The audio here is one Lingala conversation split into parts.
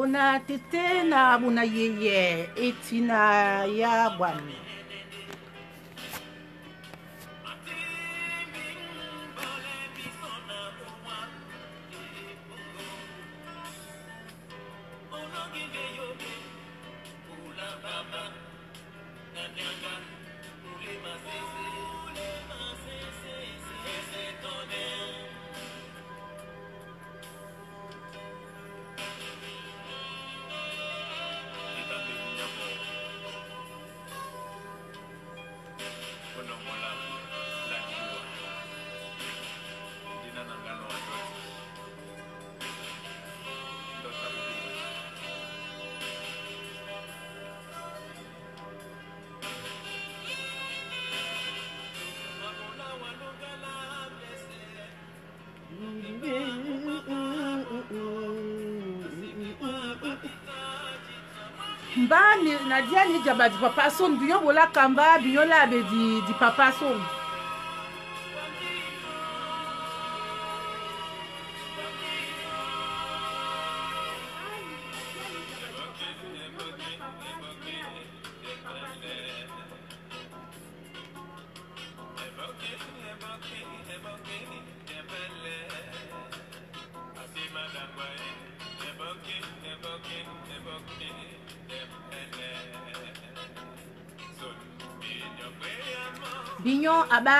ona tete na abuna yeye eti na ya bwani na dia ni dia ba di papa so mbiyo bola kamba biyo la be di di papa so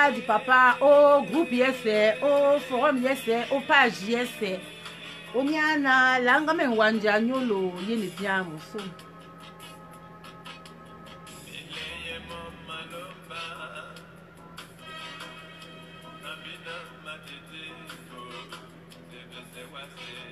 papa du papa o groupe yɛsɛ o forum yɛsɛ o page yɛsɛ omiana la nga me ngwanje anyolo ye ne biamo so Thank you.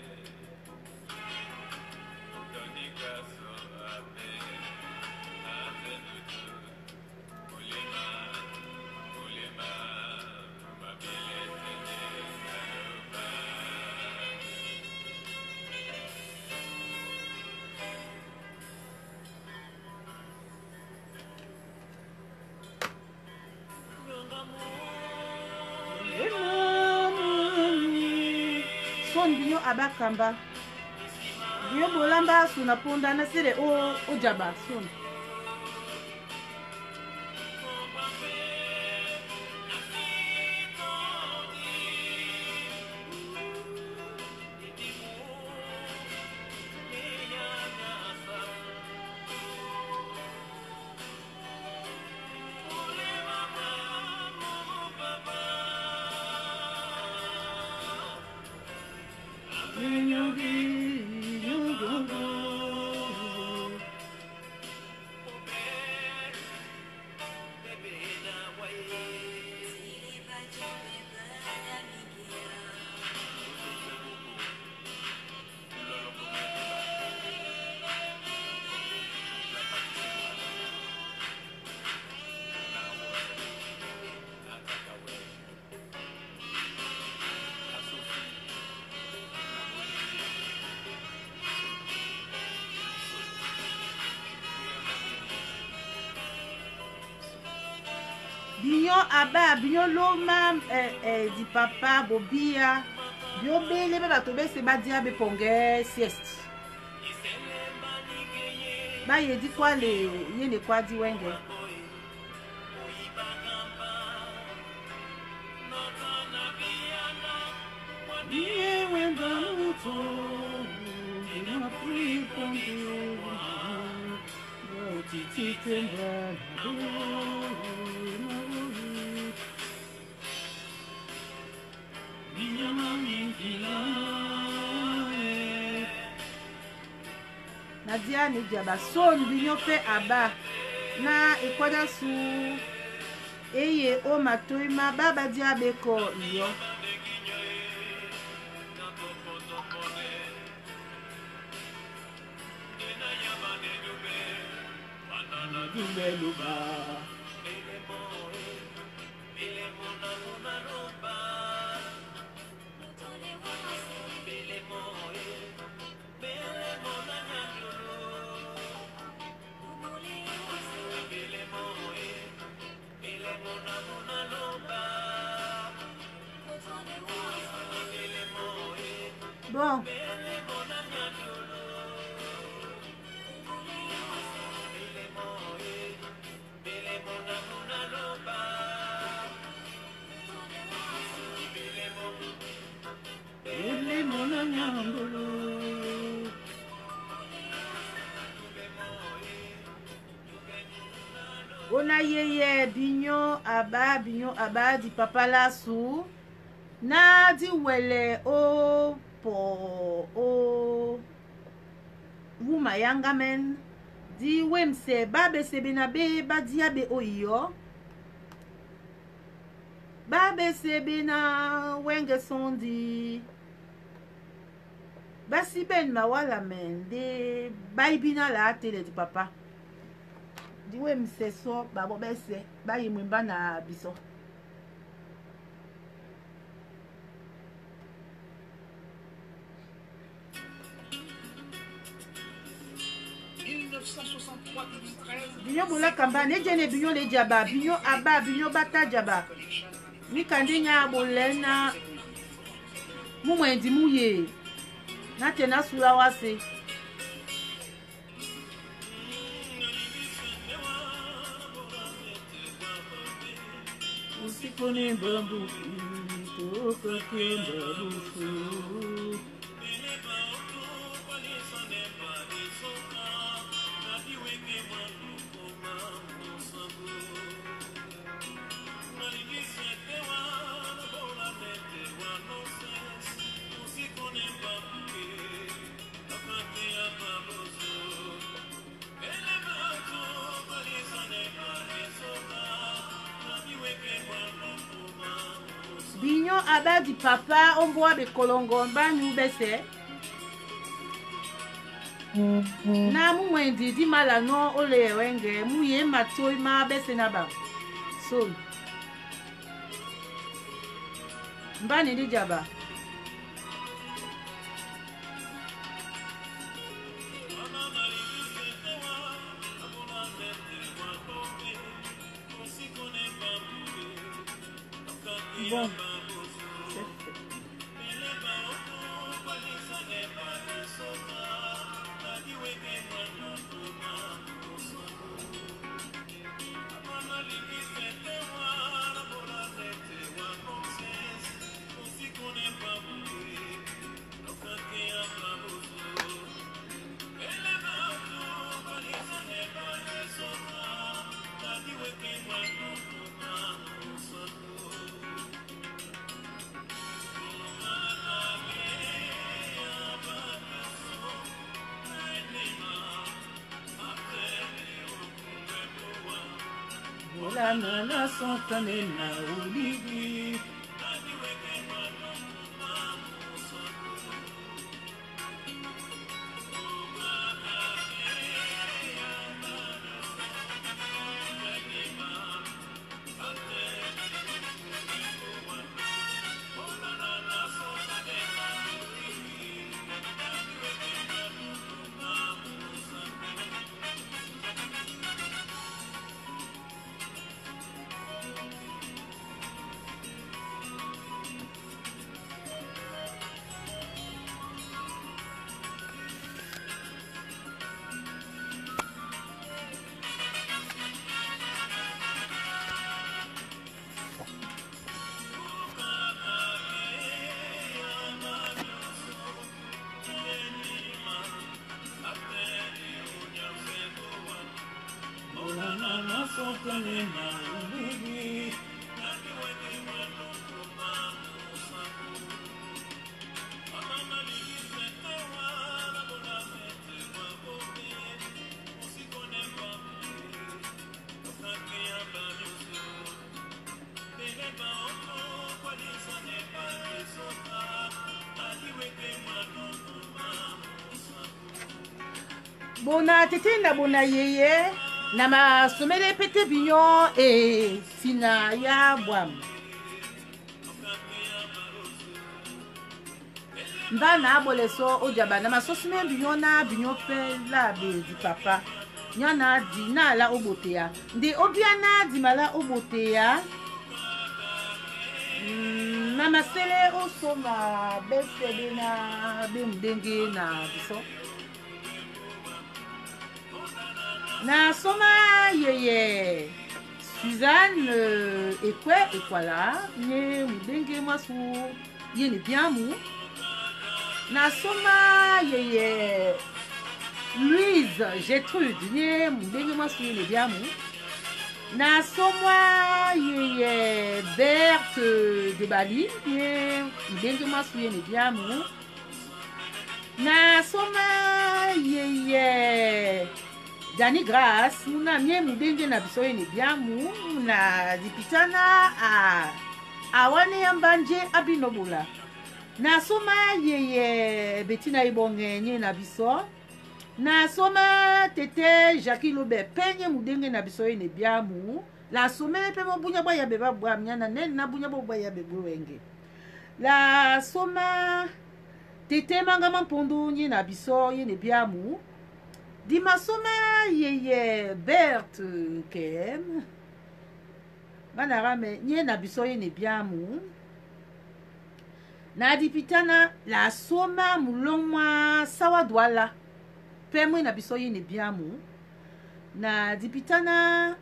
nyo abakamba yo bolamba asu na ponda na sere ojaba sona na bino loma eh, eh, di papa bobia biobele mpe bato bese badia beponge sieste bayedi kwa le yende kwa di wenge kutu ya basombi nyonso aba na ekota so eye o matoyi maba badia beko yo papa lasu na di wele o po o wuma yanga men di wemse ba besebe na be badia be oyo ba besebe na wenge sondi basi ben mawala men de bayibi na la atele ti papa di wemse so babo bese bayimwimba na biso binyo bolakamba ne je ne binyo le diaba binyo aba binyo bata diaba mi kande nya bole na mu mwendi mu ye na te na sula wase usiku ni mbambuki toka kenda busu abadi papa ombwa bekolongo mbani ubese mhm. na mu mwendi di mala no ole yewenge mu ye matoi ma bese na ba so mbani di jaba ತನಿನ್ನ na tete na bo na yeye na masomele pete binyo e si na ya bwam mba na agbole so ojaba na masosome binyo na binyo pe labe di papa nya na adi na ala ogbote ya nde obia na adi ma ala ogbote ya hmm, na masele oso na besede na bemdenge na biso nasomba yeye suzanne euh, ekue ekuala ye modenge mwasu ye ni biamu nasomba yeye louise gertrude ye modenge mwasu ye ni biamu nasomwa yeye berte de bali ye modenge mwasu ye ni biamu nasomba yeye dani grace muna mie mudenge na biso ye ni biamu na zipitana awani ya mbanje abinobola na asoma yeye betina ye bonge nye na biso na asoma tete jacqui lobe mpe nye mudenge na biso ye ni biamu la asomele mpe mobunya bwa yabe babwa miana nene na bunya bobwa yabe bwenge la asoma tete mangama mpondu nye na biso ye ni biamu dimasoma yeye bert kem bana rame nye na biso ye ne biamu na adipitana la soma mulong'wa sawa dwala mpe mue na biso ye ne biamu na adipitana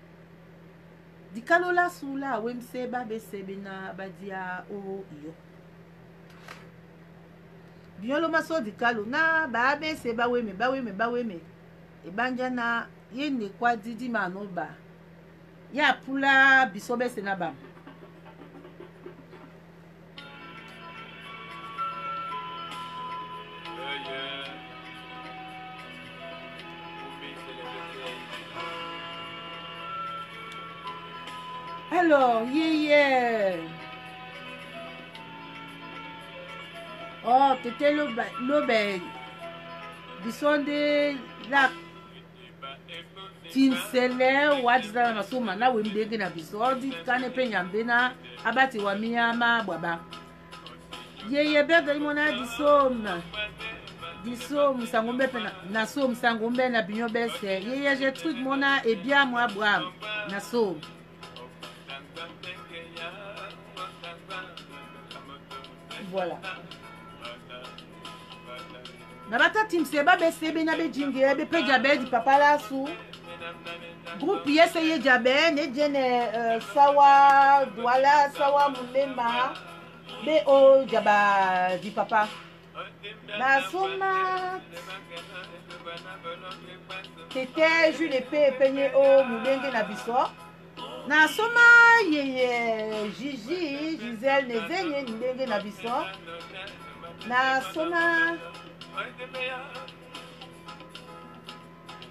dikalo lasu la awemse babesebe na badia o iyo biolo maso dikalo na baabese baweme baweme baweme ebanja na ye ne kua didi ma no ba ye pula biso bese na bam Alors, yeah, yeah. Oh, t'étais l'auberge. Bisonde, lac. tinsele wadisa na masoma na wemi ndenge na biso odi kane mpe nyambena abati wa miyama bwaba yeye bege i mo na di some di so musango mbe mpe na so musango mbe na binyo bese yeye gertrude mo na ebia mo abwa na so voilà na batati mse babesebe na bejingele bepedia bedi papa lasu groupe yese ye diabe ne die ne uh, sawa douala sawa mulema be o diaba di papa basoma tete jule pe epenye o molenge na biso nasoma yeye jiji gisele nezenye ndenge na biso nasoma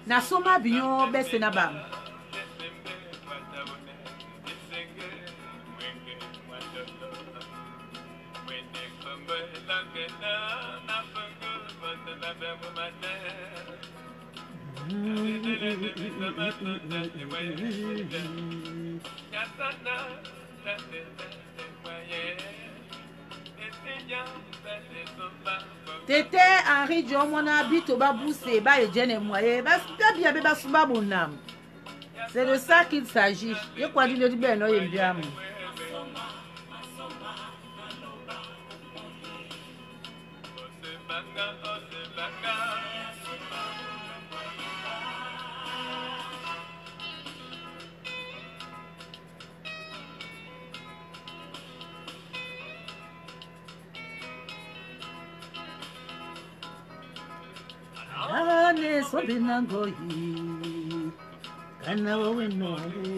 na soma ma bi yo bese na bam Yes, mm-hmm. tete henri diomona bito babuse bayejene mwaye babia be basu babonamu c'est de ça qu'il s'agit ye kuandi lodi bene oyembiamu Thank you. sobi na ngoyi kana wewe nole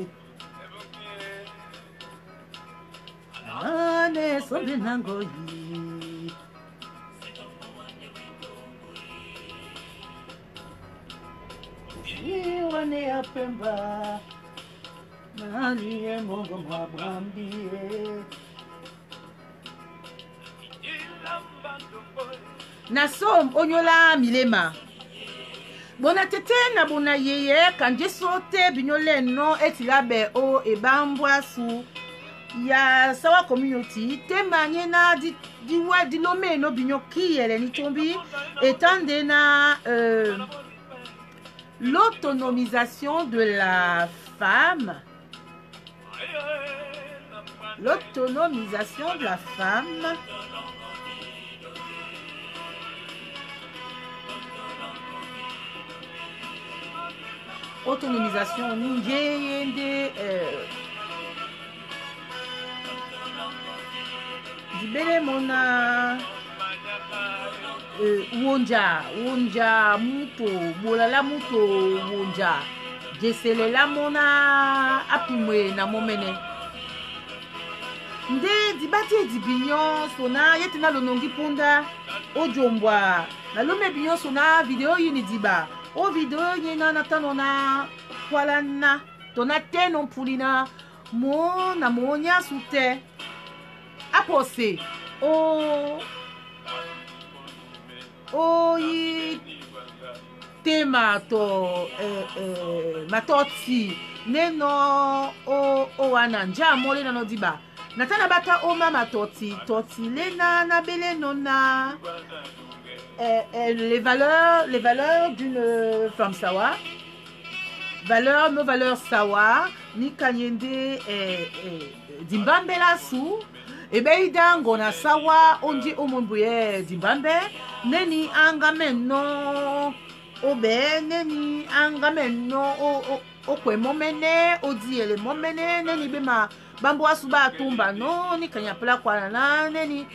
mane sobi na ngoyi iwane ya pemba naliye mongo mwabwambie na som onyola milema bona tete na bona yeye kanje so te bino leno e ti labe o e ba mbwa so ya sawa community tema nye na di, di wa di lo meno bino ki yele ni tombi e tande na euh, l'autonomisation de la femme l'autonomisation de la femme autonomisation ni ye euh, nde libele mona euh, wonja wonja mutu bolala mutu wonja jeselela mona apumue na mo mene nde diba ti e dibi nyonso na ye ti na lo nongi mponda ojombwa na lo mbi nyonso na video ye ni diba o video ye ɲɛɲana ta nɔ na kwalan na tona te nɔ pulina mo na mo ɲasu tɛ apo se o o ye te ma tɔ eh, eh, ma tɔ ti ne nɔ o o wa na nja mɔle nanɔ diba nata na ba ta o ma ma tɔ ti tɔ ti le na na bele nɔ na. Eh, eh, les valeurs, les valeurs d'une femme sawa. Valeurs, nos valeurs sawa. Ni kanyende dimbambe eh, la sou. ebeyi dango na sawa ondi omundu ye dimbambe neni anga meno obe oh neni anga meno okue oh, oh, mo mene odiele mo mene neni bema bambu asu ba atumba no nikanya pela kuala na neni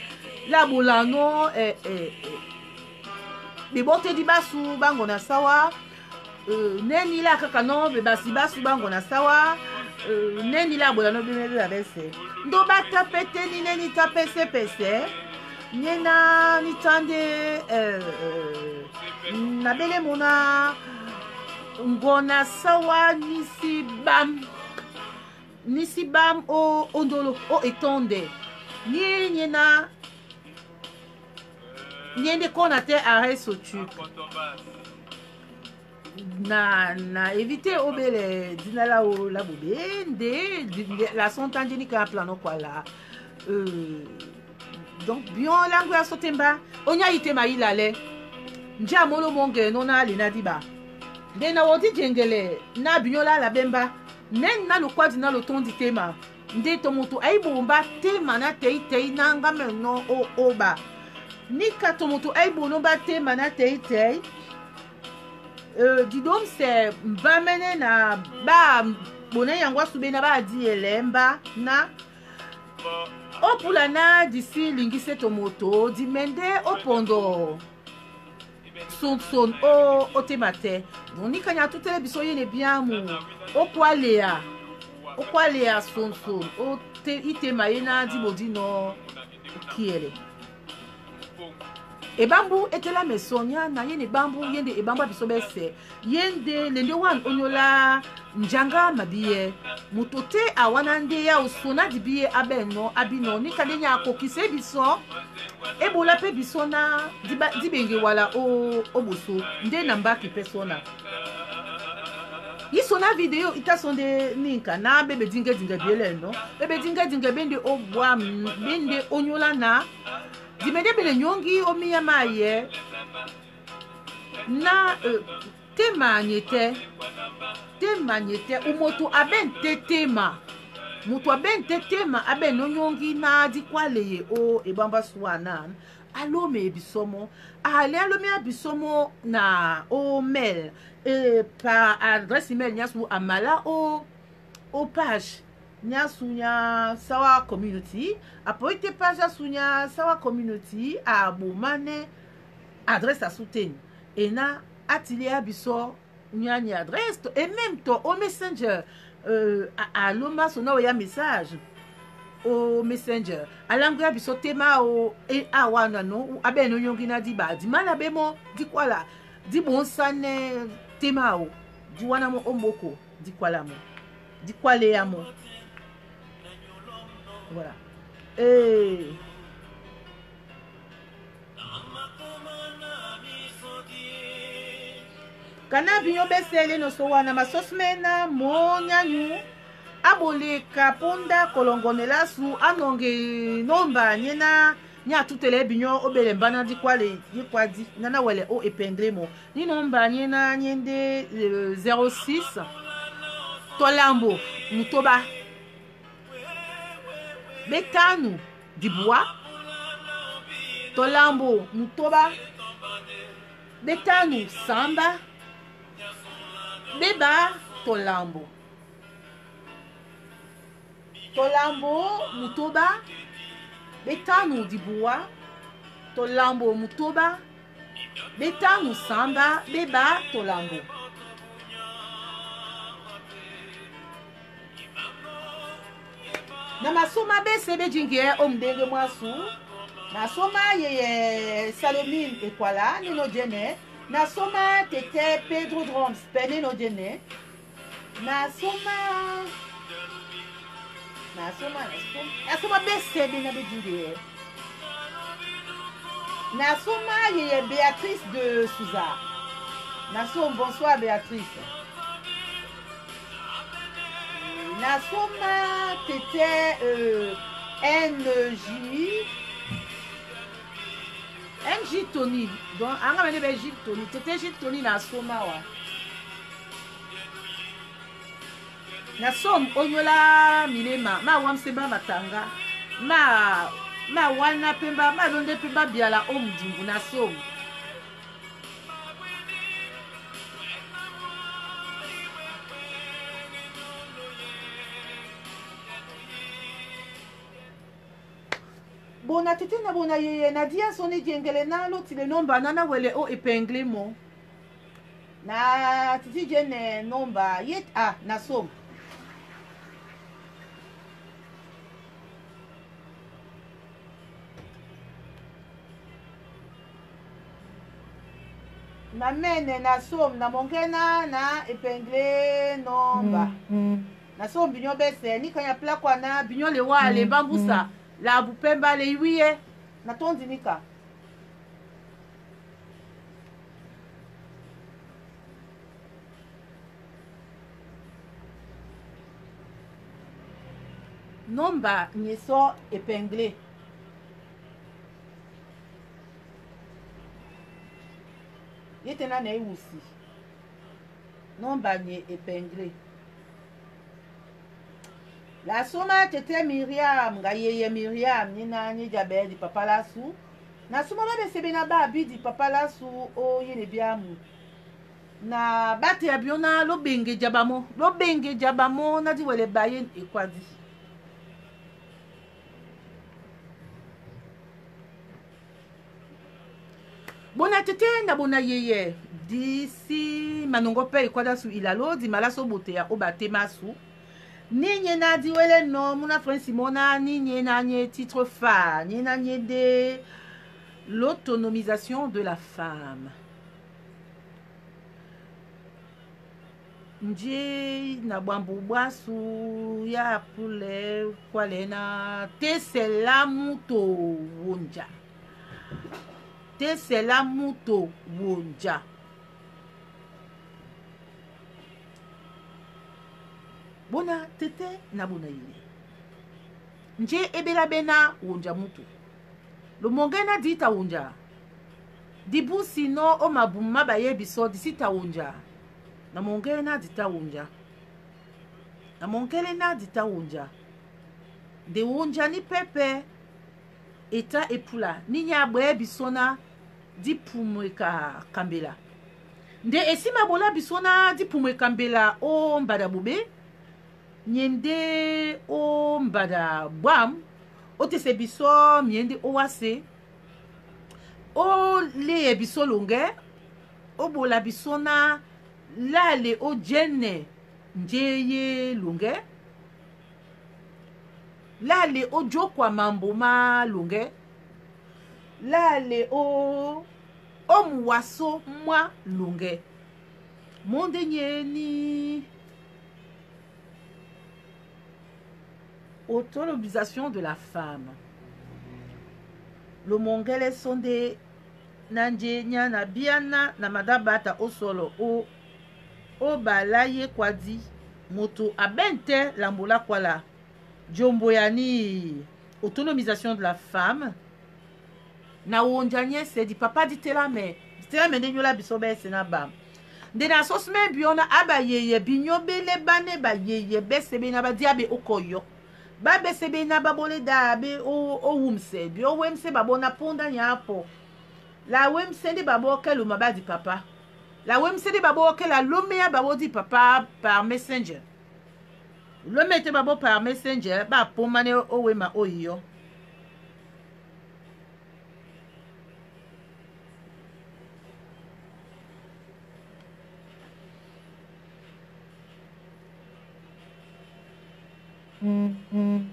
labula no eh, eh, eh. biboteli basu bango na sawa uh, neni la kaka no bebasi basu bango na sawa uh, neni la bola no bemebe babese ndo batapeteni neni tapesepese nye euh, euh, na ni tande uh, nabele mu na ngona sawa nisi bam nisi bam o ondolo o etonde nye nye na liende kona te arrêt sotu na, na évite obele oh, dina oh, la o labobe nde laso ntandi ni kanga plano kua la euh, donc bion lango ya so temba onya ayi te ma ye la le nje amolo mo ngele no na ale na di ba nde na wodi dengele na abion la ala bemba nene na lo kua di na lo tondi te ma nde to moto ayi bongo mba te ma na tei tei na nga meno o oh, oba ni ka tomoto ayibonu eh, batema na teitei euh, didomse mbamene na babone yango asu be na baadi elemba na opula na disi lingise tomoto di mende opondo sonson otema te don ni kanya tu tele biso ye ne biamu okualeya okualeya sonson i tema ye na dibodi no okiele ebambu e tela me sonia na ye na ebambu ye nde ebambu biso bese ye nde lende wana oniola nzanga mabi ye moto te awana nde ye aso na dibi ye abe no abi no nika nde ni akokisa ye biso ebola mpe biso na dibenge wala oboso nde na mbaki mpe so na ye so na video e ta so nde ninka na bebe dingedinge bi ye leno bebe dingedinge be nde obwa be nde oniola na dimedebele nyongi omiya ma ayɛ na uh, tema nye tɛ tema nye tɛ umoto abe nte tema moto abe nte tema abe nonyongi na di kwale ye o ebamba so anan alome ebisomo ale alome abisomo na o mail e, pa adresse email nyaso amala o o page nyasunya sawa community apoyite page asunya sawa community abomane adresse aso teni e na atili ya biso nyani adresse to e même to o messenger euh, alo maso na oya message o messenger alango ya biso te ma o e awana no abene oyongi na di ba di ma na be mo di kuala di bonsane te ma o di wana mo omboko di kuala mo di kuale ya mo voilà hey. Eh. kana binyo besele nyonso wana masosme na monyanyu aboleka mponda kolongonela su anonge nomba nye na nye atutele e binyo obelemba na dikua le ye kua di na na wele o ependre mo ni nomba nye na nye nde 06 eh, tolambo mutoba betanu dibwa tolambo mutoba betanu samba beba tolambo tolambo mutoba betanu dibwa tolambo mutoba betanu samba beba tolambo na masoma bese bedingi ye homme ndenge mwasu nasoma yeye salomine ekwala ni no dene nasoma tete pedro drums mpe ni no dene nasoma nasoma nasoma besebe na bedingi ye nasoma yeye béatrice de souza nasom bonsoir béatrice Nasoma, t'étais euh, NJ. NJ Tony. Donc, on a J Tony. T'étais J Tony Nasoma. Ouais. Nasom, onyola milema. Ma wamseba matanga. Ma, ma wana pemba, ma londe pemba biala omdimbu. Nasom. Nasom. bona tete na bona yeye e na dia so ni diengele nalo ti le nomba na na wele o epengle mo na titi je ne nomba yet a ah, na som na mene na som na mongena na epengle nomba mm, mm. na som binyo bese ni kanya plakwa na binyo lewa mm, le bambusa mm. laabu pembe alei ye natondinika nomba nye so épinglé ye tena na e wusi nomba nye épinglé laso ma tete miriam nga yeye miriam ni nani diabete di papa laso na so ma babesebe na baabi di papa laso oyele biamu na bateya bion na lobenge diabamo lobenge diabamo na di wele baye ekuadi bo na tete na bo na yeye di si manongo mpe ekuada so ila lo di ma laso boteya oyo batema so ni nye na di wele no muna frensi mona ni nye na nye titre fa nye na nye de l'autonomisation de la femme nje na bwambu bwasu ya apule kuale na tesela mutu wonja tesela mutu wonja bona tete na bo na ye nje ebelabena wonja mutu lo monge na di ta wonja dibu si no o mabumu mabaye biso disi ta wonja na mongele na di ta wonja na mongele na di ta wonja nde wonja ni pepe e ta e pula ni nye agbee biso na di pumu e ka kambela nde e si mabola biso na di pumu e kambela o mbada bobe nyende ombada gbam otese biso miende o oleye biso longe obola biso na lale ojene nje ye longe lale ojokwama mboma longe lale o omuwaso mwa longe monde ni autonomisation de la femme lo mongele so nde na nze nya na bia na na madaba ata osolo o obala ye kua di moto abeni te lambo lakua la diombo ya ni autonomisation de la femme na wonza ni ese di papa di te lame di te lame nde nyola biso bese na ba nde na so so mbe biona abayeye binyobele bane bayeye bese be na badi abe okoyok babese be na babole da be owumse bi owemse babona mponda nya apo la wemse nde babokela maba di papa la wemse nde babokela lome ya babo di papa par messenger lome te babo par messenger bapomani owema oyo Mm-hmm.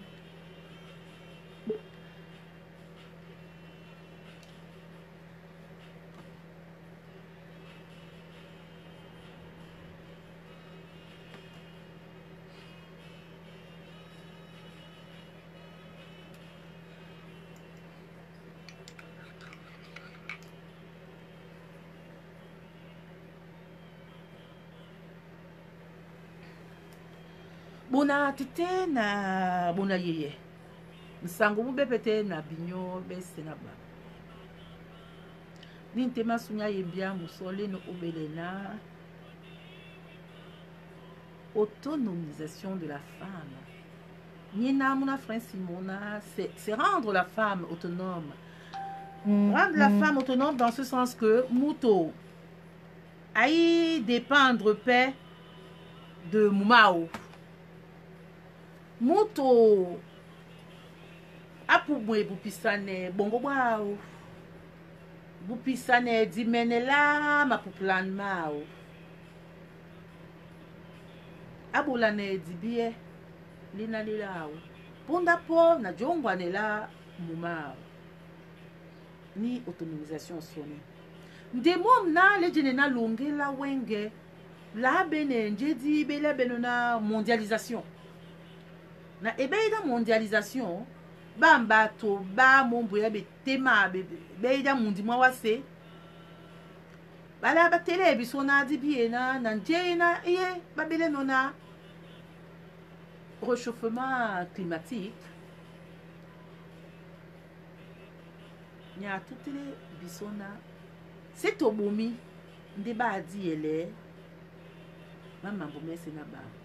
buna tete na buna yeye nsango mu be pete na binyo bese na ba ni ntema sunya yembia musole no obelela autonomisation de la femme ni na muna frère simona c'est rendre la femme autonome mm, rendre la mm. femme autonome dans ce sens que muto aïe dépendre paix de mumao moto apu mue bupisane bongo bwao bupisane dimenela mapupulani mao abulane dibie linani lao mponda mpo na diongwanela mu mao ni autonomisation soni nde mu mna lediene na longela wenge la abene nje di be la beno na mondialisation na ebeida mondialisation bambato bamombo ya betema beida mundi mwa wase bala batele biso na di bie na na nje ye na ye babele no na réchauffement climatique ni atutele biso na se tobomi nde baadi yele bamambo mese na bango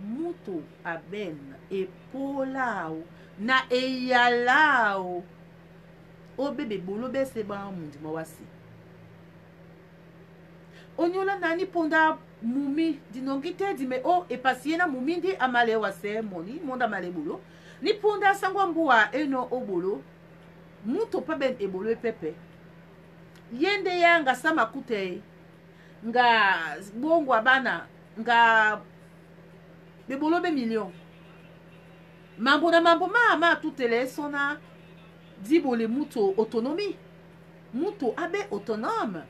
moto abena epola awo na eyala awo obebe bolo bese ba mundima wasi oniola na ni ponda mumi di nongi te di me o epasi ye na mumi ndi amale wase moni mondo amale bolo ni ponda sango mbuwa eno obolo mutu pebe ebolo epepe ye nde ye anga sa makute nga bongo abana nga bebolobe million mambo na mambo ma ma atutele ye so na di boye mutu autonomie mutu abe autonome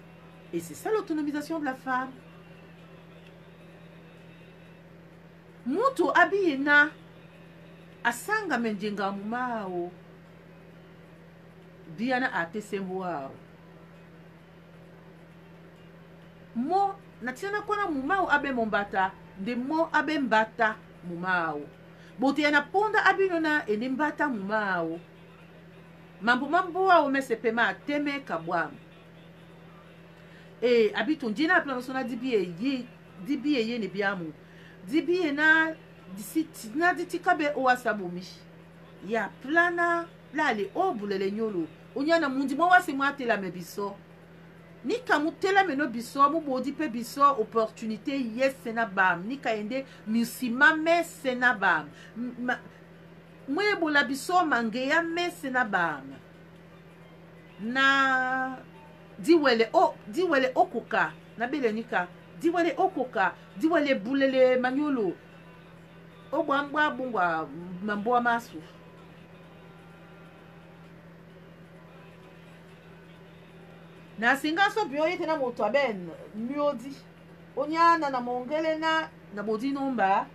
et c'est ça l'autonomisation de la femme mutu abi ye na asangame njengamu mawo diana ate sembo wawo mo na ti na kuâ na mu mawo abe mo mbata nde mo abembata muma awo bote na ponda abino na ene mbata muma awo mambo mambo awo mese pema ateme kabwamu e abi tongi na plan so na di bi eye di bi eye ne bi amu di bi e na disi ti na di ti kabe o wasa bomi ya plana la le o bulele nyolo onya na mundi mo wasi mo atela me biso ni ka mu telemeno biso mu modi mpe biso opportunité ye se na bam ni ka ye nde misima mese na bam mu yebola biso mangeya mese na bam na di wele o di wele okoka na beleni ka di wele okoka di wele bulele manyolo obwambwa bungwa mamboa masu na singa so mpe oye tena moto aben mi odi onyana na mongele na na bodi nomba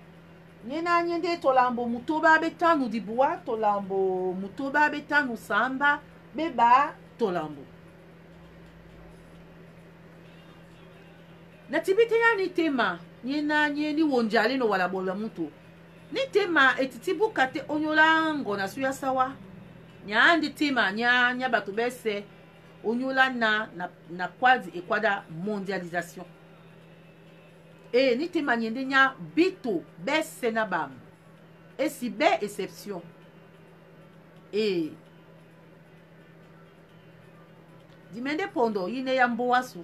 nye na nye nde tolambo mutoba be tanu dibwa tolambo mutoba be tanu samba be ba tolambo na ti bi tëya ni tema nye na nye ni wonja ale no wala bola mutu ni tema e ti ti buka te oniola ngo na so ya sawa nya andi tema nya nya bato be se oniola na, na, na kuâdre e kuâda mondialisation e ni tema nye nde nya bito bese na bango e si be exception e di mende pondo ye ne ya mbo aso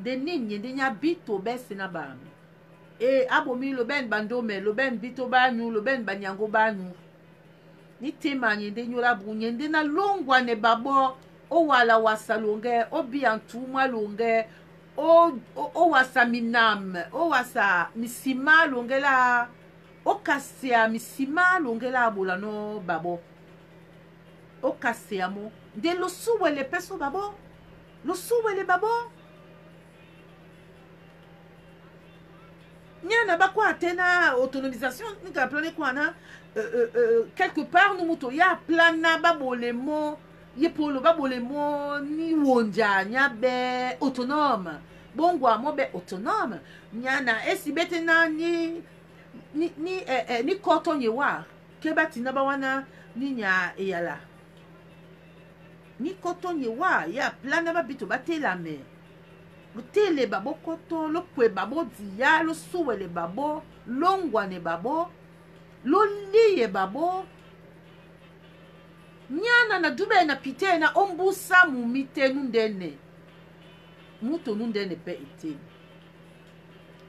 nde nini nye nde nya bito bese na bango e abomi lo bene bandome lo bene bito banyu lo bene banyango banyu ni tema nye nde nyola bu nye nde na longwane babord owalawasa-longe obiantuma-longe owasa miname owasa misima longe la okasea misima longe la abola no babo okasea mo nde lo su wele pe so babo lo su wele babo ni ana bakua ate na autonomisation ni ka plane kua na euh, euh, euh, quelque part nu mu to ya plan na babole mo ye polo bole mo ni wonja nya be autonome bongo amo be autonome nya na esi bete na ni ni ni eh, eh ni koto nye wa ke ti na ba wana ni nya eyala ni koto nye wa ya plana ba bito ba tela me lotele ba bo koto lokue ba bo diya losuwele ba bo longwane ba bo loliye ba bo nyana na dube na pite na ombusa mumi tenu ndene mu tonu ndene mpe eteni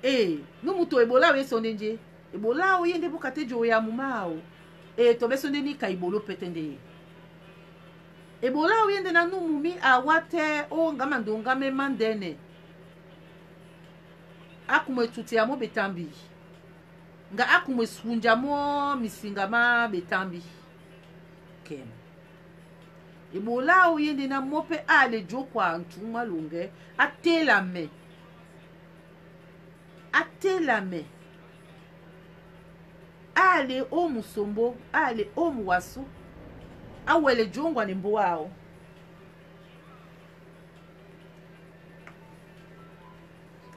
e eh, nu mutu ebola oyo esonde nje ebola oyo ye nde boka te jo ya muma awo e eh, tobesonde ni ka ebola opete nde ye ebola oyo ye nde na nu mumi awa te ongama ndonga mema ndene akumu etute ya mo betambi nga akumu esunja mo misinga ma betambi kema ye yindi na mope ale jokwa ntuma lunge atelame atelame ale o musombo ale omuwasu awele jongwa ni mbuwawo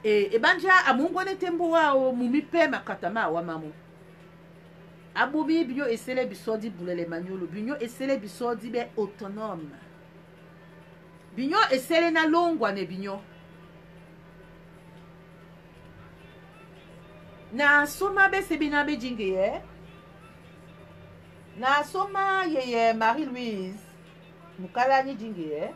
e, ebanja amungwonete mbuwawo mumipema katama awamamo abomi binyo esele biso di bulelema nyolo binyo esele biso di be autonome binyo esele na longwane binyo na asoma bese bi na beijing ye na asoma yeye marie louise mukalani jingi ye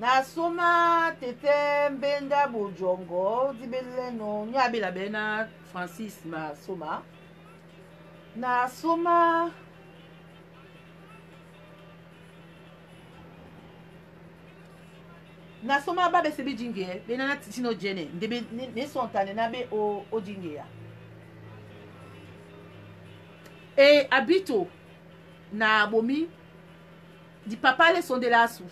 na asoma tete mbenda bojongo di be leno nyo abela be na francis ma asoma nasoma nasoma ba bese bijingiye benana titi no jene ndebe ne sontane na be ojingiya e abito na abomi di papa le sondela asu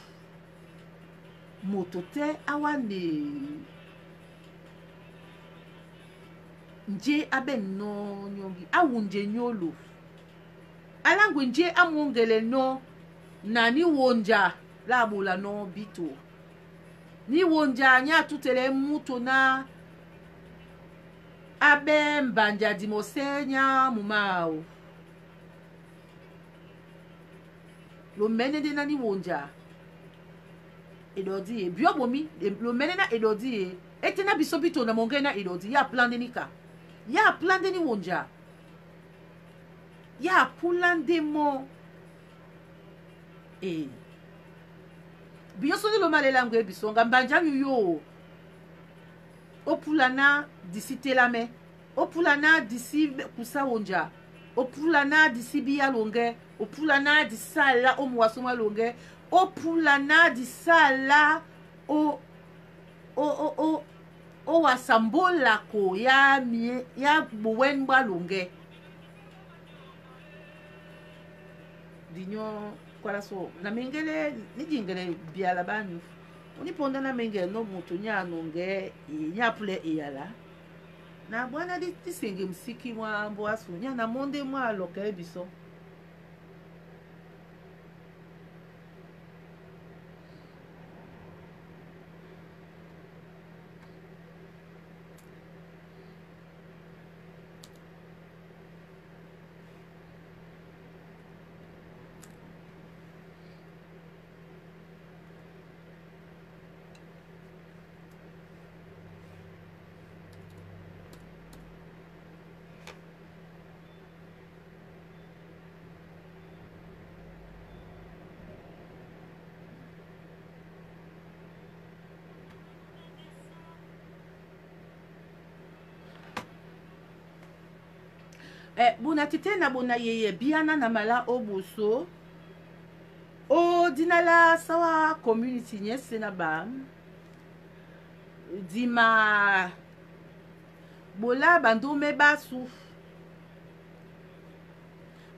moto te awa ne nje abe no nyongi awu nje nyolo alangu nje amungele no na ni wonja labula no bito ni wonja anya tutele muto na abe mbanja dimosenya mumao lo mene de na ni wonja edodi e biobomi lo mene na edodi e etena biso bito na mongena edodi ya plan de nika ya apulande ni wonja ya apulande mo e biso so ni lo male lango ye biso nga mbanja yu yo opulana disi telame opulana disi kusa wonja opulana disi biya longe opulana disi ala omuwaso mwa longe opulana disi ala o o o o owasambolako ya mie ya bowen balonge dinyo kwala so na mengele nidingele biala banyu uniponda na mengele no moto ni anonge e, ni apule eyala na bwana disenge msiki mwa mbo aso ni anamonde mwa aloka ye biso eh, buna tite na buna yeye biana na mala obuso o dinala sawa community nye sena ba dima bola bandume basu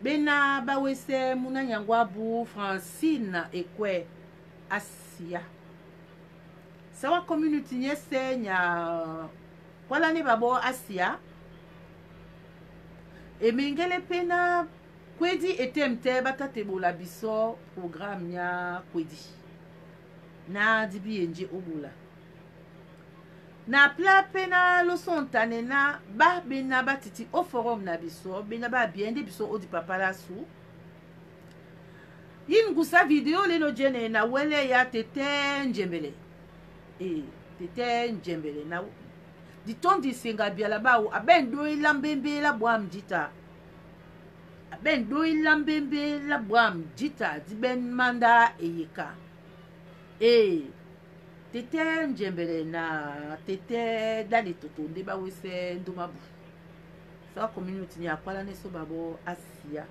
bena bawese muna nyango abu francine ekwe asia sawa community nye se nya kwala ne babo asia emengele mpena kwedi etemi te batatebola biso programe ya kwedi na dibi ye nje obola na pla mpena loso ntane na babena batiti oforum na biso bena babie nde biso odi papa lasu ye ngusa video lelo dyene na wele ya tete njembele e tete njembele na nditondi ifinga byala bawu abe ndoyila mbembela bwa mdita abe ndoyila mbembela bwa mdita dibe manda eyika e tete njembele na tete dali toto nde bawese ndomabu saka community ni akpala ne so babo asia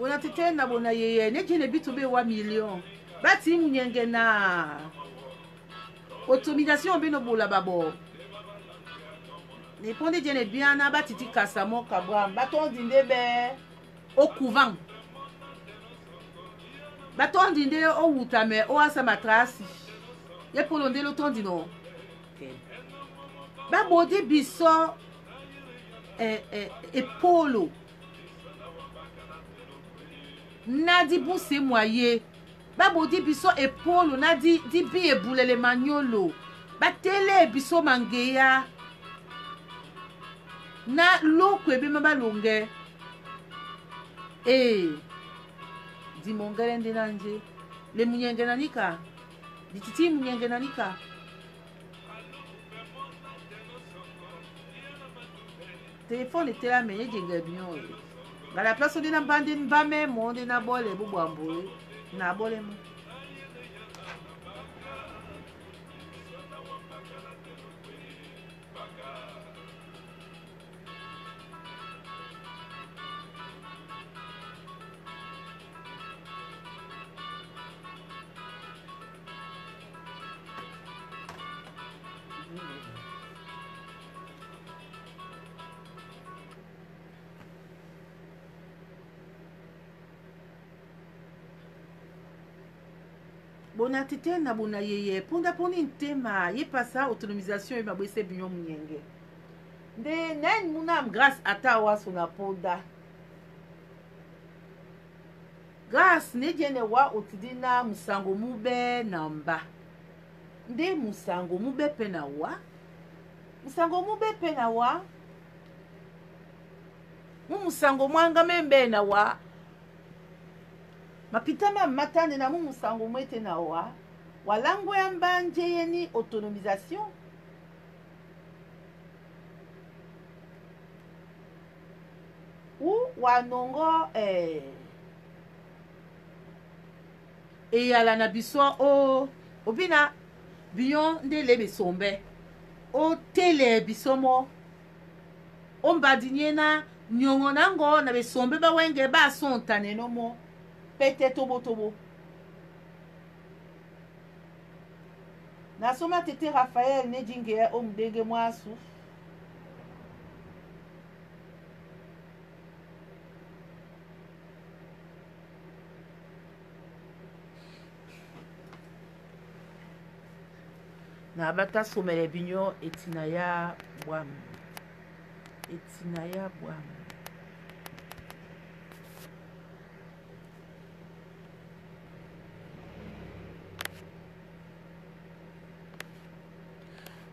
unatutenda na bona yeye nejene bitu be wa million bati munyenge na automisation mbe nobola babo neponde diene biana batiti kasa moka bram batondi nde be okuvant batondi nde owuta me oasa matrasi ye polo nde lotondi no babode biso epolo eh, eh, eh, na di buse mu aye babò di biso epolo na di, di bi ebulele manyolo batele biso mangeya na loko ebima balonge e eh, di mongele nde na nje le munyenge na nika lititi munyenge na nika telefone etelami eyejenge bion oyo Mana plas ndị na mba ndị mba mee ma na-agba ọla egbugbu abụọ na bona tete na bona ye ye mponda mponi ntema ye pasa autonomisation ye mabwese bino muyenge nde nani muna am grace ata awaso na mponda grace ne diene wa otidi na musango mube na mba nde musango mube mpe na wa musango mube mpe na wa mu musango mwanga membe na wa mapitama matande na mu musango mue te na wa walango ya mbanje ye ni autonomisation u wanongo eh, eyala na biso o obina biyon nde lebe sombe otele biso mo ombadi nye na nyongo nango na besombe bawenge basontane no mo pete tobotobo nasomi atete rafael ne dingea o mudenge mwasu na batasomela bino etina ya bwamu etina ya bwamu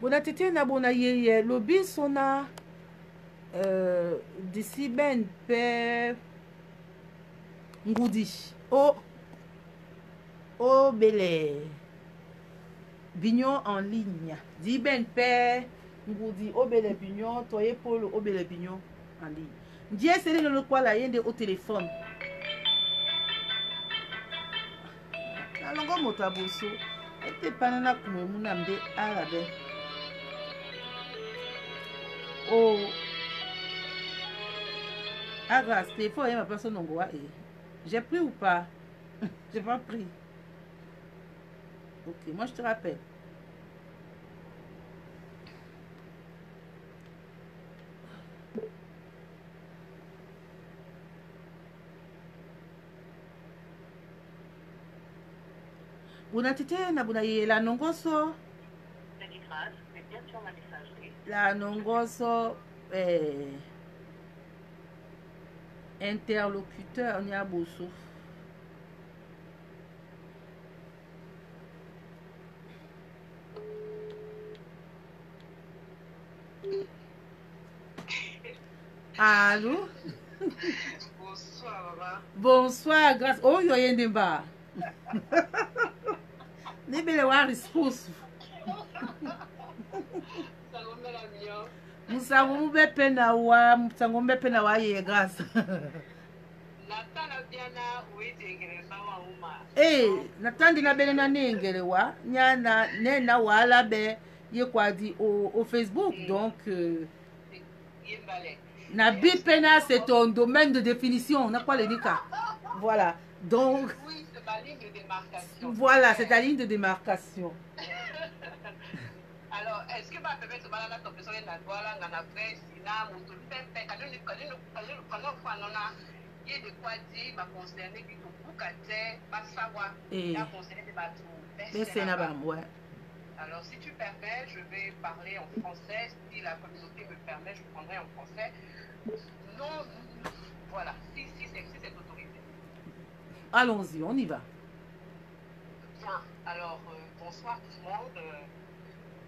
bona tete na bo na ye ye lo biso na euh, disi ben mpe ngudi o obele bignon en ligne di ben mpe ngudi obele bignon toye polo obele bignon en ligne ndie selelo lokwala ye nde o telefone nalongo moto aboso ete pana na kumemu na mbe ala be Oh, Ah, grâce téléphone hein, ma personne nongo eh. j'ai pris ou pas j'ai pas pris ok moi je te rappelle buna titena buna la non so La anon gwa so, eee, eh, ente alokute an ya boso. Alo. Bonswa, baba. Bonswa, grasa. O yoyen den ba? Nebe le wane responsou. musango mube mpe na wa musango mube mpe na wa ayeye grâce ee natandi labele na ne engele wa nya na ne na wa alabe ye kua di au, au facebook eh. donc euh, na bi mpe na c'est un domaine de définition na kua leni ka voilà donc voilà c'est ta ligne de démarcation alors est-ce que eske ba pepesi balala tope soki na quand na vesi na moto pepe kani ofano na a de kua di baconserne bi tobuka te savoir la concerne de c'est là na moi. Alors, si tu permets, je vais parler en français. Si la communauté me permet, je prendrai en français. Non, voilà, si, si, c'est si autorisé. Allons-y, on y va. Bien, alors, euh, bonsoir tout le monde. Euh,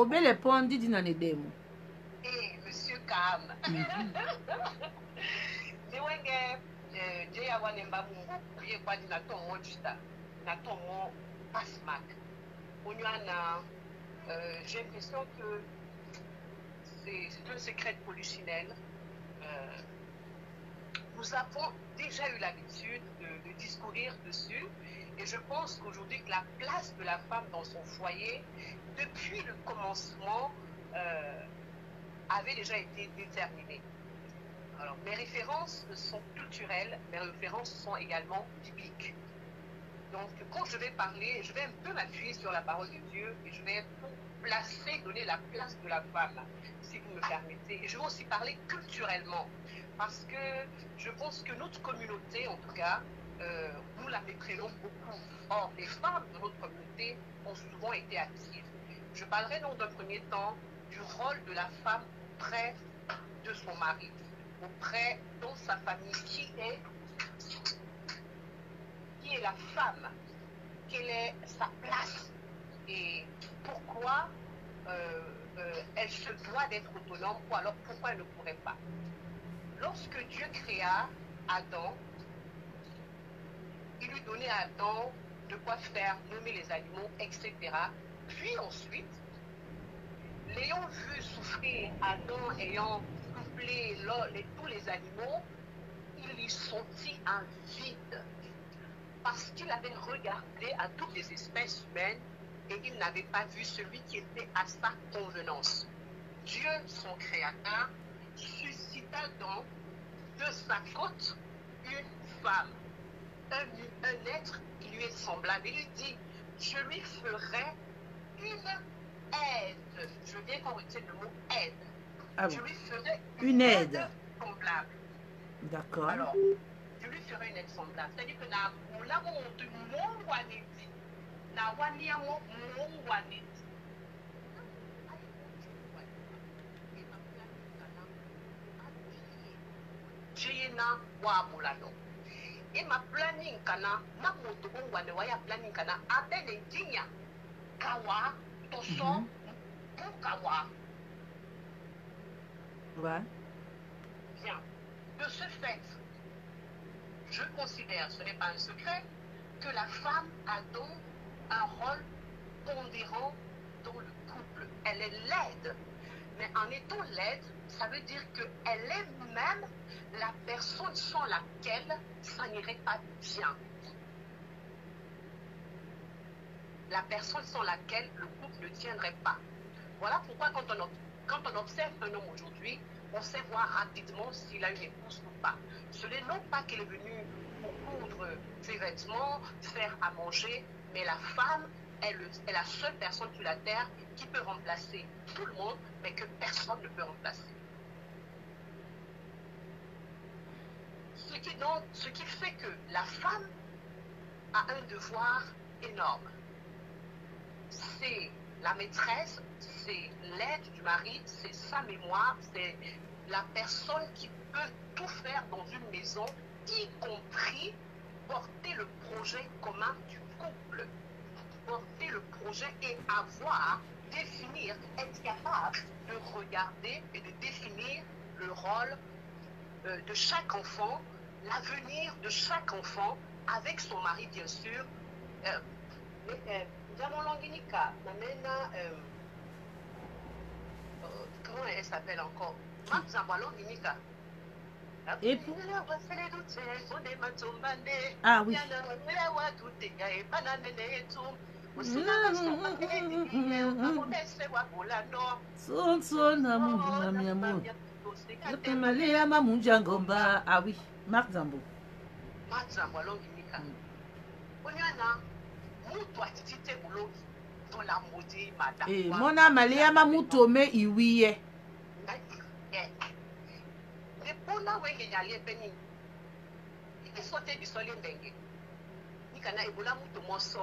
obelepo ndi ndi na nedemo eh, monsieur kam nde wenge nde eh, ya wana embabu mbuku ye kwandi na to mo justa na to mo pasmak onyo ana eh, j'ai l'impression que c'est un secret de polichinelle euh, nous avons déjà eu l'habitude de, de discourir dessus euh, Et je pense qu'aujourd'hui, que la place de la femme dans son foyer, depuis le commencement, euh, avait déjà été déterminée. Alors, mes références sont culturelles, mes références sont également bibliques. Donc, quand je vais parler, je vais un peu m'appuyer sur la parole de Dieu et je vais un placer, donner la place de la femme, si vous me permettez. Et je vais aussi parler culturellement, parce que je pense que notre communauté, en tout cas, euh, nous la maîtrisons beaucoup. Or, les femmes de notre communauté ont souvent été actives. Je parlerai donc d'un premier temps du rôle de la femme auprès de son mari, auprès de sa famille, qui est, qui est la femme, quelle est sa place et pourquoi euh, euh, elle se doit d'être autonome ou alors pourquoi elle ne pourrait pas. Lorsque Dieu créa Adam, il lui donnait à Adam de quoi faire, nommer les animaux, etc. Puis ensuite, l'ayant vu souffrir, Adam ayant couplé et tous les animaux, il y sentit un vide. Parce qu'il avait regardé à toutes les espèces humaines et il n'avait pas vu celui qui était à sa convenance. Dieu, son créateur, suscita donc de sa côte une femme un, être qui lui est semblable. Il dit, je lui ferai une aide. Je viens qu'on retienne le mot aide. Ah je lui ferai une, aide. semblable. D'accord. Alors, je lui ferai une aide semblable. C'est-à-dire que là, on dit mon wanedi. Na wani mon wanedi. Jina wabulano et ma planning kana moto ongwane wanewaya planning kana abele dinya kawa toson, mhm. mbukawa ouais. bien de ce fait je considère ce n'est pas un secret que la femme a donc un rôle pondérant dans le couple elle est l'aide mais en étant laide, ça veut dire qu'elle est même la personne sans laquelle ça n'irait pas bien. La personne sans laquelle le couple ne tiendrait pas. Voilà pourquoi quand on, observe un homme aujourd'hui, on sait voir rapidement s'il a une épouse ou pas. Ce n'est non pas qu'il est venu pour coudre ses vêtements, faire à manger, mais la femme est, est la seule personne sur la Terre qui peut remplacer tout le monde, mais que personne ne peut remplacer. ce qui fait que la femme a un devoir énorme. C'est la maîtresse, c'est l'aide du mari, c'est sa mémoire, c'est la personne qui peut tout faire dans une maison, y compris porter le projet commun du couple le projet et avoir, définir, être capable de regarder et de définir le rôle euh, de chaque enfant, l'avenir de chaque enfant, avec son mari bien sûr. Euh, mais, euh, Mamena, euh, comment elle s'appelle encore Languinica. Et puis... Ah oui. sonsona mongimami yango epemaleyama munjangomba awi mark zambo mark zambo alongi nika mm. onyana mutu atiti te molongi tola modi madame eh, mona maleyama mutu ome iwi ye mpona eh, eh. wengenya liepeni esote biso limbenge ikana ebola mutu moso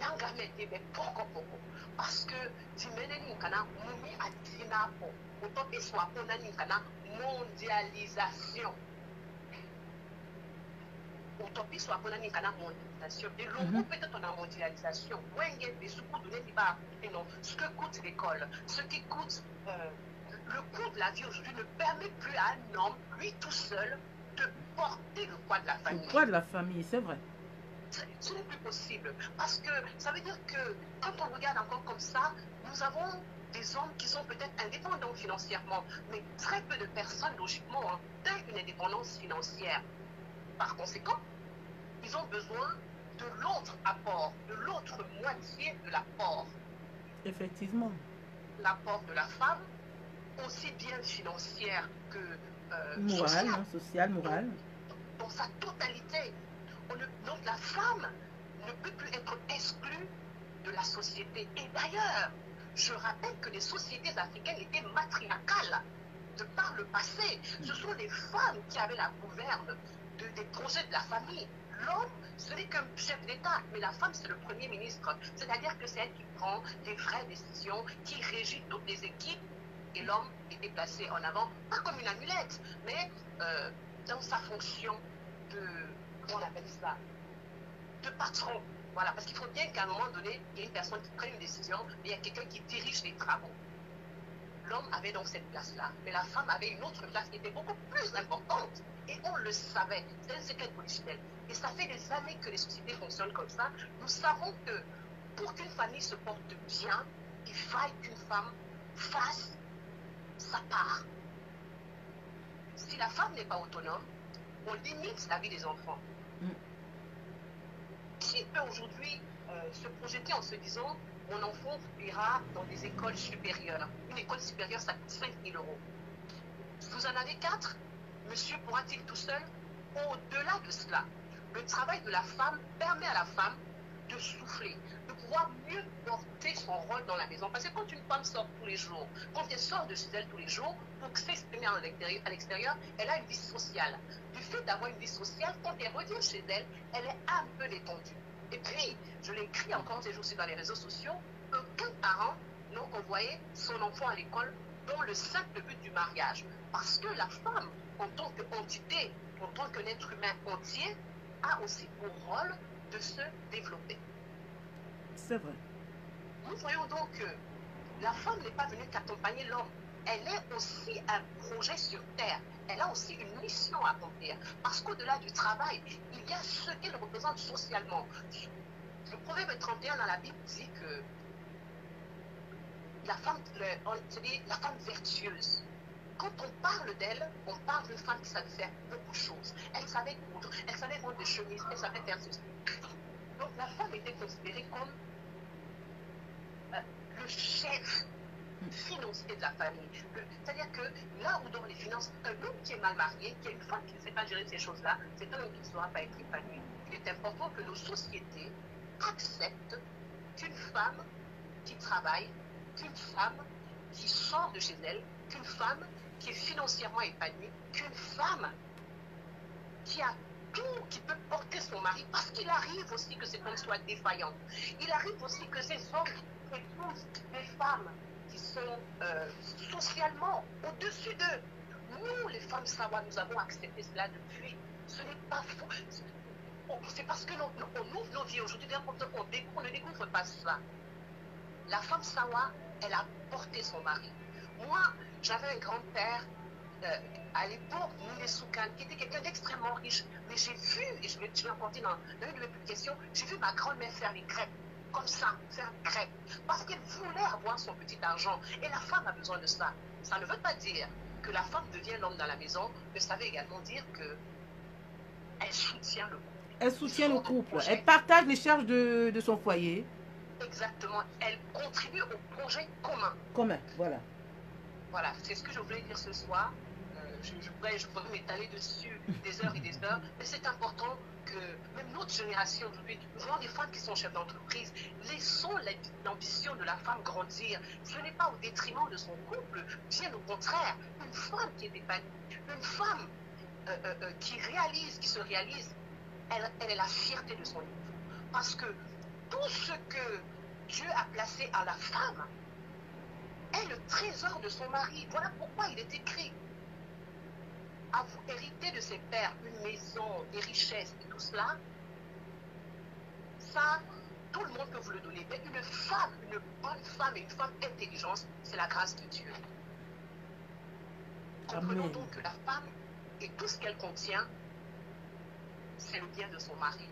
yanga mete be poko poko parce que dimene ni kana mumi adina po oto peswa pona ni kana mondialisation utopisi wakonaninga na mondialisation elongo mhm. peut-être na mondialisation wenge biso ni ba baakuteno ce que coûte l'école ce qui coûte euh, le coût de la vie aujourd'hui ne permet plus à un homme lui tout seul de porter le poids de la famille le poids de la famille c'est vrai ce n'est plus possible. Parce que ça veut dire que quand on regarde encore comme ça, nous avons des hommes qui sont peut-être indépendants financièrement, mais très peu de personnes, logiquement, ont hein, une indépendance financière. Par conséquent, ils ont besoin de l'autre apport, de l'autre moitié de l'apport. Effectivement. L'apport de la femme, aussi bien financière que... Euh, morale, sociale, hein, morale. dans sa totalité, donc la femme ne peut plus être exclue de la société. Et d'ailleurs, je rappelle que les sociétés africaines étaient matriarcales de par le passé. Ce sont les femmes qui avaient la gouverne des projets de la famille. L'homme, ce n'est qu'un chef d'État, mais la femme, c'est le Premier ministre. C'est-à-dire que c'est elle qui prend des vraies décisions, qui régit toutes les équipes, et l'homme est déplacé en avant, pas comme une amulette, mais euh, dans sa fonction de, on appelle ça, de patron. Voilà, parce qu'il faut bien qu'à un moment donné, il y ait une personne qui prenne une décision, mais il y a quelqu'un qui dirige les travaux. L'homme avait donc cette place-là, mais la femme avait une autre place qui était beaucoup plus importante. Et on le savait, c'est un secret professionnel. Et ça fait des années que les sociétés fonctionnent comme ça. Nous savons que pour qu'une famille se porte bien, il faille qu'une femme fasse sa part. Si la femme n'est pas autonome, on limite la vie des enfants. Mm. Qui peut aujourd'hui euh, se projeter en se disant mon enfant ira dans des écoles supérieures Une école supérieure, ça coûte 5 euros. Vous en avez quatre Monsieur pourra-t-il tout seul Au-delà de cela, le travail de la femme permet à la femme de souffler, mieux porter son rôle dans la maison. Parce que quand une femme sort tous les jours, quand elle sort de chez elle tous les jours, pour s'exprimer à l'extérieur, elle a une vie sociale. Du fait d'avoir une vie sociale, quand elle revient chez elle, elle est un peu détendue. Et puis, je l'écris encore ces jours-ci dans les réseaux sociaux, aucun parent n'a envoyé son enfant à l'école dans le simple but du mariage. Parce que la femme, en tant qu'entité, en tant qu'un être humain entier, a aussi pour rôle de se développer. C'est vrai. Nous voyons donc que la femme n'est pas venue qu'accompagner l'homme. Elle est aussi un projet sur terre. Elle a aussi une mission à accomplir. Parce qu'au-delà du travail, il y a ce qu'elle représente socialement. Le proverbe 31 dans la Bible dit que la femme, la femme vertueuse. Quand on parle d'elle, on parle d'une femme qui savait faire beaucoup de choses. Elle savait coudre, elle savait vendre des chemises, elle savait faire ceci. Donc la femme était considérée comme le chef financier de la famille. C'est-à-dire que là où dans les finances, un homme qui est mal marié, qui une femme qui ne sait pas gérer ces choses-là, c'est un homme qui ne saura pas être épanoui. Il est important que nos sociétés acceptent qu'une femme qui travaille, qu'une femme qui sort de chez elle, qu'une femme qui est financièrement épanouie, qu'une femme qui a tout, qui peut porter son mari, parce qu'il arrive aussi que ces femmes soient défaillantes. Il arrive aussi que ces hommes les femmes qui sont euh, socialement au-dessus d'eux. Nous, les femmes sawa, nous avons accepté cela depuis. Ce n'est pas faux. C'est parce que ouvre nos vies aujourd'hui, qu'on on ne découvre pas cela. La femme sawa, elle a porté son mari. Moi, j'avais un grand-père euh, à l'époque, soukane qui était quelqu'un d'extrêmement riche. Mais j'ai vu, et je l'ai raconté dans une de mes publications, j'ai vu ma grand-mère faire les crêpes ça, c'est un grec. Parce qu'elle voulait avoir son petit argent. Et la femme a besoin de ça Ça ne veut pas dire que la femme devient l'homme dans la maison, mais ça veut également dire que elle soutient le couple. Elle soutient le couple. Elle partage les charges de, son foyer. Exactement. Elle contribue au projet commun. Commun, voilà. Voilà, c'est ce que je voulais dire ce soir. Euh, je, je pourrais m'étaler dessus des heures et des heures, mais c'est important même notre génération aujourd'hui, nous voyons des femmes qui sont chefs d'entreprise. Laissons l'ambition de la femme grandir. Ce n'est pas au détriment de son couple, bien au contraire. Une femme qui est épanouie, une femme euh, euh, euh, qui réalise, qui se réalise, elle, est la fierté de son époux. Parce que tout ce que Dieu a placé à la femme est le trésor de son mari. Voilà pourquoi il est écrit à vous hériter de ses pères une maison, des richesses et tout cela, ça, tout le monde peut vous le donner. Mais une femme, une bonne femme et une femme intelligente, c'est la grâce de Dieu. Comprenons donc que la femme et tout ce qu'elle contient, c'est le bien de son mari.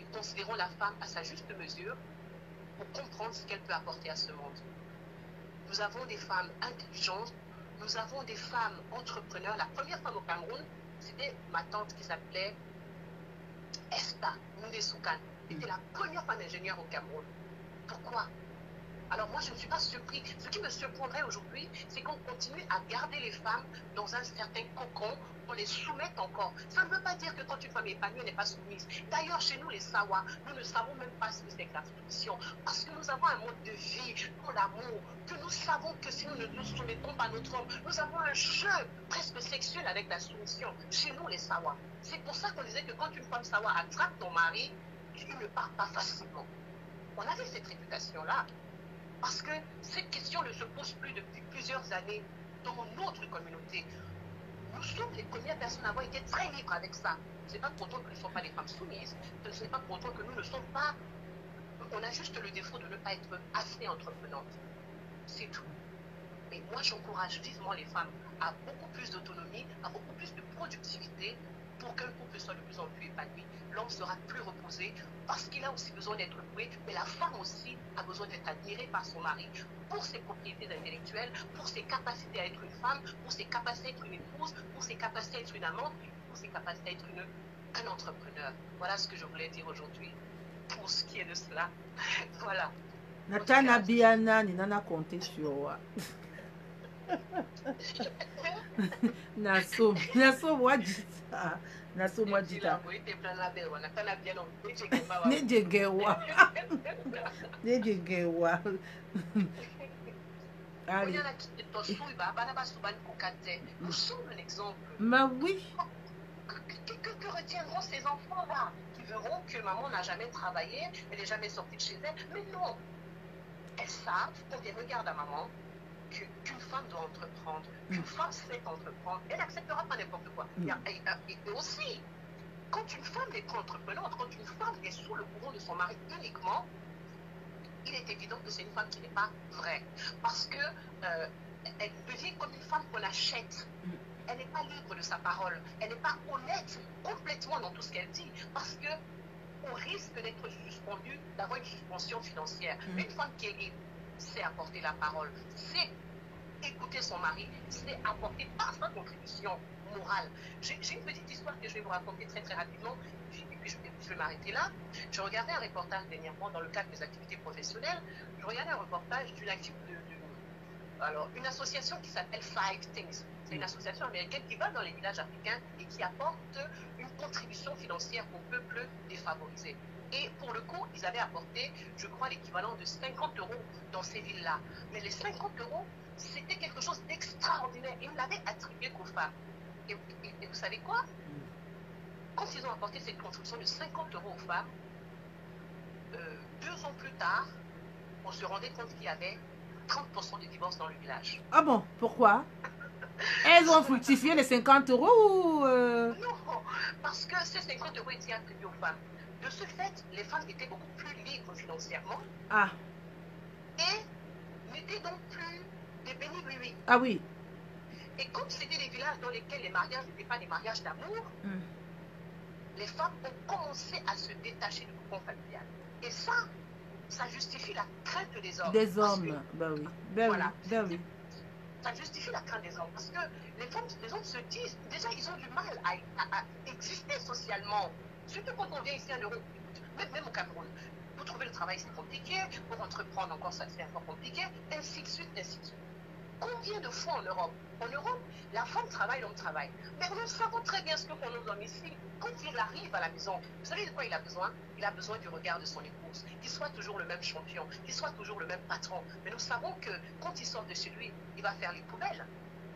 Et considérons la femme à sa juste mesure pour comprendre ce qu'elle peut apporter à ce monde. Nous avons des femmes intelligentes nous avons des femmes entrepreneurs. La première femme au Cameroun, c'était ma tante qui s'appelait Esta Elle était la première femme ingénieure au Cameroun. Pourquoi alors moi, je ne suis pas surpris. Ce qui me surprendrait aujourd'hui, c'est qu'on continue à garder les femmes dans un certain cocon on les soumette encore. Ça ne veut pas dire que quand une femme est épanouie, elle n'est pas soumise. D'ailleurs, chez nous, les Sawa, nous ne savons même pas ce que c'est que la soumission. Parce que nous avons un mode de vie pour l'amour, que nous savons que si nous ne nous soumettons pas à notre homme, nous avons un jeu presque sexuel avec la soumission. Chez nous, les Sawa. C'est pour ça qu'on disait que quand une femme Sawa attrape ton mari, il ne part pas facilement. On avait cette réputation-là. Parce que cette question ne se pose plus depuis plusieurs années dans notre communauté. Nous sommes les premières personnes à avoir été très libres avec ça. Ce n'est pas pour autant que nous ne sommes pas des femmes soumises, ce n'est pas pour que nous ne sommes pas. On a juste le défaut de ne pas être assez entreprenantes. C'est tout. Mais moi, j'encourage vivement les femmes à beaucoup plus d'autonomie, à beaucoup plus de productivité, pour qu'un couple soit de plus en plus épanoui, l'homme sera plus reposé parce qu'il a aussi besoin d'être loué, mais la femme aussi a besoin d'être admirée par son mari pour ses propriétés intellectuelles, pour ses capacités à être une femme, pour ses capacités à être une épouse, pour ses capacités à être une amante, pour ses capacités à être une, un entrepreneur. Voilà ce que je voulais dire aujourd'hui pour ce qui est de cela. voilà. Nathan n'en a compté sur na so na so wajita na so wajita nejengewa nejengewa Allez. Mais oui. Que, ce que, retiendront ces enfants-là qui verront que maman n'a jamais travaillé, elle n'est jamais sortie de chez elle Mais elles savent quand regardent à maman, qu'une femme doit entreprendre, qu'une mm. femme sait entreprendre, elle n'acceptera pas n'importe quoi. Mm. Euh, et, aussi, quand une femme n'est pas entreprenante, quand une femme est sous le courant de son mari uniquement, il est évident que c'est une femme qui n'est pas vraie. Parce que euh, elle devient comme une femme qu'on achète. Mm. Elle n'est pas libre de sa parole. Elle n'est pas honnête complètement dans tout ce qu'elle dit. Parce que on risque d'être suspendu, d'avoir une suspension financière. Mais une femme qui est libre, c'est apporter la parole, c'est écouter son mari, c'est apporter par sa contribution morale. J'ai une petite histoire que je vais vous raconter très très rapidement, et puis je, vais m'arrêter là. Je regardais un reportage dernièrement dans le cadre des activités professionnelles, je regardais un reportage d'une association qui s'appelle Five Things. C'est une mm. association américaine qui va dans les villages africains et qui apporte une contribution financière aux peuple défavorisé. Et pour le coup, ils avaient apporté, je crois, l'équivalent de 50 euros dans ces villes-là. Mais les 50 euros, c'était quelque chose d'extraordinaire. Ils ne l'avaient attribué qu'aux femmes. Et, vous savez quoi Quand ils ont apporté cette construction de 50 euros aux femmes, euh, deux ans plus tard, on se rendait compte qu'il y avait 30% de divorces dans le village. Ah bon Pourquoi Elles ont fructifié les 50 euros euh Non, parce que ces 50 euros étaient attribués aux femmes. De ce fait, les femmes étaient beaucoup plus libres financièrement. Ah. Et n'étaient donc plus des oui. Ah oui. Et comme c'était des villages dans lesquels les mariages n'étaient pas des mariages d'amour, hmm. les femmes ont commencé à se détacher du cocon familial. Et ça, ça justifie la crainte des hommes. Des hommes, ben oui. Ben oui, Ça justifie la crainte des hommes. Parce que les, femmes, hommes se disent, déjà, ils ont du mal à exister socialement. Surtout quand on vient ici en Europe, même, au Cameroun. Pour trouver le travail, c'est compliqué. Pour entreprendre encore, ça c'est encore compliqué. Ainsi de suite, ainsi de suite. Combien de fois en Europe En Europe, la femme travaille, l'homme travaille. Mais nous savons très bien ce que font nos hommes ici. Quand il arrive à la maison, vous savez de quoi il a besoin Il a besoin du regard de son épouse, qu'il soit toujours le même champion, qu'il soit toujours le même patron. Mais nous savons que quand il sort de chez lui, il va faire les poubelles,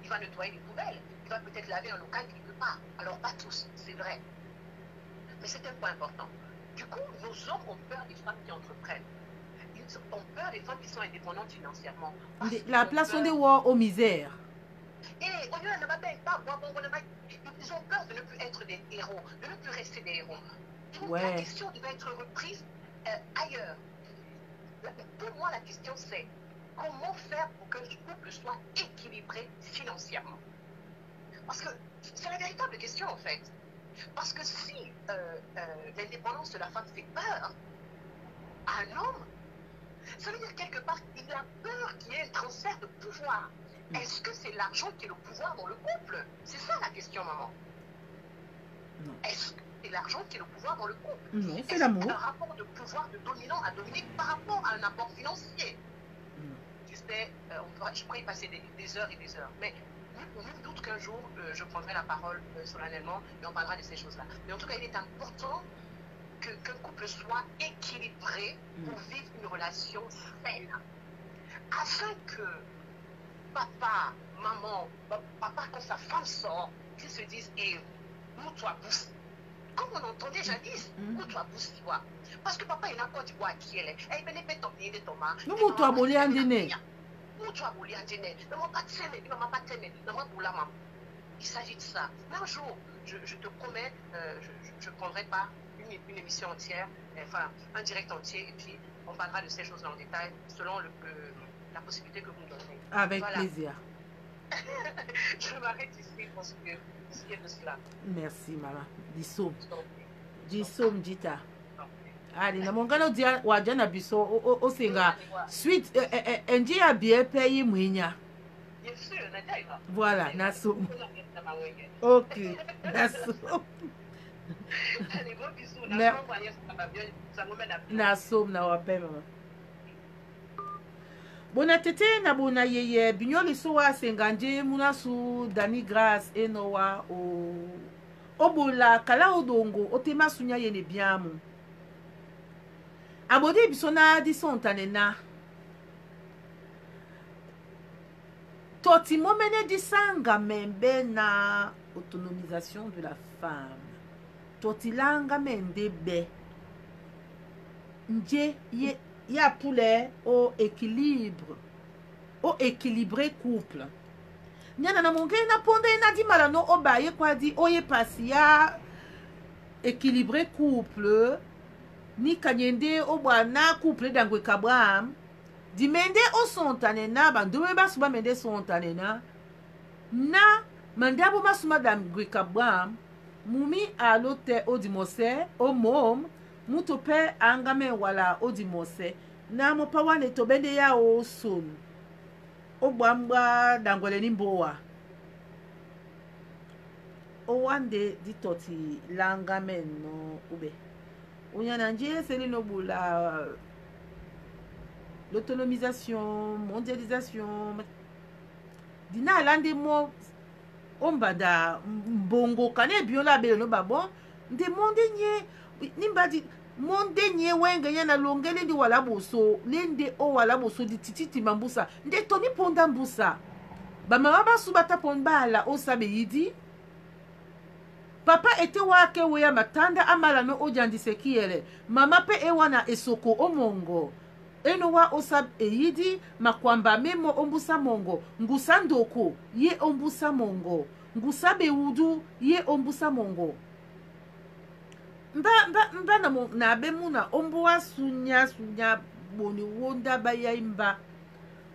il va nettoyer les poubelles, il va peut-être laver un local ne veut pas, Alors pas tous, c'est vrai. Mais c'est un point important. Du coup, nos hommes ont peur des femmes qui entreprennent. Ils ont peur des femmes qui sont indépendantes financièrement. La place on des rois aux misères. Et eh, on ne va pas, ils ont peur de ne plus être des héros, de ne plus rester des héros. La question doit être reprise euh, ailleurs. Pour moi, la question c'est comment faire pour que le couple soit équilibré financièrement Parce que c'est la véritable question en fait. Parce que si euh, euh, l'indépendance de la femme fait peur à un homme, ça veut dire quelque part qu'il a peur qu'il y ait un transfert de pouvoir. Mm. Est-ce que c'est l'argent qui est le pouvoir dans le couple C'est ça la question, maman. Est-ce que c'est l'argent qui est le pouvoir dans le couple Non, c'est un rapport de pouvoir de dominant à dominé par rapport à un apport financier. Mm. Tu euh, je pourrais y passer des, des heures et des heures. Mais nul doute qu'un jour, euh, je prendrai la parole euh, solennellement et on parlera de ces choses-là. Mais en tout cas, il est important qu'un couple soit équilibré pour mm. vivre une relation saine. Afin que papa, maman, papa, quand sa femme sort, qu'ils se disent, et eh, nous, toi, pousse comme on entendait jadis, mm. pousse toi Parce que papa, il a encore du bois qui est là. Eh, ben, il peut t'emmener de Thomas. Nous, toi, en dîner. Nous avons les antennes, Ne m'a pas traîné, ne m'a pas traîné, Ne m'a pas la maman. Il s'agit de ça. un jour, je, je te promets, euh, je ne prendrai pas une, une, émission entière, euh, enfin, un direct entier, et puis on parlera de ces choses en détail selon le, euh, la possibilité que vous me donnez. Avec plaisir. je m'arrête ici parce que c'est de cela. Merci, maman. Dissoum. Dissoum, Dita. ali na mungano dia wadya na biso osinga swit enji eh, eh, eh, ya bie pe yi mwinya voilà na somu ok na somu na somu na wape mama bo na tete na bo na yeye binyoli so wa asenga nje mu na so dani grace e no wa o obola kala odongo otema so nya ye ne biamu abodi biso na disontane na toti mo mene disangame mbe na autonomisation de la femme toti langame nde be nje ye, ye apule o équilibre o équilibré couple nyana na mongeli na ponda ye na di mala no oba ye kua di oyepa si ya équilibré couple ni kanyende obwa na couple dangwe kabwa di mende osontane na bandume basuma mende sontane na na mandabo masuma dangwe kabwa mumi alo te odi mose omom mu to peut angame wala odi mose na mo pa wane tobende ya osonu ogbangba dangwele ni mbowa owande di toti langame no ube unyananjie esili lobula l'autonomisation mondialisation dina ala nde mo ombanda mbongoka na ebionla abelelo babo nde monde nye ni mbadi monde nye wenge nye na longe lendi wala boso lende o wala boso di tititima mbusa nde toni mponda mbusa bamama basu bataponi baala osabe yidi papa e ti wake weyama tanda amala no odiandise ki yele mama mpe e wana e soko omongo e no wa osa e yidi makuamba mê mo ombusa mongo ngusa ndoko ye ombusa mongo ngusa bewudu ye ombusa mongo mba, mba, mba na, mo, na abe mu na ombu asunya sunya boni wonda bayai mba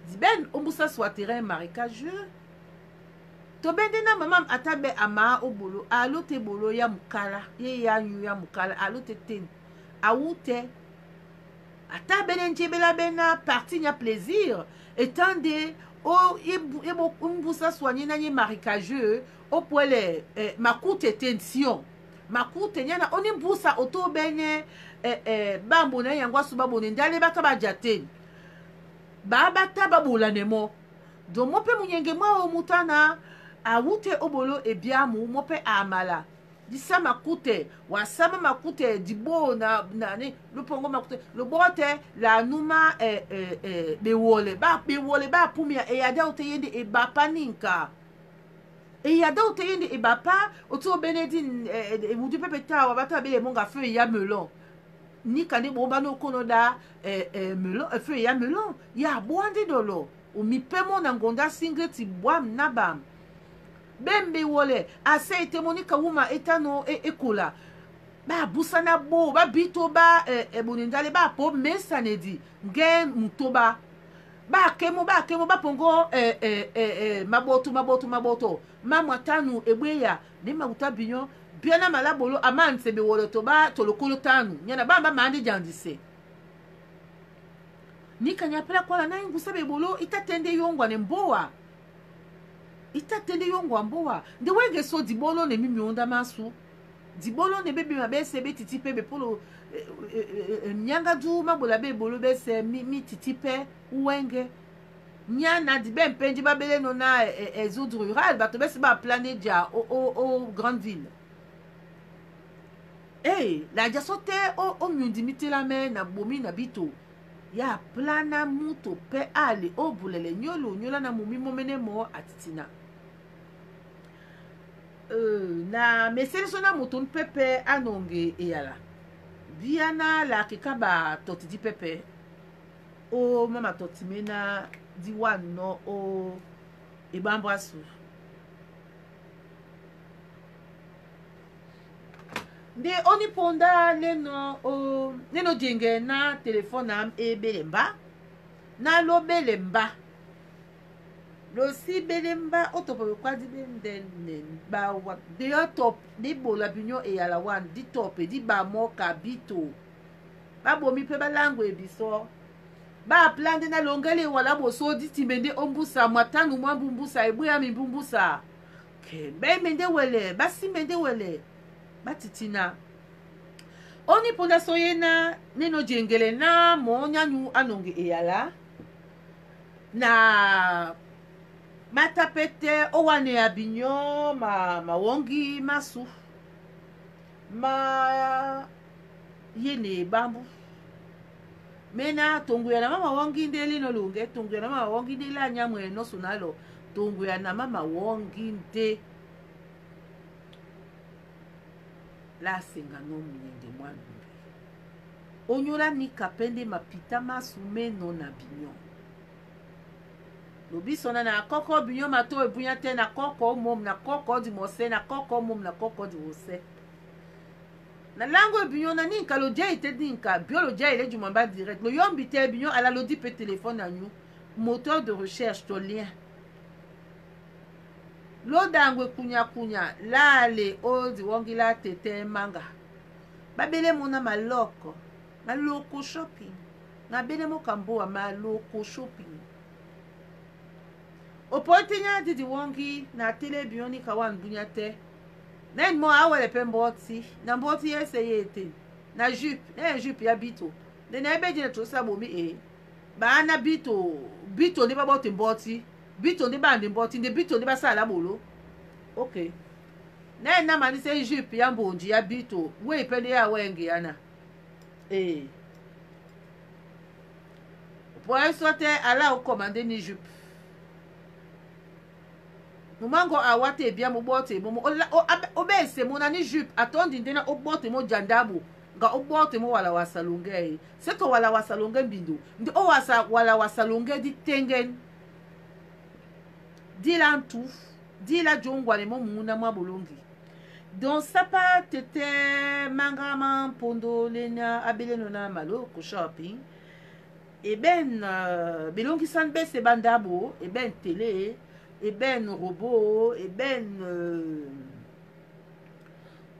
di ben ombusa so aterrain marécageux tobende na mama ata be amaa obolo alo te bolo ya mukala ye ye anyu ya mukala alo te teni awu te ata abene nzebela be na parti nya plaisir etant de o ye bo e e mbusa soigne na ye maricageux opo ele eh, makute tension makute nyana oni mbusa oto benye eh, eh, bambone yango aso babone nde alebaka badya teni baabata babolane mo don mo mpe monyenge mwa omutana awute obolo ebyamu mope amala disama kute wasama makute dibo na nani lupongo makute lobote la numa eh, eh, eh, bewole ba bewole ba pumia eyada oteyende ebapa ninka eyada oteyende ebapa oti obenedi emutu e, e, pepe tawa bata abele emonga feu eya melon nika nde bongo bana okono da e, feu eya melon ya abwandi dolo omipe mo na ngonda singlet bwam na bam bembe wole ase etemoni kawuma e tano e ekola babusa na bo babi to ba eh, eboni e, ndale bapo mesane di nge mutoba bakemo bakemo bapongo eh, eh, eh, eh, maboto maboto maboto mamwa tanu ebweya ne makuta binyo bia na malabolo ama nsebe wolo to ba tolokolo tanu nyana bamba mandi jandise nikanya pela kwala na ngusa bebolo itatende yongwa ne mbowa i ta tëndö yongo ambo wa nde wege so dibolo na mbi mionda maso dibolo na bebe mabese be titi mpe bepolo mianga eh, eh, eh, du mabola be ebolo bese mi titi mpe wenge nya na di be mpenzi babele no na exode rural bato bese baplane dia o grande ville e la dia so te omiundimi ti lame na bomi na bito ye apla na mu to mpe ale obulele nyolo onyola na mu mi momene mo atiti na Euh, na mesere so na moto ni pepe anonge eyala bia na laki kaba toti di pepe o mama toti me na di wani no o e gbambo aso nde oni ponda leno o leno dienge na telefone e na ebele mba na lobele mba losi si belemba otopo be kuâ di be ndene bawa de yo top di bola binyo e yala wana di tope di bamoka bito babomi mpe balangwe biso baapla nde na longele ewala boso di ti mende ombusa mwatandu mwa mbumbusa ebuyami mbumbusa kembe mende wele basi mende wele batitina oni mponda so ye na nde no diengele na mo nyanyu anonge e yala na matapete owane ya binyo ma, mawongi masu ma ye na ebambu me na tonguya na ma mawongi nde lino lunge tonguya na ma mawongi nde la nyamu e noso na lo tonguya na ma mawongi nde lasenga no muyende mwa lumbe onyola nika pende mapita masu meno na binyo lo biso na na koko binyoma to ebunya te na koko mom na koko di mose na koko mom na koko di wose na lango ebinyo na ninka lo dia e te ninka bio lo dia e le duma mba direct lo yombi te ebinyo ala lo di mpe telefone na nyu moteur de recherche tolien lodangwe kunyakunya lale odi wongi la tete manga babele mo na maloko na loko shopping na bele mokambo wa maloko shopping opolti nya didi wongi na tele bioni kawa ndunya te na en mo awele pe mboti na mboti yeseye ete na jupe na ye jupe ya bito nde e. na ebe jine tosa bomi e baana bito bito ndi baboti mboti bito ndi bandi mboti ndi bito ndi basala bolo ok na en namani se jupe ya mbonji ya bito wei pe ndi ye awenge yana e poin so te ala okomande ni jupe mu mango awate ebia mu bɔte mu obese mu na ni jupe atondi ndena obɔte mu jandabu nga obɔte mu wala wasalunge ye se to wala wasalunge mbindo ndi owasa wala wasalunge di tengen di la ntuf di la jongwale mu muna mwa bulungi don sapa tete mangama mpondo lena abeleno na maloko shopping e ben uh, bilongisani bese bandabo e ben tele e ben robot e eh ben euh,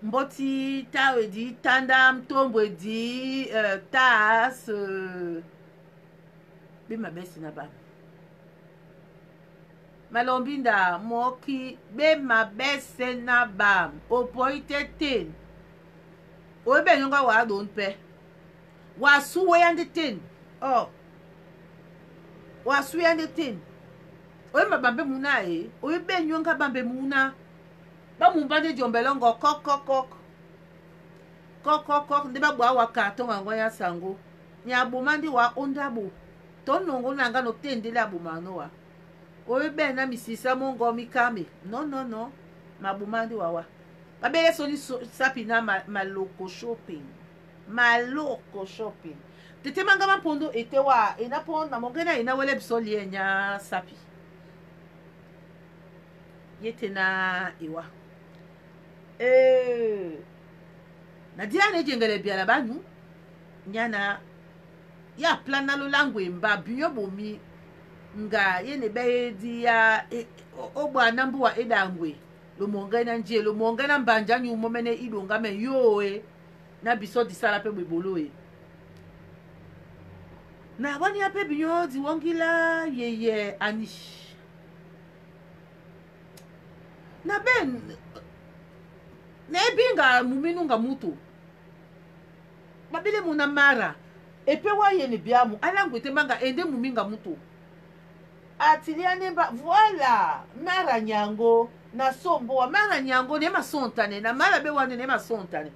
mboti tao e di tanda mtombo e di euh, tas euh, be mabesi na bango malombi nda moki be mabese na bango opoi tetene oyebeni yongo awa adoni mpe wasu weyandi tene o oh. wasu yandi tene oyemba bambe muna e oyebe nyonga bambe muna bamumba nde diombelongo kokokok kokokok nde babwa wa karton yango ya sango nya aboma nde wa onda bo tonongo na nga no te ndeli aboma no wa oyebe na misisa mongo mikame nonono no. maboma nde wawa babele soni sapi na maloko shopping maloko shopping tete manga mampondo ete wa e na mpondo na monge na e na wele biso lie nya sapi yetena iwa ee eh. na a na ejengele biala banu na ya plana lo langwe mba biyo mi nga na ebe di ya e, ogbo anambuwa edangwe lomonga na njie lomonga na mbanja nyu momene idonga me yoe na biso sara pe mwebolo e na wani ape binyo diwongila yeye anishi nabe nayebinga muminu nga mutu babele e mu na mara epe wayene biamu alangu ete mbanga ende mumi nga mutu atiliane mba voila mara nyango na sombowa mara nyango ne masontane na mara be wane ne masontane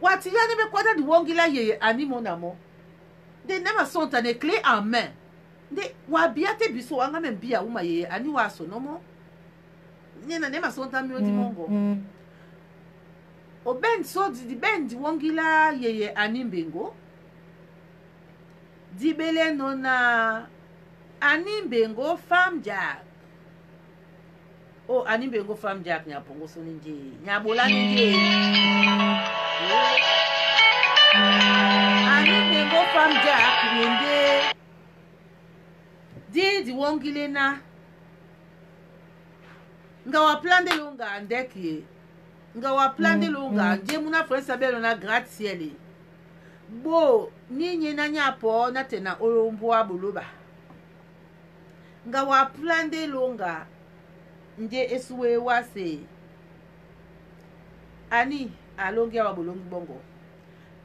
watiliane be kuata diwongila yeye animo na mo nde ne masontane clé en main nde wabia te biso wanga me mbia uma yeye ani wasonomo nyena nema sontami mm, odi mongo mm. bend so di bendi wongila yeye ani mbengo di beleno na ani mbengo fam jack o oh, ani farm fam jack nyapongo so ninje nyabola ninje ani mbengo fam jack yende mm. di di wongile na nga waplande lo nga andeki ye nga waplande lo nga ndie mu na frɛnsa bɛ lo na gratiɛ le bo ni nye na nye apɔ na te na olombo abolo ba nga waplande lo nga ndie esuwe wase ani alongi awa bolongi bongo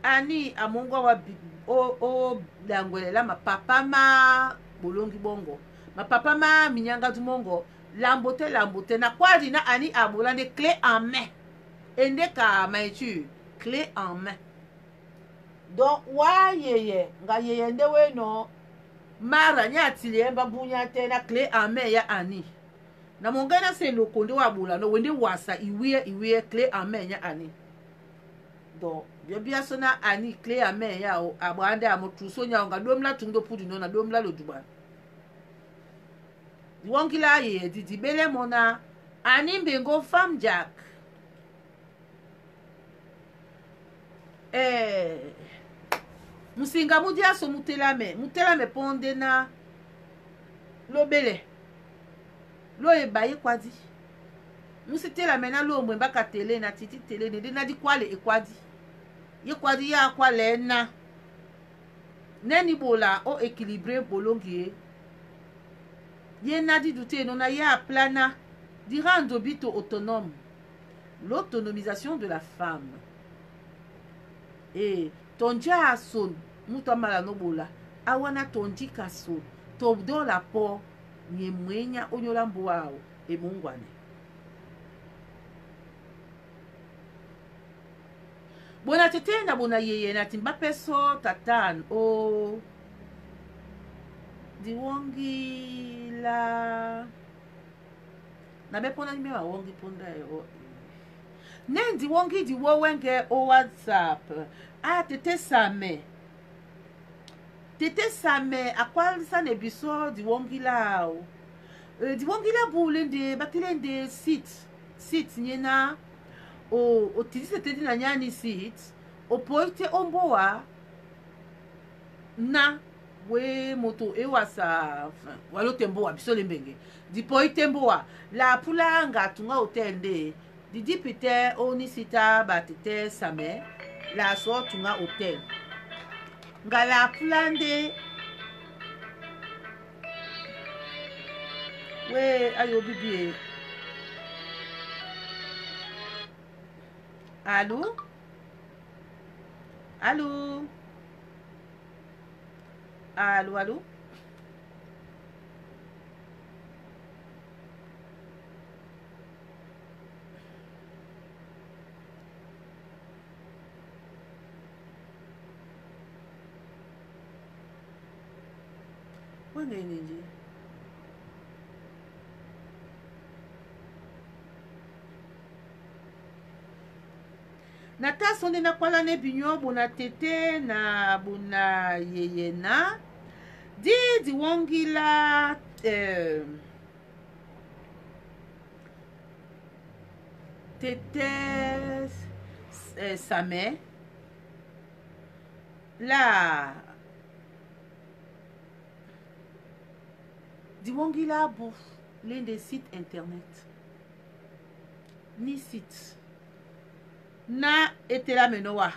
ani amongo awa olangwelela mapapa ma bolongi bongo mapapa ma minyanga tu mongo lambo te lambo te na kua di na ani abola nde clé en main e nde ka maiture clé en main donc wa yeye nga yeye nde weno mara nye atili ye babunya te na clé en main ya ani na mo ngai na sendoko nde wabola no wende wasa iwie iwie clé en main ya ani donc biabia so na ani clé en main ya o abo ande amo tuso nyaonga domla tungo pudu no na domla lo dubana longila yeye didi bele mo na ani mbengo fam jack eh, musinga mudi aso mutelame mutelame mpo nde na lobele lo yeba ye kua di mu si telame na lo mwemba ka tele na titi tele ne nde na di kua le e kua di ye kua di ye akua le na neni bola o équilibré bolongi ye ye na di dute eno na ye apla na di rendre bito autonome l'autonomisation de la femme e tongi aso mutu amala nobola awana tongi kaso todola po nye mwenya onyola mbu awo emungwane bona tete na bona yeye na ti mbape so tatan o diwongi ndinga ndabepona ndime vawongi po ndayo nendiwongi ndiwowenge owhatsapp a tetesame tetesame akwalisane biso ndiwongilao ndiwongila e, bule nde batele nde sit sit nyena otilise tendi na nyani sit opoite omboa na we moto ewasa walote mbowa biso lembenge dipoi te mbowa la pula nga atunga hotel nde didipi te onisi ta bate te same la so otunga hotel nga la pula nde we ayo bibi e alo alo allo allo Quando é Nidi? na ta so nde nakwala na ebinyobuna tete na buna yeye na didi wongila eh, tete eh, same la diwongila abu l'un des sites internet ni site na etela menowa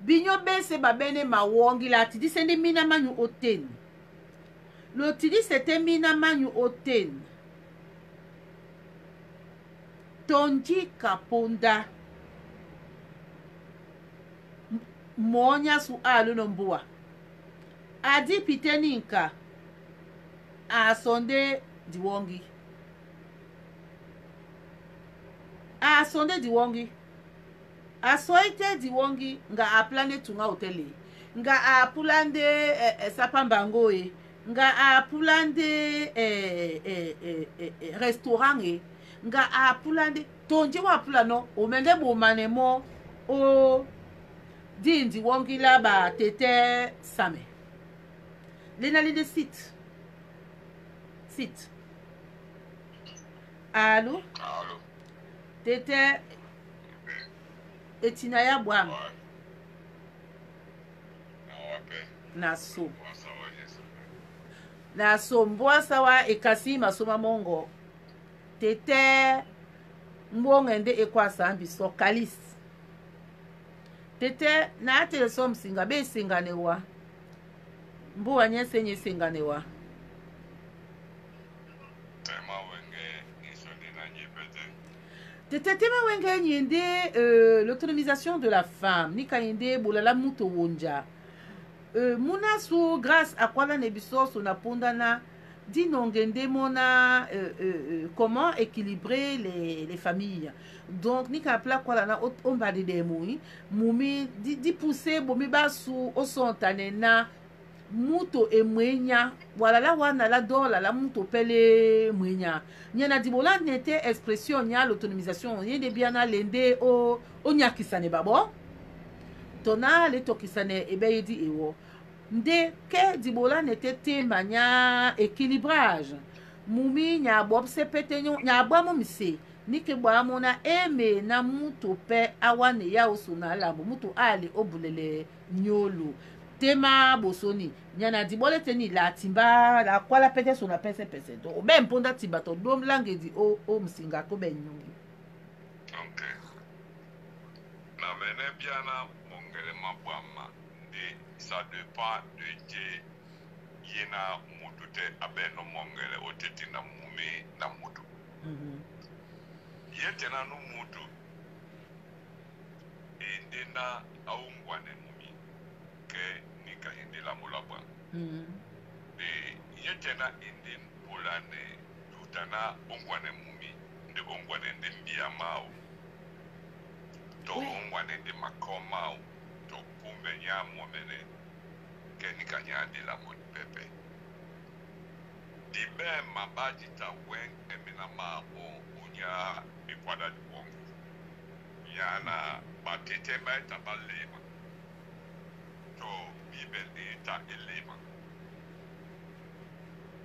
bino bese babene mawongi la ti dise ndi mbini amanyu oteni lo ti dise te mbini amanyu oteni tongi kaponda mo nyasu alu no mbuwa adi piteni nka aso nde diwongi aso nde diwongi aso e te di wongi nga apla nde tunga hotele nga apula nde eh, eh, sapambango e nga apula nde eh, eh, eh, eh, restaurant e nga apula nde tonje wapula no ome nde bomane mo o di ndi wongi la batete same le na le nde site site alo tete etina ya bwama na so na so mbwasa wa ekasi masoma mongo tete mbonge nde ekwasa biso kalisi tete na atele so msinga be esengane wa mbu wanyese nye esengane wa eh, teteteme wenge yende euh, l'autonomisation de la femme ni ka yende bolala mutu wonja euh, mu na so grâce akuala na biso so na pondana di nonge nde mona euh, euh, euh, comment équilibrer les, les familles donc ni ka pla kuala na ombadede e mui mumi di, di pousse bomi basu osonta ne na moto emwenya walala wana la do lala moto pele mwenya nye na dibo la nete expression nya l'autonomisation ye de biana lende o onyakisane babo tona le tokisane ebe ye di ewo nde ke dibo la nete tema nya équilibrage mumi nya bob se pete nyo nya abwa mu mise ni ke bwa mu na eme na moto pe awane ya oso na labo moto ale obulele nyolo tema bosoni nyana di bole te ni la timba la kuâ la pete so na pesepese to o be mponda ti bato do lange di o, o musinga kobe nyongi okay. na mene bia na mongele mabua ma nde ça dépend de je ye na mutu te abe no mongele o te ti na mu mi na mutu mm -hmm. ye te na nu mutu e nde na ahungwane mu mi ke ka indi lamulabwa mm. Mm-hmm. de ye tena indi mpulane tutana ongwane mumi ndi ongwane ndi mbiya mau to oui. ongwane ndi mako mau to kumbe nyamwo mene keni kanyadi lamoni pepe dibe mabadi ta weng emina mabo unya ikwada diwongo yana batite baita balema to i, i, ta, i Lima.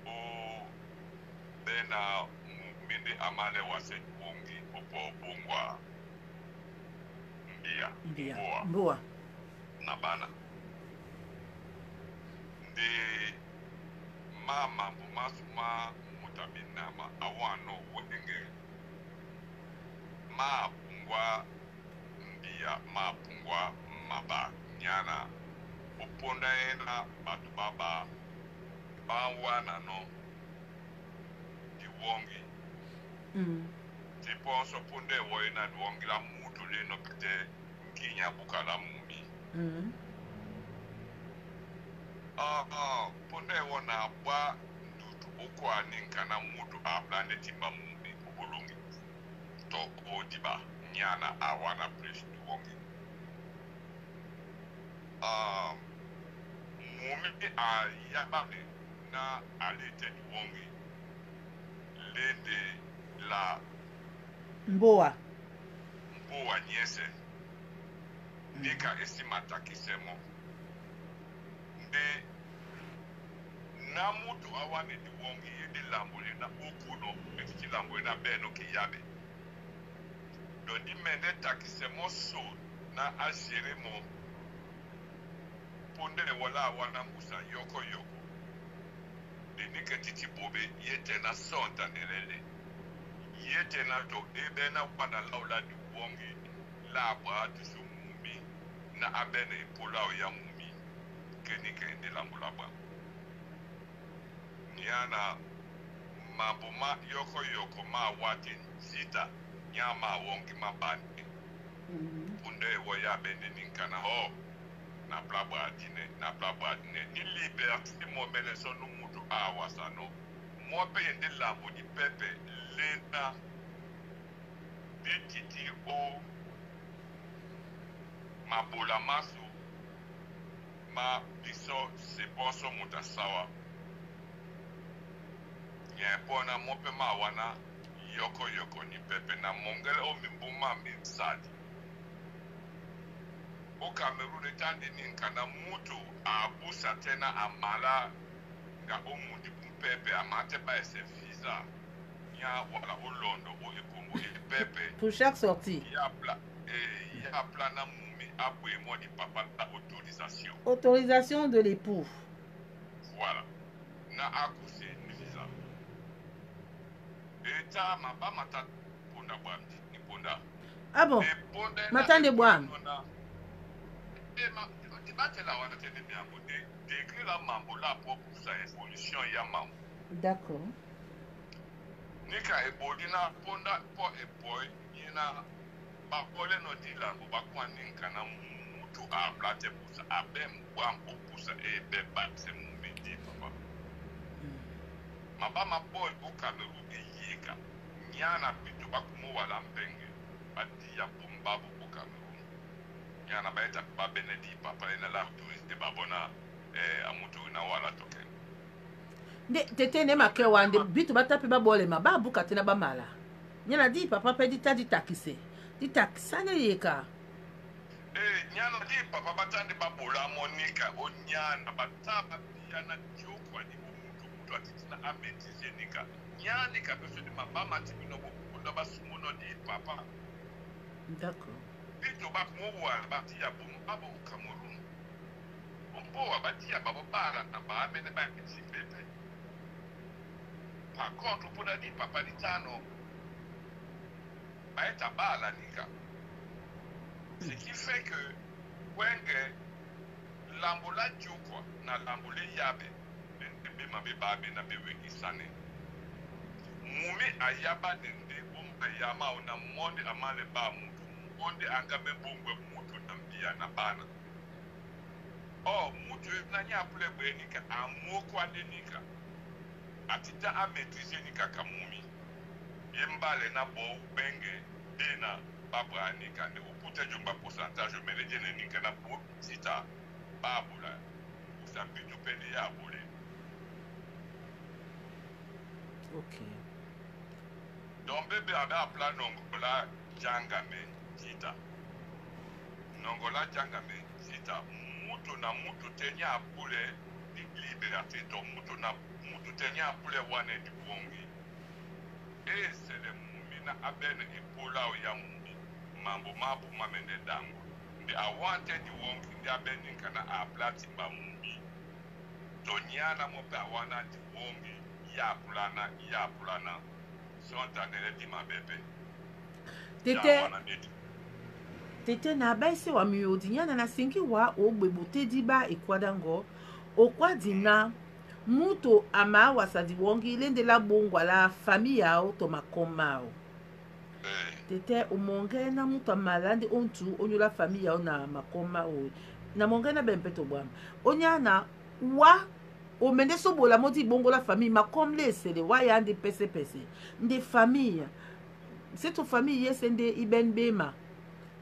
U tena mindi amale bongi upo bungwa mbia, mbia. Mbua. mbua na bana ndi mama mbumasuma mutaminama awano wenge mapungwa mbia maba mabanyana ena bato baba bawanano no diwongi mm. ti ponso punde woi na diwongi la mutu lino kite nkinya buka la mumi mm. uh, uh, punde wona bwa ndutu okwani nkana mutu ablande timba mumi ubulungi to odiba nyana awana pres diwongi mumi ayabani na ale tɛ ni wɔngi le de la mbowa mbowa nyɛsɛ ni ka mm. esi matakisɛ mɔ nde namu do awa ni ni wɔngi ye de lambo le na oku nɔ etiti lambo na bɛɛ no ke yabe dɔdi mɛ ne takisɛ mɔ so na azere mɔ. konde wala wana musa yoko yoko denike titi bobe yete na santa nelele yete na to ebe na wana laula di wongi la a bɔra dusu na abene bɛ ya mumi keni kende la langulagba ni mambo ma yoko yoko ma wati zita n mm-hmm. y'a ma wɔnge ma ba ni kunde wɔ ya Oh. na blabla adine na blabla adine ni liberté ni momene so ni mutu awasano ah, mope yende lambo ni pepe lena ni titi o oh, mabola maso ma biso sepo so mutu asawa nye mpona mope ma awana yokoyoko ni pepe na mongele o oh, mimbu ma mi sadi o cameroun étant de nin kana mutu abusa tena amala nga omuntu kumpepe amate bayese visa nya wala olondo oyekongo epepe pour chaque sortie yapla e eh, yapla na mumi abuemwa ni papa na autorisation autorisation de l'époux voilà na akuse visa eta mabamata mponda bwamdi ni mponda ah bon matande bwam e ma dibatela wana tene miango deekrila mambo la mpo kusa évolution ya mambo d'accord nika eboli na mponda mpo eboy ye na bakole no dilango bakuaninka na mutu abla te pusa abe mbwambo pusa ebe batse mumedi papa maba maboy bo cameroun eyeka nyana bitu bakumowala mbenge badiya bombabo nyana bayetaka babene di papa ye eh, na lar touriste babona eh, amuturi na wala tokende nde tete nde make wa nde bitu bata mpe babolema babuka te na bamala nyana di papa mpe dita ditakise ditakisa nde yeka eh, nyana di papa bata nde babola monika onyana bata babia na diokua ni bomutu mutu atiti na ametize nika nyanika mpe so di mabama ti bino bokundo basumono di papa d'accord ìjọba kan wọ àbátíyà bò ń bábọ̀ òkà mọ̀rọ̀ ń bọ̀ àbátíyà bàbọ̀ báàrà àbá mẹ́nẹ́ bá ti bẹ̀bẹ̀ pàkọ́ọ̀tù pọ́nà ní pàpà ní tánà báyẹ̀tà báàlà nìkà ce qui fait que wenge lambo la jokwa na lambo le yabe be ma be babe na be weki sane mumi ayaba dende bomba yama ona monde amale ba mumi konde angame bongwe mutu mbia na bana o oh, mutu nani apule bwenika amokwane nika atita amaîtrise nika kamumi ye mbale na bo ubenge de na babwa nika nde upute jomba pourcentage melejene nika na bo tita babula usambitu pene ya abule ok donc bebe abe apla nongola jangame sita nongola jangambe sita mutu na mutu te ɲa pule liberate to mutu na mutu te ɲa pule wane di bongi e sele mumina abene i pulaw ya mumbi mambo mabu mamende dango ndi awante di wongi ndi abeni kana aplati ba mumbi to ɲana mo pe awana di wongi ya pulana ya pulana sontanele di mabepe tete tete na abaisi wamiri odinyana na singi wa ogbe butedi ba ekuadango okua di na mu to ama awasa di wongi lende labongwa la fami yao to makoma ao eh. tete omongele na mutu amala ndi ontu onyola fami yao na makoma oyo na mongele na bempe to bwama onyana wa omende so bola mo ti bongola famille makom le esele waya andi pesepese nde famille se to famille ye se nde i beni bema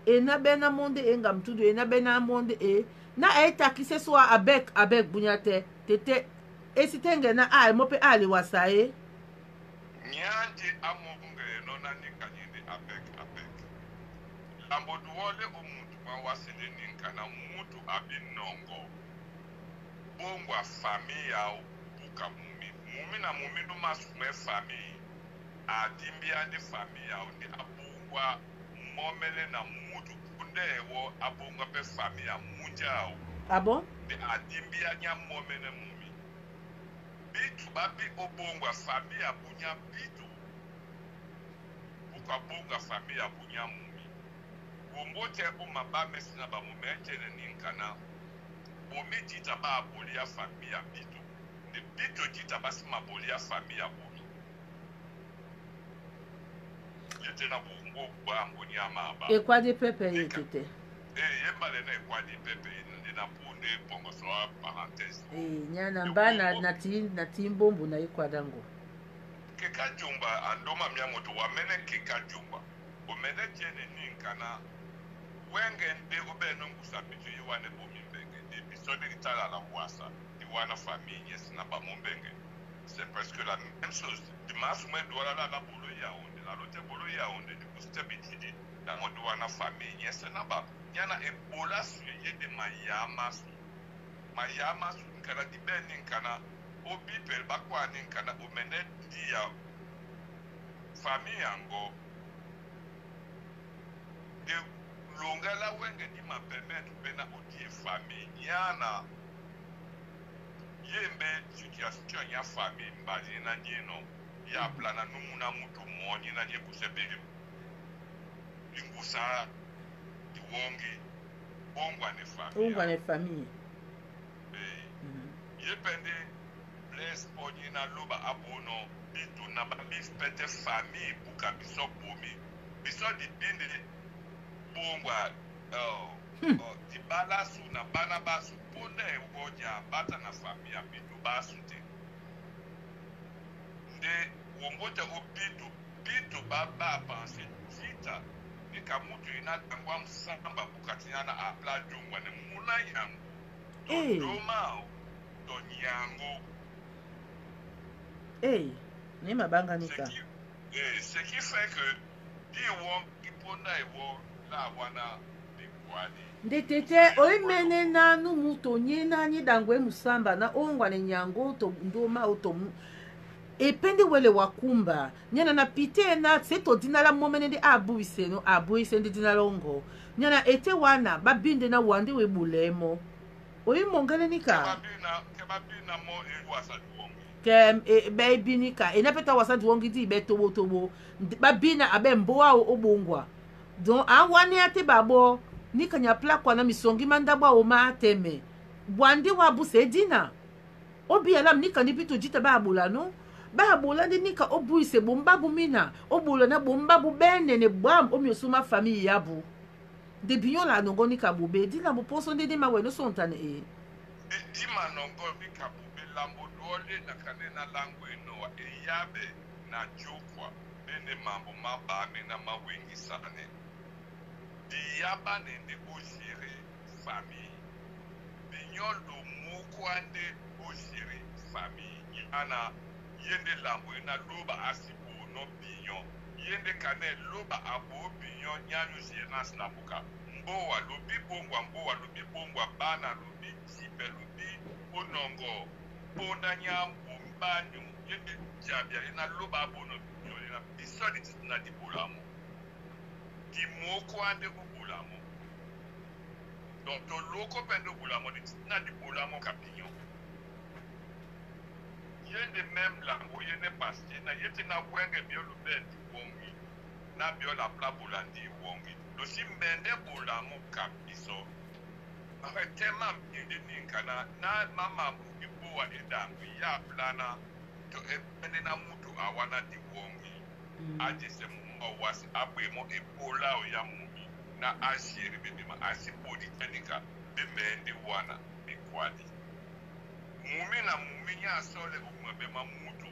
e na be na monde e ngam tudu e na be na monde e na ayetakise so abek abek bunya te tete e si te nge na aye mo mpe alewasa ye nyandi amongele no na ninga nyindi abek abek lambo duwole omuntu mawasele ninga na mutu abinongo bongo afami ya buka mumi mumi na mumi no masume fami adimbi adi fami yao ndi abungwa momele na mudu kundewo abonga pe famia munjawo abo ah be adimbia nya momene mumi bitu babi obongwa famia bunya bitu ukabonga famia bunya mumi wombote uma bamesi na bamumencene ninkana bomijita baaboli ya famia bitu ne bitu jita basi maboli ya famia Eh, ye tɛ eh, na bongo bango ni amaba ekwadi pepe ye tete ee ye mbale na ekwadi pepe nde na po nde bongo so a parenthèse ee nyana mba na na ti na ti mbombu na ye kwadango ke ka jumba andoma mia moto wa mene ke ka jumba o mene tiene nin kana wenge nde o bɛ no ngusa bitu ye wane bo min benge de biso de tala la wasa di wana famille nyesi na ba mo benge c'est presque la même chose dimanche mwe dwala la la bolo ya o nalo te bolo yaounde liboso te bididi yango nde wana famille nyese na banya na ebola so ye nde maya maso maya maso nkana dibe ni nkana obibele bakua ni nkana omene ndi ya euh, famille yango elonga la wenge ndi mapermetre mpe na odie famille nyana ye mbe situation ya famille mbali na nyeno ya plana nomuna mutu monyi na nyekusa bili lingusala tiwonge ongwa ne famille ongwa ne famille eh mm -hmm. ye pende bless ponyi na loba abono bitu na ba mispete famille buka biso bomi biso dibinde bongwa oh, hmm. oh, dibalasu na bana basu mpo nde ekodya bata na famille ya bitu basu te nde wongote upitu pitu baba panse tita nika mutu inatangwa msamba bukatinyana apla dungwa ne mula yangu tondoma ton yango hey, naye mabanga nika ce qui eh, fait que di wongi mpona ewo la wana likwani nde tete oimene nanu mu tonyenani dango e musamba na ongwa ne nyango tondoma o tomu epende wele wakumba nyana na pite na se to dina la momene nde abuise no abuise nde dina longo nyana ete wana babinde na wande webulemo oyimongele nika e kem e, be e bini ka e na peta wasa diwongi di be tobo tobo babina abe mboa o obongwa don awani ate babo nika nya plakwa na misongi mandabwa o ma ateme bwande wa buse e dina obi alam nika ni bitu jita babula no babola ndi nika obuyise bombabu mina obola na bombabu benene bwam omi oso ma famille ya bu nde binyo la nongo nika bobe di na bo poso ndende ma wene so ntane e. e di ma nongo nika bobe lambo dole na kane na lango enowa eyabe na jokwa bende mambo mabame na mawengisane diyaba nende ogere famille binyo lo moko ande ogere famille ana ye nde lambo ye na loba asi bono binyo ye nde kane loba abo binyo nyanyu gérance lambuka mbowa lobi bongwa mbowa lobi bongwa bana lobi tipe lobi onongo mpona nyambu mbanyu ye nde diabia ye na loba abono binyo ye na biso adi ti ti na di bolamu di moko ande bobolamu donc toloko mpe nde bolamu adi ti ti na di bolamu ka binyo ye nde même lango ye nde pastie na ye ti na wenge biolo beti wongi na biolo apla bolandi wongi lo si mende bolamu ka biso tema mbindi ninka na na mamamu i bowa e dangu ye apla na to e pende na mutu awana di wongi mm. aje se mumba wasi abue mo e bolao ya mumi na asieri bebima asi bodi tanika be mende wana be kwadi mumi na mumi ya sole umu be ma wamebeba moto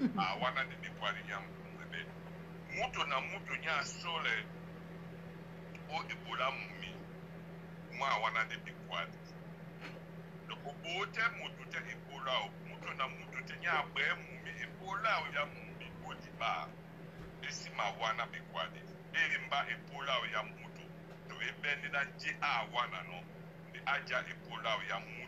hmm. hawana nilipo alinyambe moto na moto nya sole o ebola mumi mo hawana nilipo ali loko bo tɛ mutu te ebola o moto na moto te nya abɛ mumi ebola o ya mumi o di ba si ma hawana biko ali eri mba ebola o ya moto to ebɛ nina je hawana no ni aja ebola o ya mumi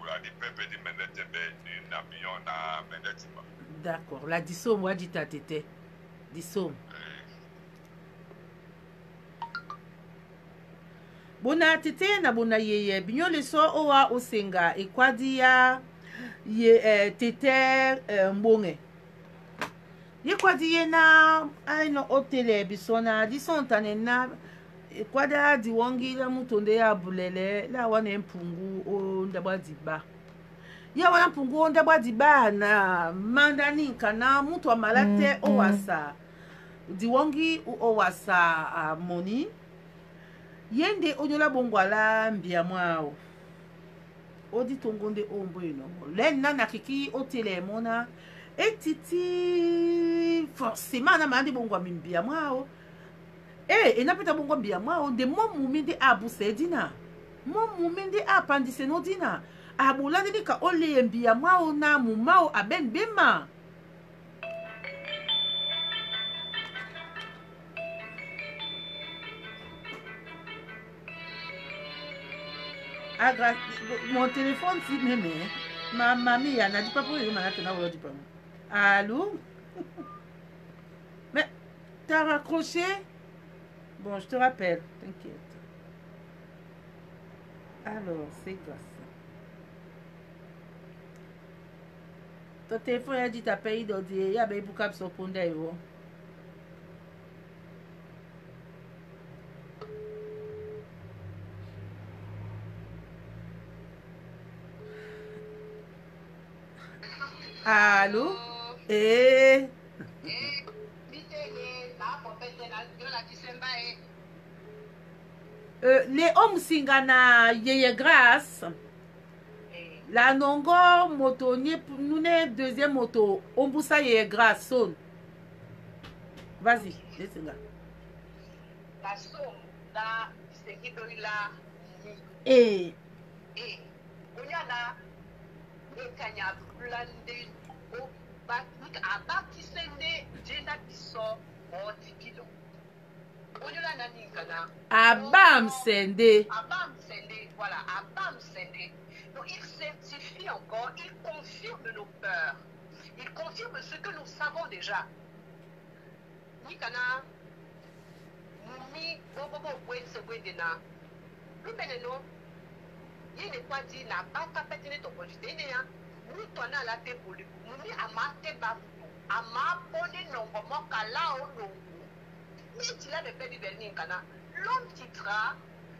kuladi pepe ti mende ti mbe na mio na mende ti ma d'accord la disomo adi ta tete disomo eh. bo na tete na bo na yeye binyole so owa osenga e kuâdi ya ye eh, tete eh, mbonge ye kuâdi ye na ayino ah, otele biso na adi so ntane na kwade adi wongi la mutu nde ya bulele la wana mpungu onda bwa diba ye wana mpungu onda bwa diba na manda ninka mm, mm. na mutu amala te mm, owasa mm. diwongi owasa uh, moni ye nde onyola bongo ala mbia mwa awo odi tongo nde ombo eno le na na kiki otelemo na e titi forcément na mala nde bongo ami mbia mwa awo e eh, enapeta bongo mbiamwa o de mwa mumi nde abuse di na mwa mumi nde apandise no di na abu landini ka o leye mbiamwa o na mu ma o oh, abeni ah, bema agra ah, mon téléphone si meme ma mami ya na di papo yo na tena wolo di papo allô mais t'as raccroché Bom, estou a pé, tranquilo. Alô, segurança. To telefon yon jit apè yi do diye, ya be yi bukap sopon de yo. E? E? Euh, leo musinga na yeye grace eh. lanongo moto nye nune deuxième moto ombusa yeye grace son vas-y lesinga Eh. Eh. Onyana ekanya abula ndị abakise ndị jena biso ma ọ dị kilo Abam Sende. Abam Sende, voilà, Abam Sende. Donc il certifie encore, il confirme nos peurs. Il confirme ce que nous savons déjà. Nikana, Mumi, Bobobo, Wese, Wedena. Lumeneno, il n'est pas dit, n'a pas tapé ton congé. Nous, t'en as la paix pour lui. Mumi, Amate, Bafou. Ama, Pone, Nongo, Mokala, Ono. il a le père du Kana, l'homme quittera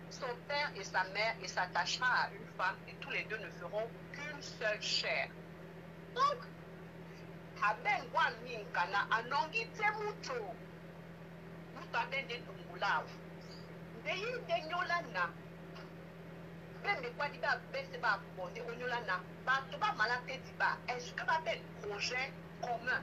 son père et sa mère et s'attachera à une femme et tous les deux ne feront qu'une seule chair. Donc, Amen Wani Kana, Anongi Temuto, Mutane de Tungulao, Ndeyi, de Mais il y a des Ba Bonde Onyolana, Ba Toba Malate est-ce que va projet commun?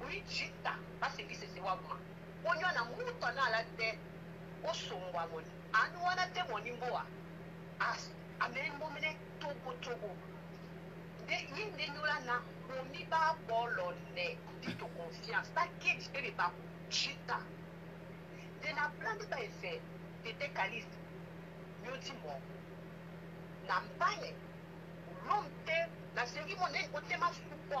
o kuijita basi visese waguma onywana mutana aladde osonga moni anuwanadde moni mbowa amembomere togotogo nde ye ndenyolana bomi babolone dito confiance bakedi bebe bakujita de napulandi baefe tetekalisi nyoti moko na mbanye ulomte na seri monene otema supo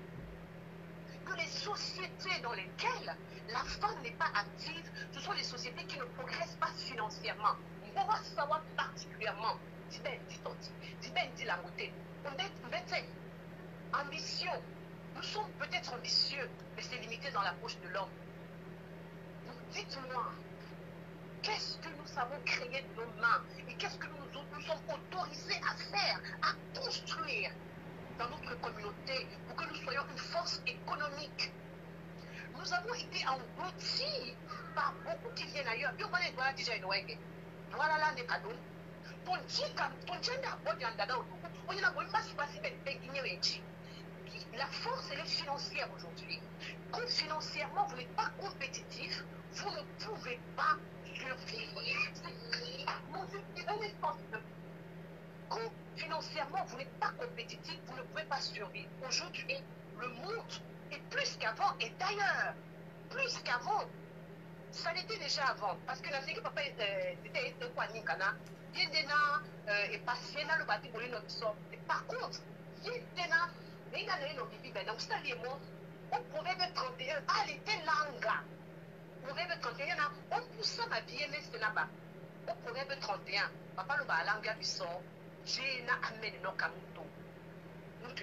les sociétés dans lesquelles la femme n'est pas active, ce sont les sociétés qui ne progressent pas financièrement. On savoir particulièrement, la Toti, on est Mbete, ambition. Nous sommes peut-être ambitieux, mais c'est limité dans la poche de l'homme. Dites-moi, qu'est-ce que nous savons créer de nos mains et qu'est-ce que nous, nous sommes autorisés à faire, à construire dans notre communauté, pour que nous soyons une force économique. Nous avons été engloutis par beaucoup qui viennent ailleurs. la force, est financière aujourd'hui. Quand financièrement, vous n'êtes pas compétitif, vous ne pouvez pas survivre. Mon Dieu, un espace Financièrement, vous n'êtes pas compétitif, vous ne pouvez pas survivre. Aujourd'hui, le monde est plus qu'avant et d'ailleurs, plus qu'avant. Ça l'était déjà avant. Parce que la que papa, était quoi, Ninkana Yendena, euh, et Passiena, le bâti, pour les Par contre, Yendena, a et Nobibi, vie. donc, ça, les mots, au proverbe 31, à était langa. Proverbe 31, on hein. poussait ma mais c'est là-bas. Au proverbe 31, papa, le bâti, langa, du sort jina amene nos mtu Nous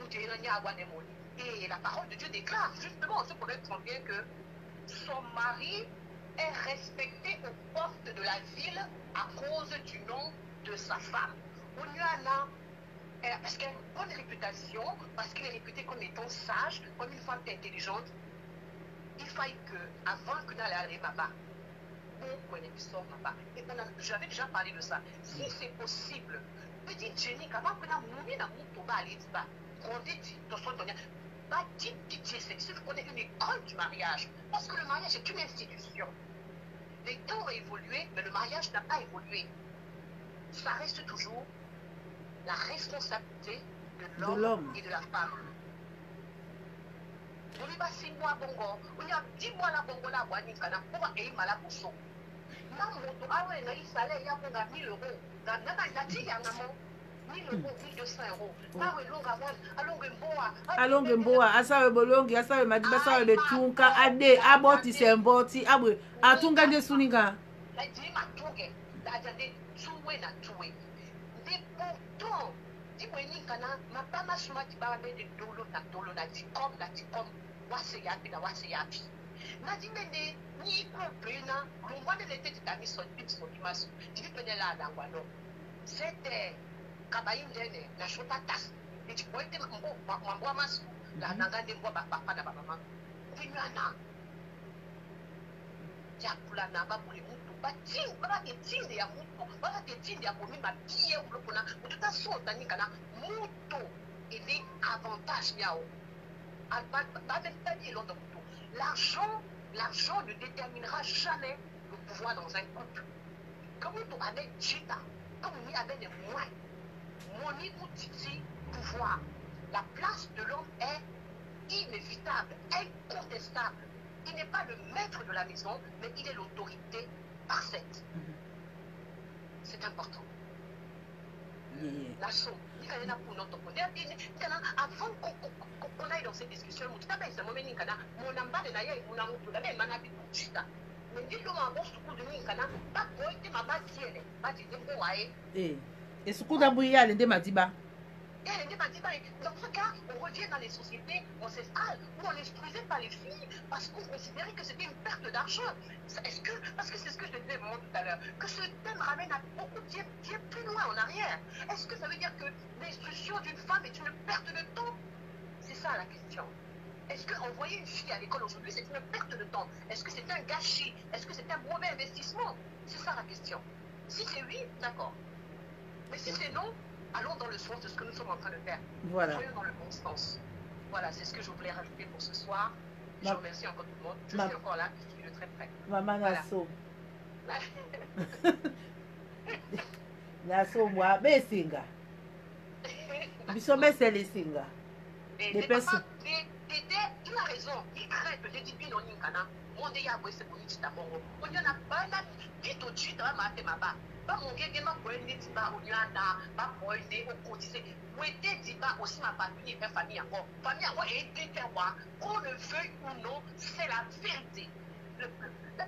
mtu nyagwa moni. et la parole de Dieu déclare justement ce problème bien que son mari est respecté au poste de la ville à cause du nom de sa femme. parce qu'elle a une bonne réputation, parce qu'elle est réputée comme étant sage, comme une femme intelligente, il faille que, avant que d'aller à un connexion là-bas. Et maintenant, j'avais déjà parlé de ça. Si hum. c'est possible, petite Jenny, quand on a dans mon tomba à l'Édiba, on dit, dans son tonnerre, bah, dit DJ Si qu'on une école du mariage. Parce que le mariage est une institution. Les temps ont évolué, mais le mariage n'a pas évolué. Ça reste toujours la responsabilité de l'homme et de la femme. Bongo, on a dix mois à bongo la bonne, on a aimer mois la bongo ntangoto awa na isale eyako na 1000 euro na nana yati yanga mo alonge mbowa asawe bolongi asawe madi basawe betunka ade abotise mboti abwe atunga nde suninga kana mapama suma ti baba be de dolo na dolo na ti kom na ti kom wase yapi na wase yapi nadimende ni comprena mungwanda letetitamisoimaso ndilipenela adangwa no sete kabayi ndene nashota tasi ndichipoete mwambwa maso lananga ndembwa bapana bamama kuinwana tiakulana babule mutu babake tinde ya mutu babake tinde ya komema biye ulokona mutu tasota ningana mutu ele avantage nyao babelitani elonda mutu L'argent, l'argent ne déterminera jamais le pouvoir dans un couple. Comme pour avec Chita, comme vous des moi, pouvoir. La place de l'homme est inévitable, incontestable. Il n'est pas le maître de la maison, mais il est l'autorité parfaite. Mhm. C'est important. La somme. tika ye na kuna toko nde atini kana avant qu'on aille dans ces discussions mutu tabelisa momeni kana mona mbale na ye na mutu labema na bikutita me ndi lo mabosu kudu mingi kana bakoi te mabatiele bati te mpo waye esukunda mbuyale nde madiba Et elle était dit Dans ce cas, on revient dans les sociétés ancestrales où on instruisait pas les filles parce qu'on considérait que c'était une perte d'argent. Est-ce que, parce que c'est ce que je disais tout à l'heure, que ce thème ramène à beaucoup de plus loin en arrière. Est-ce que ça veut dire que l'instruction d'une femme est une perte de temps C'est ça la question. Est-ce qu'envoyer une fille à l'école aujourd'hui, c'est une perte de temps Est-ce que c'est un gâchis Est-ce que c'est un mauvais investissement C'est ça la question. Si c'est oui, d'accord. Mais si c'est non, allons dans le sens de ce que nous sommes en train de faire. Voilà. dans le bon sens. Voilà, c'est ce que je voulais rajouter pour ce soir. Je remercie encore tout le monde. Je suis encore là, je suis de très près. Maman voilà. Nasso. moi, mais singa. Biso les singa. il a raison. Il crée que l'édipine en Inkana. Monde ya boise pour à Mongo. On y en a pas là. Vite au tuit, ma tête, ma barre bazongeke bakwende diba bah aussi ma famille et ma famille encore famille encore est qu'on le veuille ou non c'est la vérité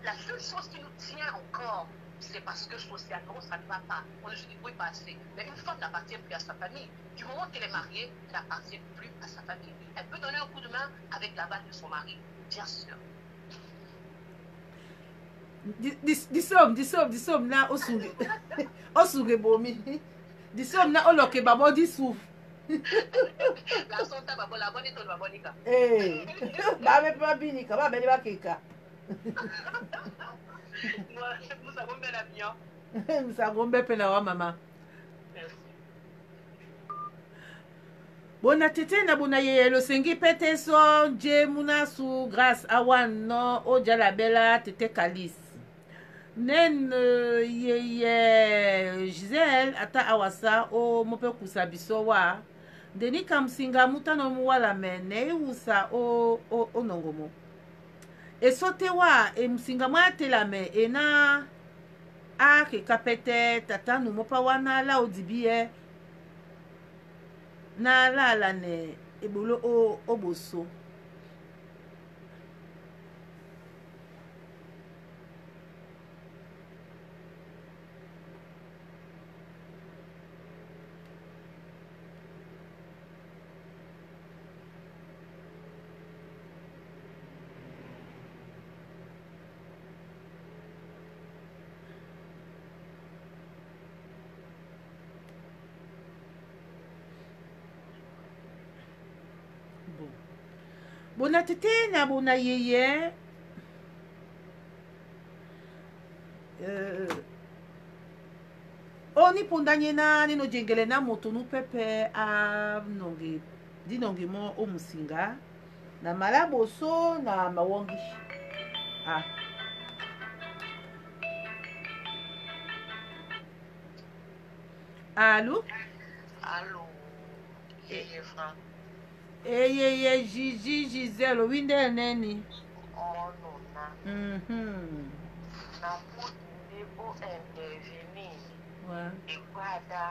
la seule chose qui nous tient encore c'est parce que socialement, ça ne va pas. On ne se débrouille pas assez. Mais une femme n'appartient plus à sa famille. Du moment qu'elle est mariée, elle n'appartient plus à sa famille. Elle peut donner un coup de main avec la balle de son mari, bien sûr. disom disom disom na osunge osunge bomi disom na oloke babo disuf babe mpe babinika babele bakeka musango mbe mpe na wa mama bona tete na bona yeye losengi mpe te so nje mu na so grace awa no odyala bela tete kalise nene euh, yeye gisele ata awasa o mo mpe kusa biso wa ndeni kamusinga mu tano mu wala me na ye wusa onongo mo eso te wa e musinga mu atela me e na akeka pete tata nu mo mpa wana ala odibi ye na ala ala ne ebolo oboso bona tete na bona yeye euh, oyo ni mponda nye na ni no diengele na moto nu pepe anonge ndi nonge mo omusinga na malaboso na mawongi ah. alo alo yeye franco eyeye zizi zizelo winde neni ọnụna na pụtụnebo endevinin ịkwada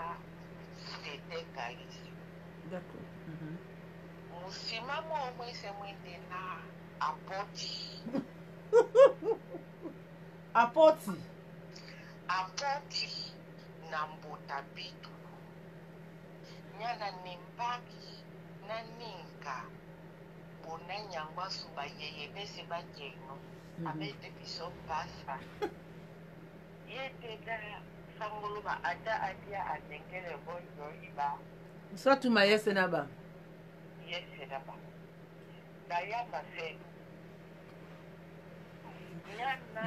sitekaizi musimamo omwese mwende na apoti apoti apoti na mbotabitu nyana nimbaki na ninga bona yango asuba yeye bese badyeno mhm. abete biso pasa ye teta sangoloba ata adia adengele boyo iba so tuma yese na ba yese na ba dayamba fe nyana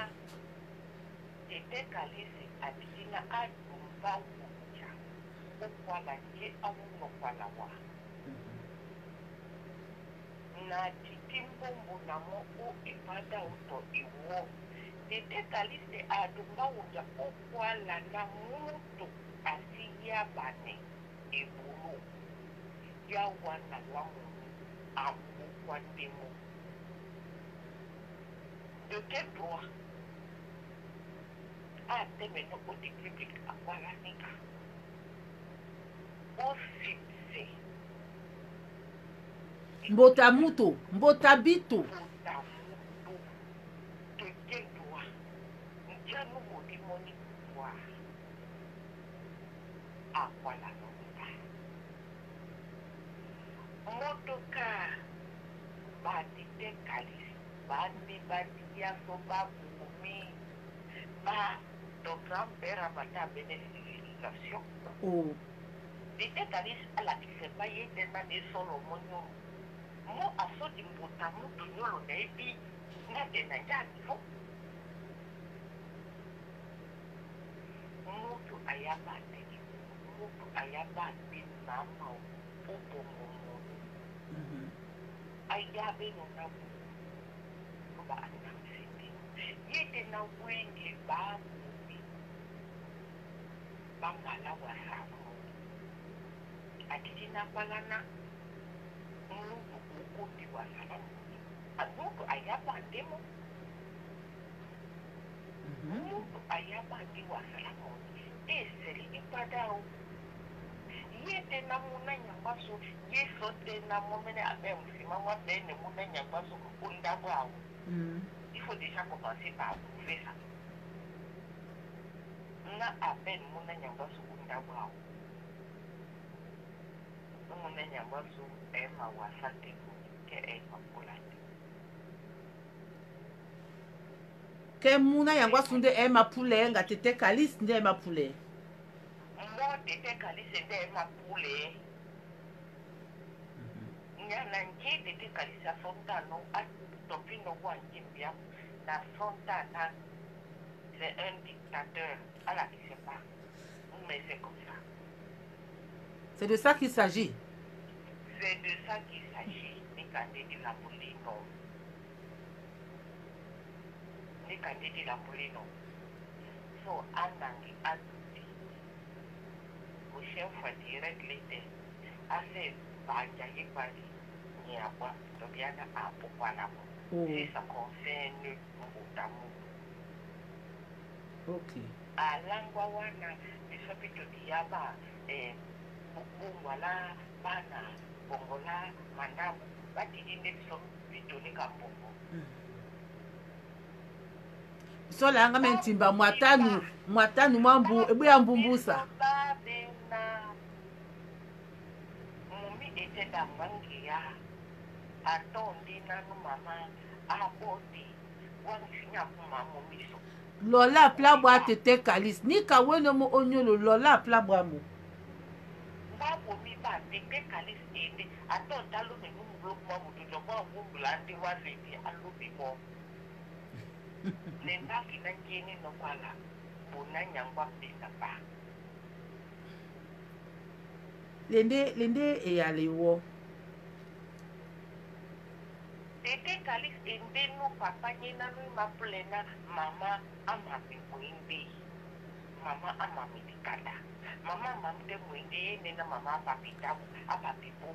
tete kalisi abidina adumba wuja okwala ye amumokwala wa na the o nango oyo ebanda oto ewo detekaliste alonga oya okwala na moto asi ya bane ebolo ya wana lwamoni amokwa ndemo de quel droit ateme noko de public akwalaneka osi mbota mutu mbota bitu motoka batitekali bandi bandiya so babumi ba docteur mpera bata bénéfication oh. bitekalisi alakisema ye tena nesolo monyoro mo asodi mbota mutu nyolo nayebi ngate na ya nivo mutu ayaba te mutu ayaba te mama ubongo mono ayabe nona kuba anamsindi yete na wenge bamubi bangala wasamu atiti na balana muluku obiwa salamu donc ayaba ndemo muntu ayaba ndi wa salamoni eseli ipadawo ye te na muna nyakwaso yeso te na abe msimamo abe ne muna nyakwaso ondabo awo il faut déjà commencer par approuver abe ne muna nyakwaso ondabo awo muna nyakwaso ema wasa ke mu na yango aso nde emapule nga tete caliste nde emapule mo tete kalise nde emapule mhm. nyana nje tete kalise afontano atopino wa njimbia na fontana c'est un dictateur ala kise pas. mais c'est comme ça c'est de ça qu'il s'agit c'est de ça qu'il s'agit katika dini la Polino, katika dini la Polino. So Anangi had to teach Ushelfa directly there. Ase Bajayi Bali Nyakwa Tobiana hapo kwa napo. Mm. Sisa concern mutamu. Okay. Alangwa wana bisopito diaba eh, mungwala bana bongola mandabu so la nga me ntimba mwatanu mwatanu mwambu ebu ya mbumbusa mumi eteda mwangi ya atondi nanu mama abodi wanfinya kuma mumi so lola plabwa tete kalis ni ka weno mo onyolo lola plabwa mo babo mi ba tete kalis ete atonda lo me kuma mutuntɔkwa wula ndị wase di alụbi mɔ ne nta fina jeni nɔkwa la bụ na nyangwa fi naba. lende lende eyale wɔ. tete kalis ende nu papa nye nu ma plɛ na mama ama mi koe be mama ama mi di kada. mama ama mi de koe de ye ne na mama apa pi apa pi bo.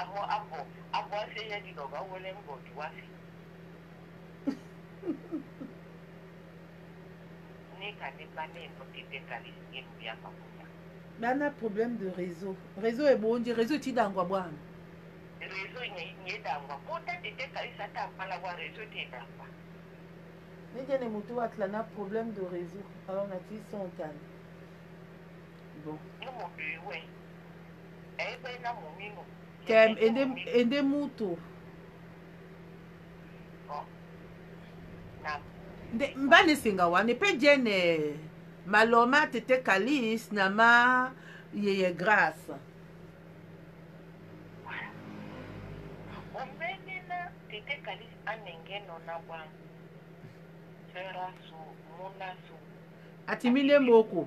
abo abo abo aseye liloba wele mgodi wafi bana problème de réseau réseau ebondi réseau etidangwa bwana réseau nyedangwa po tete tekalisa tampala bwa réseau tedangwa nidene motu atla na problème de réseau alors natui sontane bon yo mobi we eyebena momino kem ende ende mutu nde mbani singa wani mpe diene maloma tete calis na ma yeye grâce ombenina tete calis anengeno na bwangu fera so mona so atimi nde mboko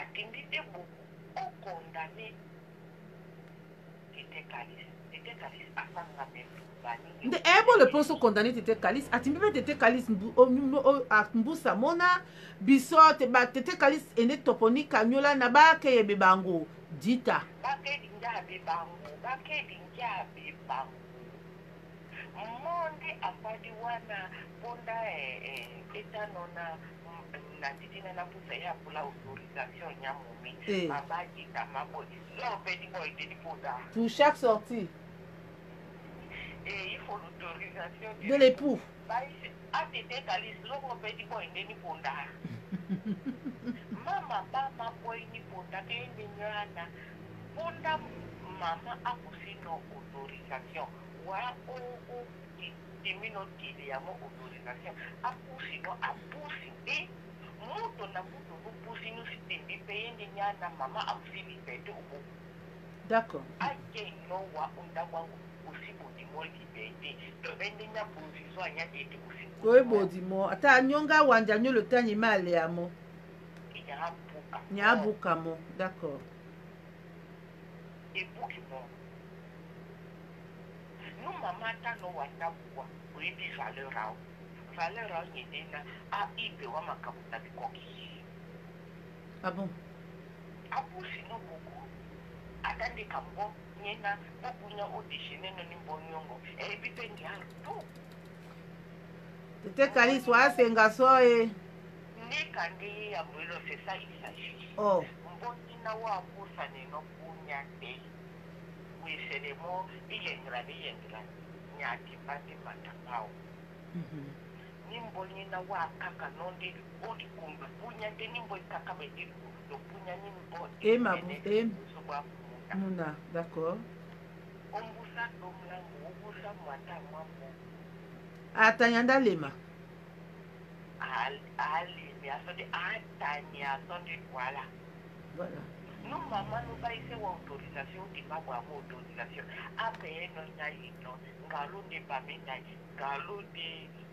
atimi nde mboko okondame nde ayebole eh, mpo so condamne tete kalise atimbi mpe tete kalise oh, oh, ah, mbusa mona biso batete kalise ende toponika niola na bakeyebe bango dita monde afandi wana mponda etano eh, eh, na nadidina napusa yakula autorisation ya mumi hey. Eh. mabaki kamabo lopedi boy dedipoda pour chaque sortie et eh, il faut l'autorisation de l'époux atetekali siloko opedi boy ndeniponda mama bama boy niponda keyendinyana ponda mama akusino autorisation wa timi no kili yango autorisation apusi no apusi nde moto na moto bobusi nusi tembi mpe ye nde nyana mama ausili libete oboko d'accord ake nowa ondako yango osi bodimo libete tobe nde nya proviso anyaka ete osi oye bodimo ata anyonga awanza anyo lotanyi ma aleya mo e nyabuka mo d'accord ebuki mo no mama ata nowa ndakuwa oyebi valeur ao valeur aw ɲinena a i bewa makambo na bikoki ye ah a bon abusino buku atandika mbo nyena bukunya odishineno ni mbonyongo eyebi mpe ndiaru tu tete kaliso asenga so ye ndeka nde ye ya moelo sesa isagi oh. mbonyina wo abusaneno kunya nde mwiselemo iyengrani yengrani nyati mbati matapawo mm -hmm. nimbo nye na wakaka non de ou di koumbe, pounye de nimbo kakame de koumbe, pounye nimbo e mabou, e mou mou na, dako mou mbousa, mou mbousa mou mbousa, mou mbousa a tan yanda lema a leme a tan yanda lema mou mbousa nou mbousa, mbousa mbousa mbousa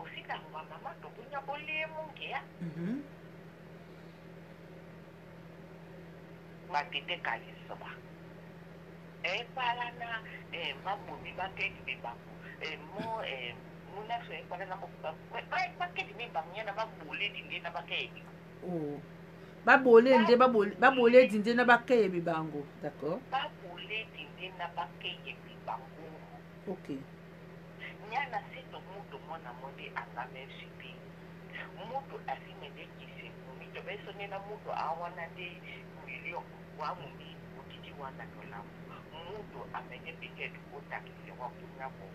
ofika ngubamama nokunyabola emungeya mhm. matete kalisoba ekwalana eh, eh, mabubi bakedi bebango eh, mo munaso ekwalana bakedi bebango nyana baboledi oh. nde nabakedi baboledi nde nabakeye mibango d'accord baboledi nde nabakeye mibango okay nyana sito mudu mwana mwende akamesi te mutu asime nde beso tobesonela mutu awana nde milio wamumi okiti wana tolamu mutu amenge piketi otakise wakunyabo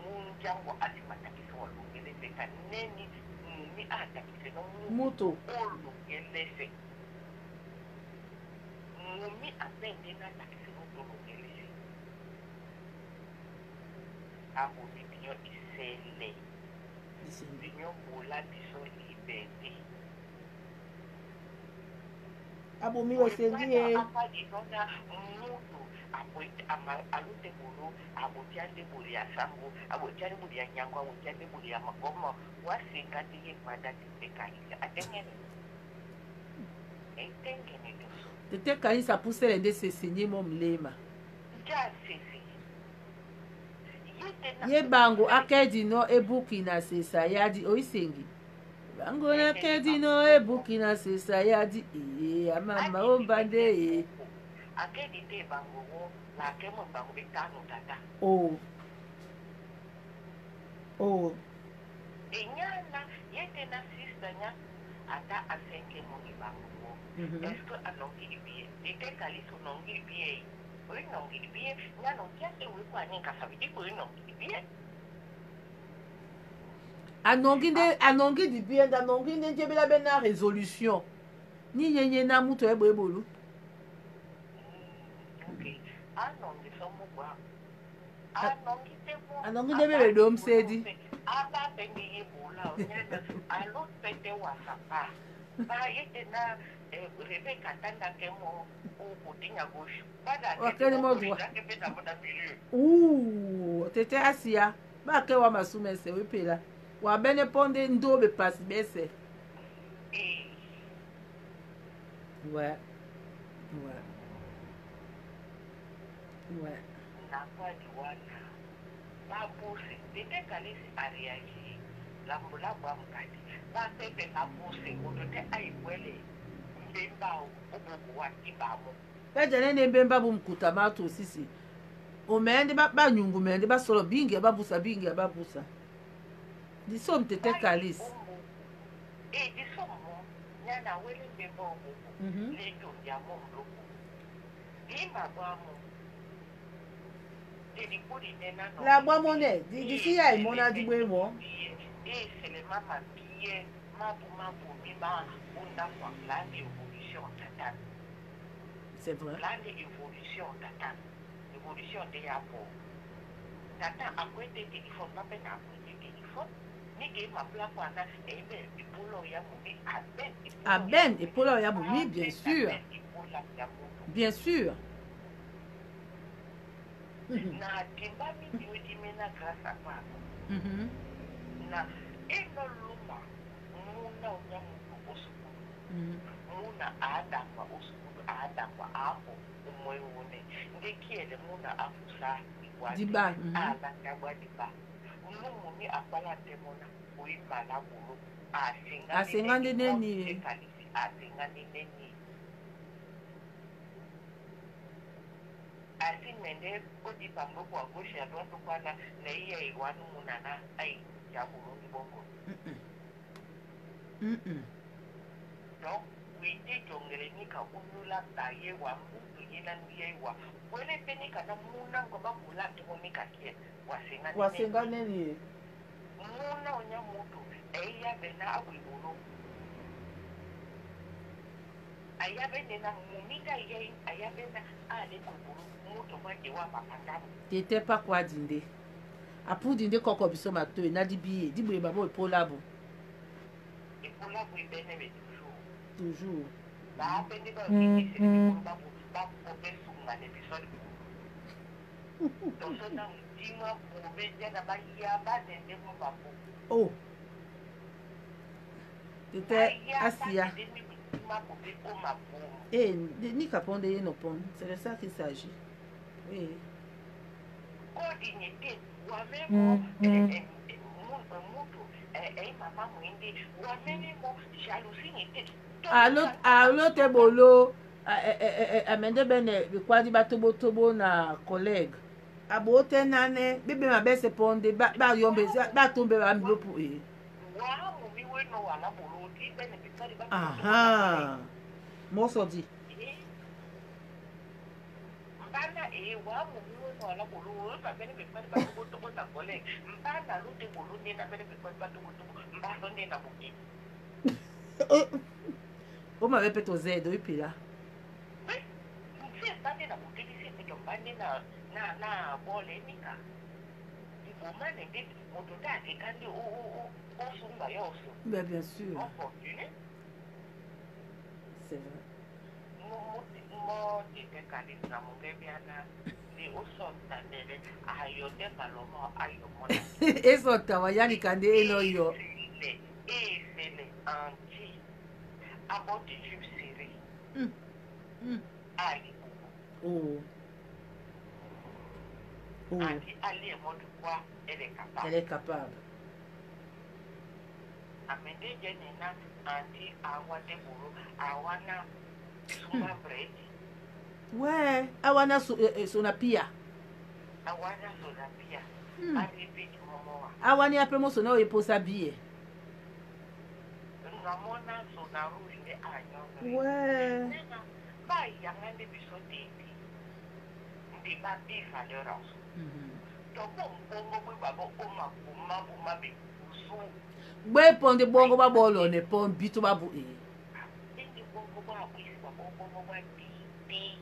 munjango asimatakise walongeleseka neni mumi atakise no mutu olongelese mumi apende natakise akomi bino esele bino kola biso libete abomi osengi ye apalinona mutu alute bulu abotya nde buli ya sango abotya nde buli ya nyango abotya nde buli ya magomo wasenga nde ye mada tetekahisa atengene etengene toso tetekahisa pusele nde sesenye mo mlema nde asese ye bango akedi no na sesa ya di oisengi bango na no ebuki na sesa ya di ee amama ee akedi te bango wo na akemo bango betano tata o o e na sista nya ata asenke mo ibango wo mhm. eske anongili kaliso ee ปืนหนองอีเบี้ยนั่นหนองแค่ตัวกว่านี่กะสาวที่ปืนหนองอีเบี้ย anongi nde anongi di bie nde anongi nde nje bela be na résolution ni nye nye na mutu e boye bolu anongi nde bebe dom sedi aba pende ye bola o nyana alo pende wa sapa wakeni eh, modwa tete asia ba ke wa masu mese wepela wa bene ponde ndo be pasi bese eh. ouais ouais ouais nakwadi wana babusi tetekalisi ariagi lambo labwa mkati basebe nakuse udode ayiwele mbemba ubugu wa ibamo bajane nembemba bumkuta mato osisi omende banyungu mende basolo bingi ababusa bingi ababusa diso mtete kalis e diso mo nana wele mbemba obugu leto ndiamo mloku lima bwamo labwamone disiya imona dibwemo esele mama mbi Bah, c'est vrai c'est vrai c'est vrai c'est vrai bien sûr bien sûr mụ na ada ma usoro ada kwa afọ ụmụ ewune ndị kiele mụ mhm. na afụsa diba ala ngagbadiba umumumi akpala demona oyimala gburu asinga neneni asinga neneni asi mende odiba mbogo agosha lwantu kwana na iya iwanu munana ai ya bulungi bongo Mm-mm. donc wiitijongele nika unulata yewa mbutu yinanu yewa wele pe nika na munango bakula tuko nika kie wasenganene wasenganene ye muna onya mutu eyabe na awilulu ayabe nena mumida ye ayabe na ale kubulu mutu mwaje wa mapangano tete pakwa dinde apu dinde koko biso matoyi na dibiye diboye babo epolabu epolabu ibene bete toujours. Mm. Oh. c'était asia Et eh, ni c'est de ça qu'il s'agit oui mm. Mm. alotebolo e, e, e, amende bene bikwadi batobotobo na collègue abo te nane bebe ma be se ponde ba yombe ba tombe ba mi lopu e aha mo so di mbana e wa mo mi wo na la bolo ba bene be pa ba tobo tobo na collègue mbana lo te bolo ne na bene be pa ba tobo tobo mbana ne na boki mpo mabe mpe toza ede oyi pila ebande na motelisi epeke mbande na bole enika libomane nde moto te akeka nde osunga yoso bien sûr oportune c'est vrai motite kalisi na mongebiana osɔtandele ayɔ tɛ balɔmɔ ayɔmɔ esɔtawa yani kande eloyo esele ante avoir des trip series. Mm. Hum. Mm. Allez. Oh. Oh. est allez, montre quoi elle est capable. Elle est capable. Amende jenena anti awane muru awana hmm. suma bredi. We, awana su, eh, eh suna pia. Awana suna pia. Hmm. Alipiti momoa. Awani apemo suna oyeposa bie. Ramona suna ruhi. Wè Mwen pon de bon goba bon lò Mwen pon bitou ba bon Mwen pon de bon goba bon lò Mwen pon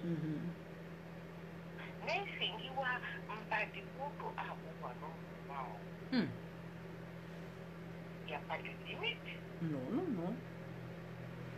de bon goba bon lò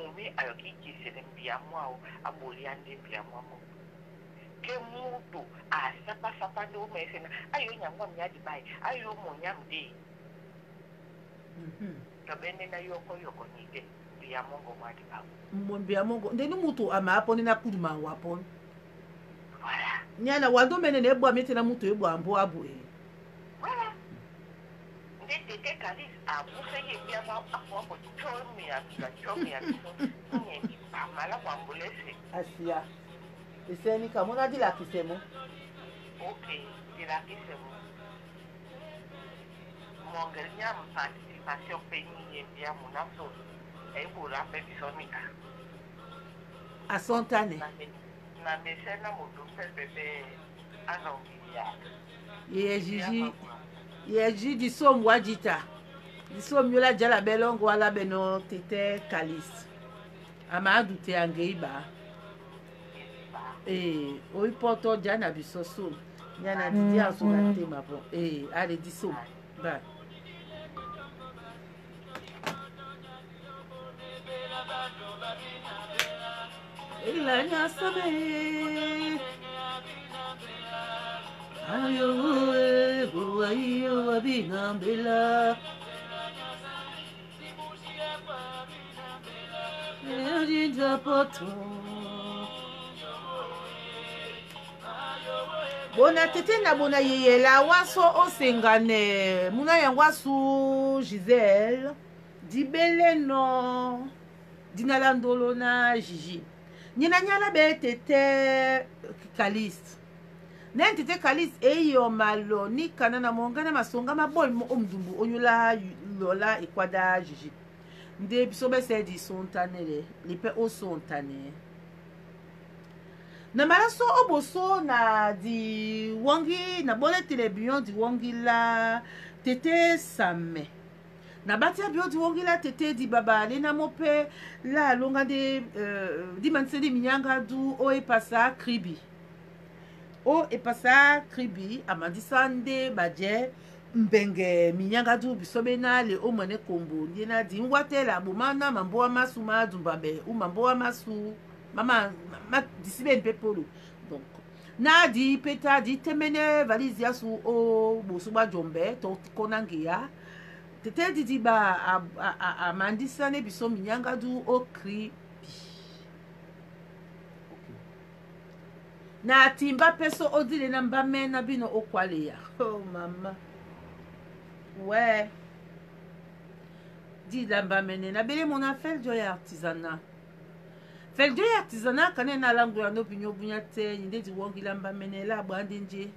mumi ayokikisire mubyamu awo abuulyandi ebyamu amumu ke mutu asapasapa ndi umesena ayo nyangwa myadibayi ayo munya mudii mhm. tobene nayoko yoko nyike mbyamongo mwadibawo mbyamongo ndeni mutu ama apone nakuluma wapone nyana wandomene nebwami tena mutu ebwambo abue they, they take at least a woman in here now, a woman told me, I told me, I told me, I'm a lot of blessing. I see. Ìsẹ́ni Kàmúná dìlà kìí sẹ́mu. Ok, dìlà kìí sẹ́mu. Mọ̀ngẹ̀lì ní àmì pàṣípàṣẹ́ ọ̀pẹ ní iye bí amúnáṣọ ẹ̀wò lápẹ́ bí sọ́nìkà. Àsọ̀ntà ni. Nàmẹ́sẹ́ náà mo dún pẹ́ pẹ́ bẹ́ẹ̀ á nà òkè yá. Iye jíjí. ye ji di so mu adita di so mi ola jala be longo ala be no tete kalisi ama adute angei ba ee eh, oyi pɔtɔ dza na bi sɔ so nyana didi mm, aso na mm. te ma bɔ ee eh, ale di so ba. ìlànà sábẹ́. أيوه قوية وبنا بلا أجد bona tete na bona yeyela waso osengane muna yango asu gisele dibeleno dina landolo na gigi nyina nyala be tete kaliste ne ntete kalise eyoma lo nikana na monga na masonga maboli mo omudumbu onyola lola ekuada jiji nde biso bese di so ntane le li mpe oso ntane na mbala so oboso na di wangi na bole tene bion di wangi la tete same na ba ti abion di wangi la tete di baba ale na mo mpe la alonga nde euh, di mandise di minyanga du oyo epasa kribi o epasa kribi amadisa nde badye mbenge minyanga ti biso be na le omone kombo ndie na di ngwa tele abo ma na mambo wa masu ma adumba be umambo wa masu mama ma, disi beni mpe polo donc na di mpe ti adi tembene valise aso oboso gbajombe tokona ngeya tete didi ba amandisa ne biso minyanga du okri na atimba mpe so odile na mbame na bino okwaleya oh mama we di la mbame ne na bele mona feldio ya artisanat feldio ya artisanat kane na alangola no bino obunya te nyi nde di wongi la mbame ne la abwa ndi nje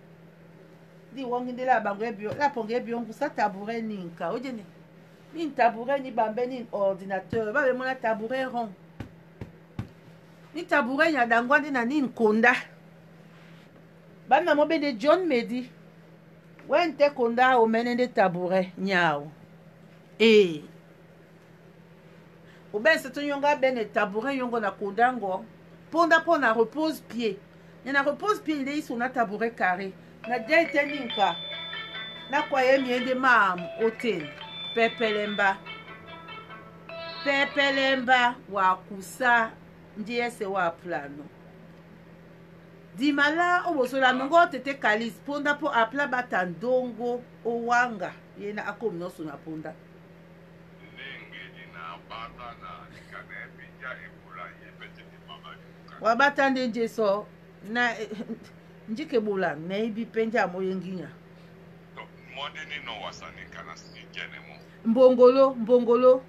ndi wongi nde la abango ebio la pongo ebio ngusa tabure ninka oje ne ni tabure ni bambe ni ordinateur babemona tabure rond ni tabure nya dangwa nde na ni nkonda bana mo bende john medi wente konda omene nde tabouret nyao e obense to yongo abene tabouret yongo na konda ngo mponda mpo na repose pied ne na repose pied nde iso na tabouret carré na dia eteni nka na kua ye mie nde ma hotel pepelemba pepelemba wakusa ndiese wa plano dimala obosola ndongo tete kalise mponda mpo apla bata ndongo owanga ye na akomi nyonso na mponda wabata nde nje na njike bola na mpe nde amoyenginya monde nino wasanikana sikene mo mbongolo mbongolo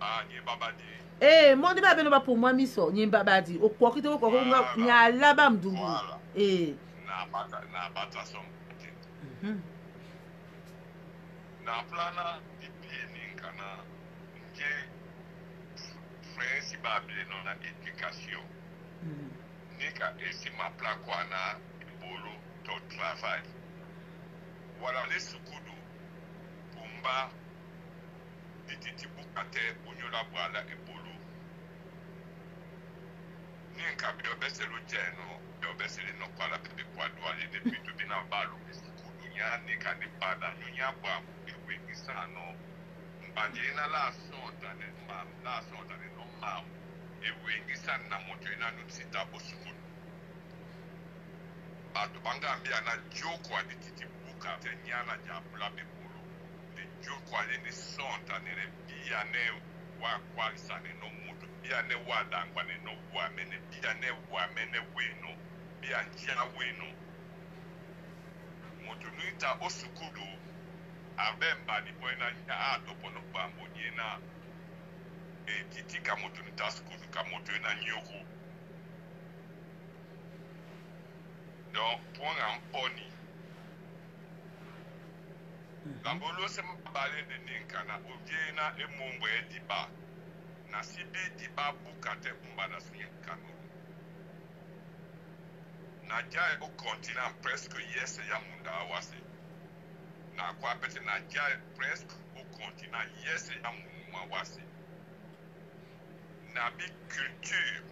ah, nye babadi E, eh, moun di babye nou ba pou mwami so, oh. nye mbaba di, okwakite oh, okwakite, nyala ba mdou. Wala. E. Eh. Na batwa, na batwa son. Mm-hmm. Na plana, di pye nin ka na, nje, fren si babye nou na edikasyon, ni ka esi ma plan kwa na, e bolo, to trafay. Wala, le sukou do, pou mba, di titi pou kate, pou nyola bwala, e bolo, minka bi dɔ bɛ seli jɛ nɔ dɔ bɛ seli nɔ kɔ la pepe kɔ do ale de bi to bi na ba lo ko do nya ne ka ne ba da no bɔ a ko bi we ni sa nɔ ba de na la sɔn ta ne ma la sɔn ta ne nɔ ma e we ni sa na mɔto ina no ti ta bɔ sugu ba to mi a na jo ko a titi bu tɛ nya na ja bila bi bolo de jo ko ale ni sɔn ta ne bi a ne wa kɔ alisa ne nɔ mu. bia ne wa adangwane no wa mene bia ne wa mene wenu bia nkyia wenu mutunuita osukudu abemba nipoena nya adopo no bambo nyena etiti ka mutunuita sukudu ka mutuena nyoku donc point en poni mhm. lambolo se mbale de ninkana obiena emombo ediba na sibeji babukate kumbana suye Cameroun na gyae o kontina presque yɛsɛ ya munda awase na kwa apɛtɛ na gyae presque o kontina yɛsɛ ya munuma awase na bi culture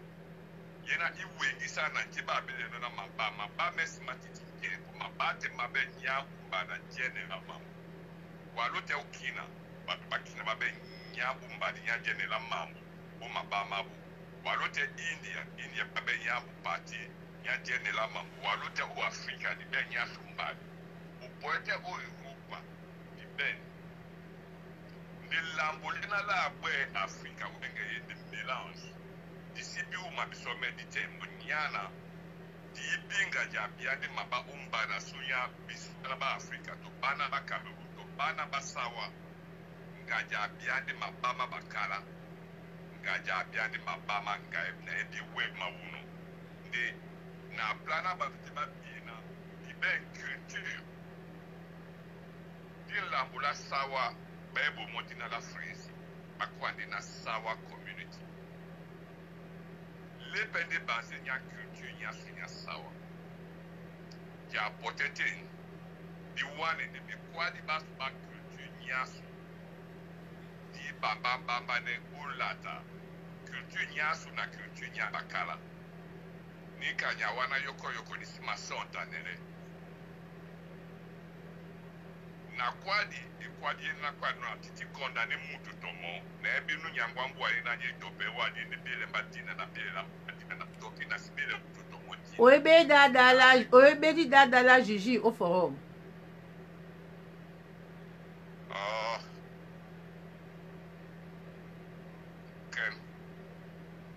yɛna iwe gisa na gye ba abɛlɛ no na ma ba ma ba mɛ sima titi gye po ma ba te ma bɛ nya na gye ne ma ma walo tɛ o kina ba nyaabu mbali nyanjenela mambu bumaba mabu walote india india babe nyaabu pati nyanjenela mambu walote uafrika dibe nyasu mbali upoete ueuropa dibeni lilambo lina laabwe afrika wenge yende melange disibi uma bisome ditembo nyana diibinga dia bia di maba umbana sunya bisu ba afrika to bana ba cameroun to bana ba sawa nga gya abiade mabama bakala nga gya abiade mabama nga na ɛde wɛ ma wo na abla na abafiti ba bie di ibɛ culture di lambo la sawa bɛɛbo mɔdi la france bakoande na sawa community lepɛ de base nya culture nya se sawa gya apɔtɛten di wane de bi kwa di ba culture nya so bambambambane bulata culture nyasu na culture ɲa bakala ni wana yokoyoko nisimasontanele na kwadi ikwadi na kwadi na titi konda ni mutu tomo na ebi nu nyangwa mbwa ina nye jope wadi ni bele mbatina na bele la mbatina na toki na sibele mutu tomo ti oebe dada la oebe di dada la jiji o forum oh ah.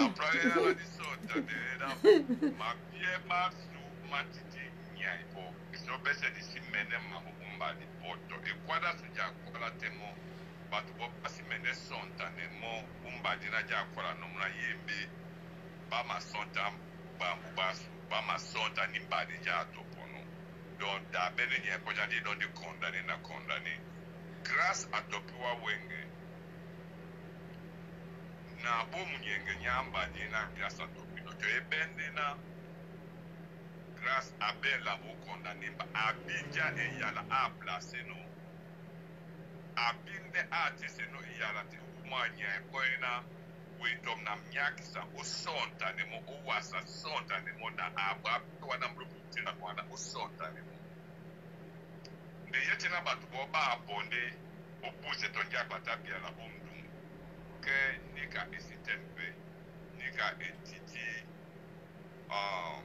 la praya la di sot da de da ma pie ma su ma ti di nya ipo so bese di porto e kwada su ja kwala temo but bo pasi mene son mo umba na ja kwala no mra yembe ba ma son ta ba mu ba su ba da bene nya ko ja di don na konda ni grass atopiwa wenge na nabo omunyenga enyamba gyena to à communauté ebendena grâce abela konda nimba abinja eyala aplase no abinde ati seno eyala te umwanya ekoena witom na mnyakisa usontane mo uwasa sontane mo na abo abitwana mrubutila kwana usontane mo ndeyetena batu bobaabonde obuze tonjakwatabyala umwe kɛ ni ka ectfp ni ka entiti um, oh,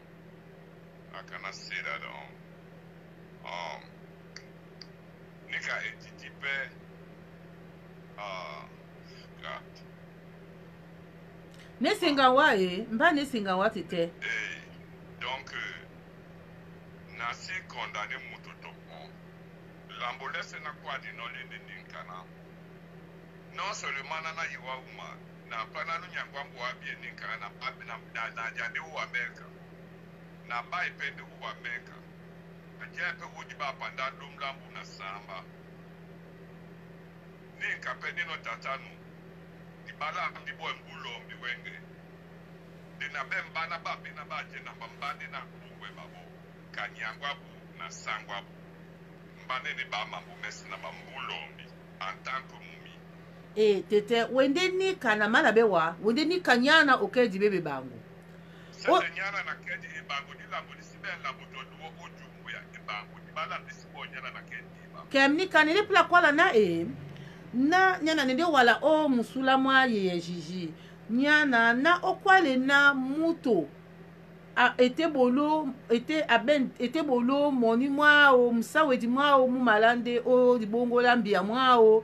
a kana sera dɔn um, oh, ni ka entiti bɛɛ uh, god ne singa wa ye n ba ne singa wa ti tɛ. Eh, donc na se condamné moto dɔ kɔn lambolɛ sɛnɛ kɔ a di nɔlen de nin kana. n'ọsọrọ mma na anaghị wa ụma na plananụ nyangwangwo abịa n'inka na na ajade ụwa meka na baipende ụwa meka ajape wojiba apanda domlambu na samba ninka penino tatanu dibala ndibo mbulombi wenge dinabe mbana babi na baje na mbambane na kulungwe babo kanyangwabu na sangwabu mbanene bamambu mesi na ba bambulombi antantu mu e tete wende ni kana mana be wa wende ni ka ɲa na o kɛ dibe be bango kɛm eh, ni kani eh, ni pila kɔla na e na ɲana ni de wala o musulama yeye jiji ɲana na o kwale na muto a ete bolo ete aben ete bolo mɔni mwa o musawedi mwa o mumalande o dibongola mbiya mwa o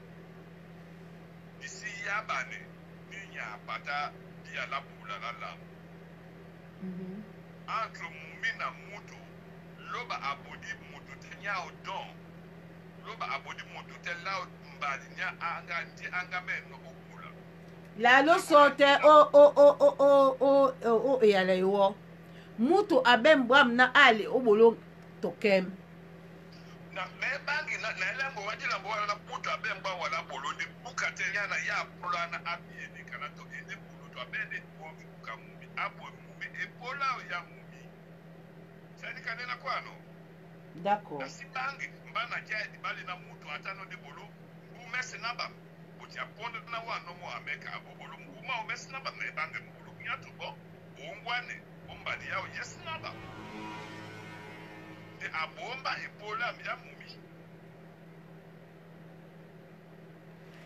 misiyabane ninyapata diyalabula lalamu mm -hmm. entre mumi na mutu loba abodi mutu te nyawo dɔn loba abodi mutu te lawo mbali nya anga ndi anga mɛ nɔgɔ ko la. lalo sɔɔ tɛ o o o o o o o o yɛlɛ wɔ mutu abɛ mbɔ amina ali o bolo tɔ kɛm. na mebangi na elambo bajelambo wana na kutu abe mba wala bolo ne buka te nyana ya pola na abiene kana to ene bolo to abe ne bovi buka mumi abo mumi epola ya mumi sani kanena kwano dako na sibangi mbana jadi bali na mutu atano ne bolo umese naba buti aponde na wano mo ameka abo bolo muma umese naba mebangi mbulu kunyato bo ungwane umbali yao yes naba mudende abomba ebola yamumi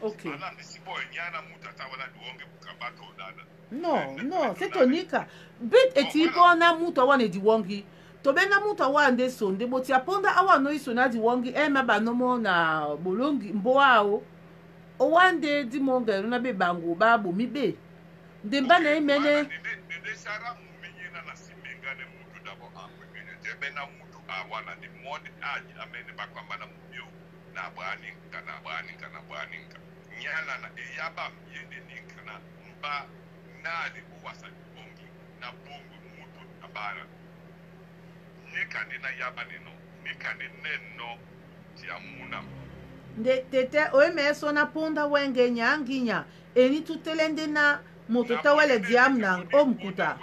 okay no no setonika bet oh, eti ibe na-amụta na tobe na mụta wa nde so nde gboti aponda awa no iso na diwongi emeba eh, nomo na bolongi mboa o nde di mo na be bango ba bo mi be nde mba na emene nde sara mu menye na na simenga ne mutu dabo amwe tebe na mu bawana ni aji wananimonaj na kwambana na nabwaninka nabwaninka nabwaninka nyalana mjini myene na mba nali uwasa bongi na bongi mutu na abara nika nina yaba nino nikandi neno tia muna nde tete oeme so na ponda wenge nyanginya eni tutelende na moto tawele diam na omkuta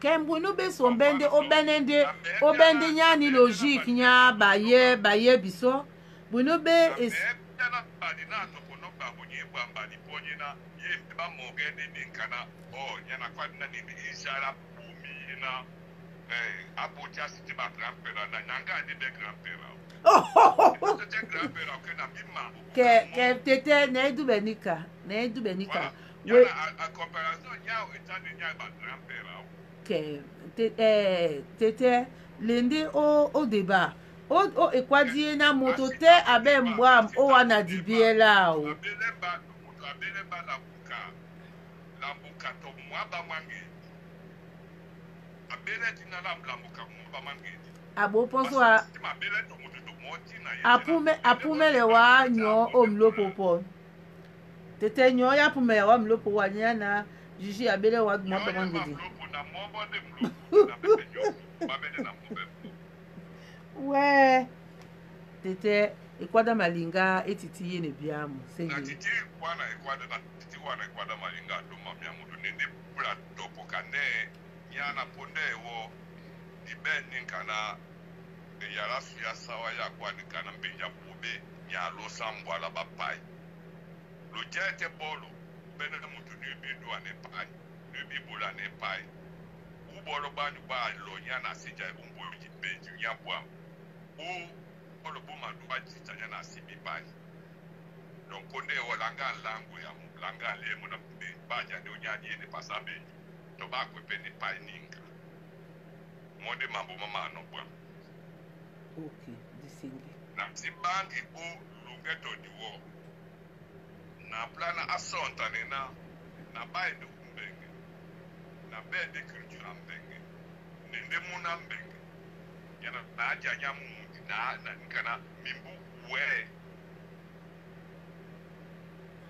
kembwini obeso ombende obende obende nya ni logique nya baye baye biso bwini obe abotya siti ba grandpère na nyanga adi bɛ grandpère o. kɛ kɛ tete na edu bɛ nika na edu bɛ nika. Voilà. oui. en comparaison, il y a autant de gens grand-père. Ok. Tete, eh, lende o, o débat. o, o ekwadie eh, na moto ah, te abe mbwa o wana dibie la o. abo poso a apume apumele wa nyon omlopopo. tete nyo ya pume ya wam lopo wa nyana jiji abele wa mo to mon gidi we tete ekwada malinga etiti ye ne biamu senge na titi kwana ekwada na titi wana ekwada malinga do mamia mudu ne ne bra topo kane nyana ponde wo dibeni nkana eyala suya sawa ya kwani kana mbenja bube nyalo sambwala bapai lo gyaa tɛ bɔɔlo bɛna mutu ne bi do ane pae ne bi bolo ane pae wo bɔɔlo gba ne gba lɔ nya na ase gya wo bɔɔlo yi benji nya boa wo bɔɔlo bo ma do agyi gya nya na ase bi pae donc ne wɔ langa lango ya mu langa lɛ mu na be ba gya ne onya ne ne pasa benji to ba kwe pe ne pae ne nka mo ma bo ma ma no boa okay disingi na ti bangi bo lungeto di wo na plana asontane na na baenduku mbenge na bende culture mbenge nende muna mbenge yana na aja nyamu na na nkana mimbu we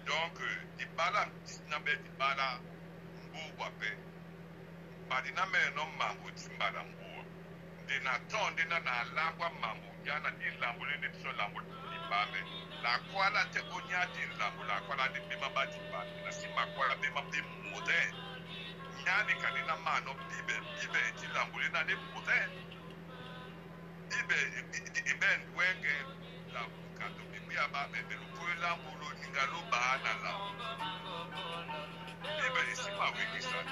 donc dibala tisinabe dibala mbugwa pe badi na meno mambo timbala mbuwa ndi na tonde na na alangwa mambo yana di lambo lende tiso lambo dibale lakwa la te o nye di lambo lakwa la di beman badipan e nasi lakwa la beman de mwode nye ane ka dena manop ebe e di lambo lena de mwode ebe ebe ndwen gen lakwa kato mi mwya ba mebe lukwe lambo lo jingalo ba anan lakwa ebe e si mawe gisan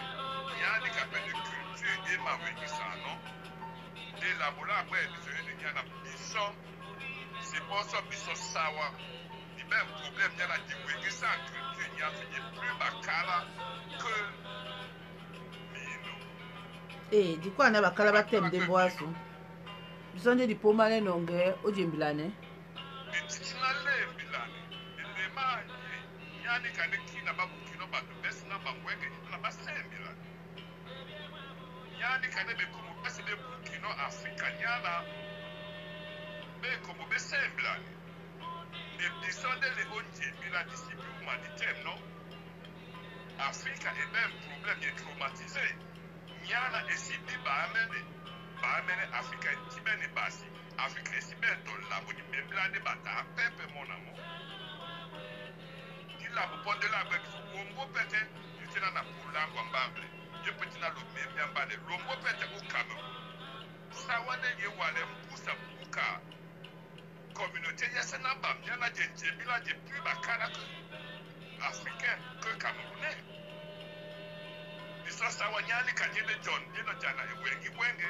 nye ane ka penye kultye e mawe gisan no de lambo lakwa e bizoye de nye anap dison sepɔsɔ bi sɔ sawa ibɛ problem yɛ la de wege san tuntun yɛ so yɛ priba kala ke miinu. ee dikɔ ana ba kala ba tɛm de bɔ a so bisɔnde di poma ne nɔngɛ o jɛn bila nɛ. de titina lɛ bila nɛ lele ma ye yanni ka ne kii na ba bu kii na ba do bɛ sina ba wɛgɛ na ba sɛ bila yanni ka ne bɛ kɔmɔ bɛ se bɛ bu kii na afirika yanni. bekombo besembelani ebisandele ondimi na discipline humanitaire non afrika ebe problème etraumatise nyana esidi baamene baamene afrika etibene basi afrika esibene tolambo dibembelane bataa pepe monamo dilambo pondela abeki wongo pete yo ti na na pulango ambable ye peut ti na lo membi ambale longo pete ku cameroun sawane ye wale mpusa mpuka communauté Yasséna Bamia, des Djébila, des plus bacana africains que camerounais. Sasa wanyali kanyele John, jina jana wengi wenge,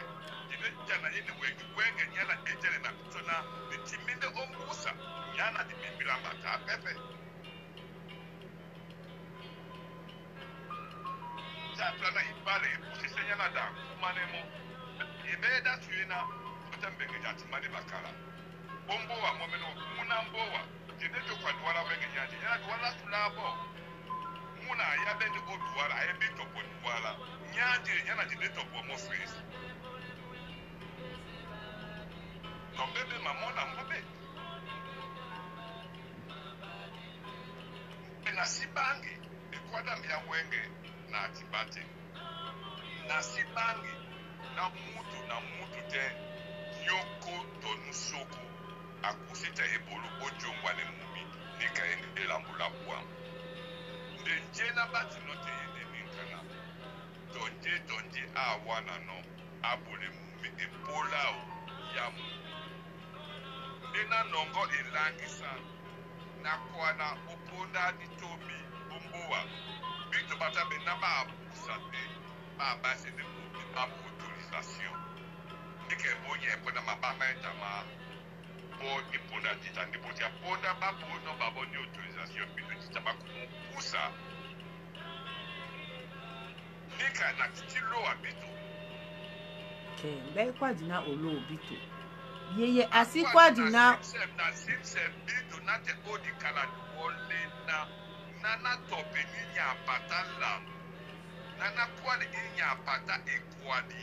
jina jana yene wengi wenge nyala ejele na kutona nitiminde ombusa, nyana di bimbila mbata pepe. Chaplana ibale ibusise nyana da kumanemo, ibeda tuyina, otembengi jatimani bakala bomboa ngomene muna mbowa jedede kwa duwala wenge nyanje yana duwala tulabo muna yabende o duwala ayebe topo duwala nyanje yana jede topo mofrisi tobebe mamona ngobe na e sibangi ekwada ya wenge na atibate na sibange na mutu na mutu te nyoko tonu soko akusita ye bolo ojongwa ne mumi ni ka ye ni elambo la kuam nde nje na ba ti no te ye nde ni nkana tonje tonje awana no abole mumi epola o ya mumi nde na nongo elangisa na kuâ na oponda ni tomi bombowa mbi to bata mbe na baabusa te baabase ne mumi bamotorisation ndeke bonye mpo na mabanga e tama e pona titan de boti apona autorisation nan babon ni otorizasyon binou di tabakou pou sa ni okay. olo obito yeye asikwa dina na simsem bitu nate na nana tope lam nana kwale ni nyapata ekwadi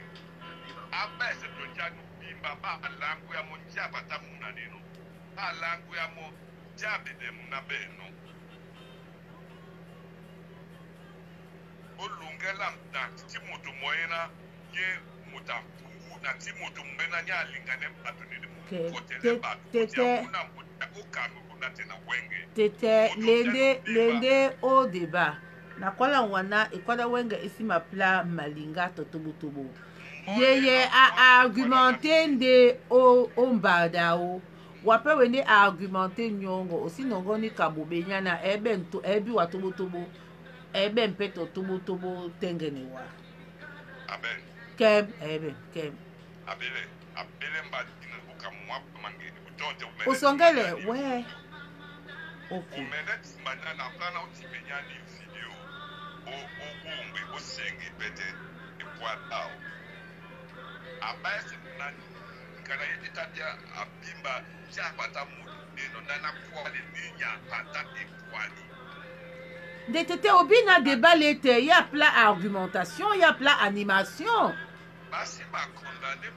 ambese tojanu bimba balangu yamo njabata muna nino balangu yamo jabide muna beno olungela na ti moto moyena ye moto ampungu na ti moto mbena ni alingane bato nini mokotele batoamuna okamiku na te na wenge tete lende lende o débat na kola wana ekwada wenge e si mapla malinga to tobotobo yeye aargumente nde ombada o wapewe nde aargumente nyongo osinongo ni kabobe nyana ebe, nto, ebe wa tobotobo ebe mpeto tobotobo tengene wa Amen. kem ebe kem abele abele mbadina buka mwapa mangeni utonde umele usongele we okay. umele timbana na plana utimenyani video obumbi usingi pete ipwatao e abayesi nani kana ye ti ta ti abimba ti akpata mu neno ndani apuale ni nya akpata epuale DTT obi na débat le te ye apla argumentation ye apla animation basi bakondane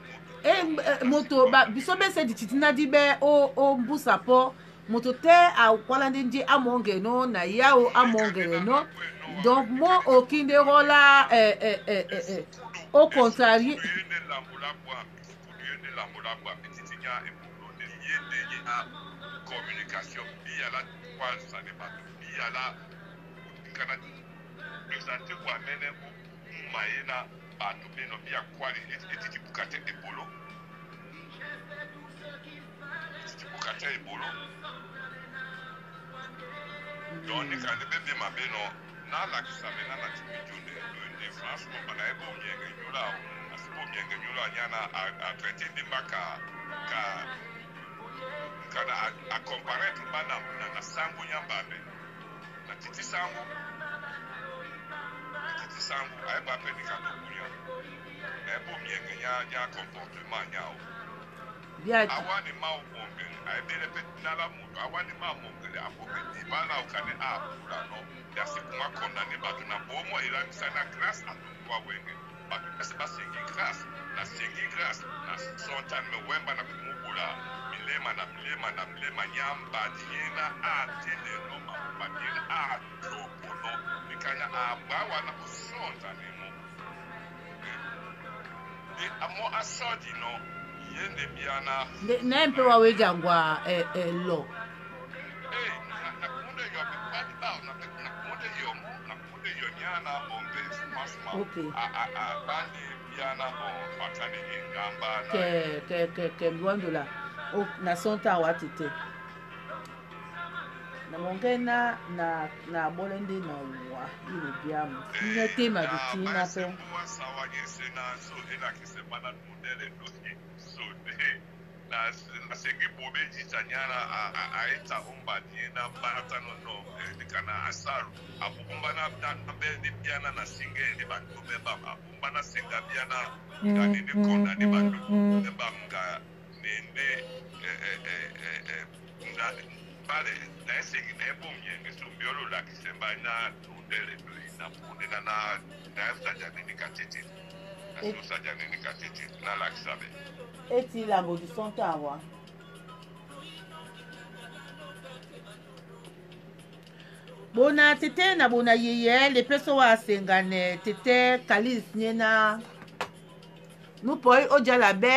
e moto eh, eh, biso bese di titi na di be ombusa mpo moto te akuala ndi ndi amonge no na ye awo amongere no donc mo okindero la eh, eh, eh, eh, eh. au contraire communication bi ala kwanza ne bato bi ala kana présente ko amene ko ma ye na bato beno bi akwali etiti bukate ebolo etiti bukate ebolo don ne ka ne bebe ma beno na alakisa me na na timidio ne evulafu anaeba omyengenyula asiba omyengenyula anyana atretindi mbaka ka kana akompare timba na, na, sangu nyambambe na titi sangu titi sangu ayeba ape ni kadokunya naeba omyenge nya nya comportement nyao Biati. Awani maumongele. Aidele petinala mundu. Awani maumongele. Apobedi. Bala ukane apula no. Yasi na bomo ilamisa na basengi grasa. Na sengi grasa. Na sonta na kumugula. Milema na milema na milema nyamba diena atele no mapapagila atopo no. Nikanya na kusonta eh? amo asodi naye mpe wawejangwa eh, eh, lo eh, okay. ke ke ke ke mbiwandula na so ntango wati te namonge na na na abole nde na wa ile biamu tinye eh, tema bitina mpe na, na seki bobeji tanyala aeta omba diena mbata nono elekana asalu akukumbana nambe biana na singe ndi bantu bebam akumbana senga biana ngani ndikonda ndi bantu bebam nga nende bale na eseki na ebomye ngesumbi olulakise mbana tundele doina punena na naeftajani nikatitini ozadiani ka tete nalakisa be e ti lambo du sɔn tɛ awa. bo na tete na bo na yeye le pe so asenga ne tete kalis nye na nu poi odia labe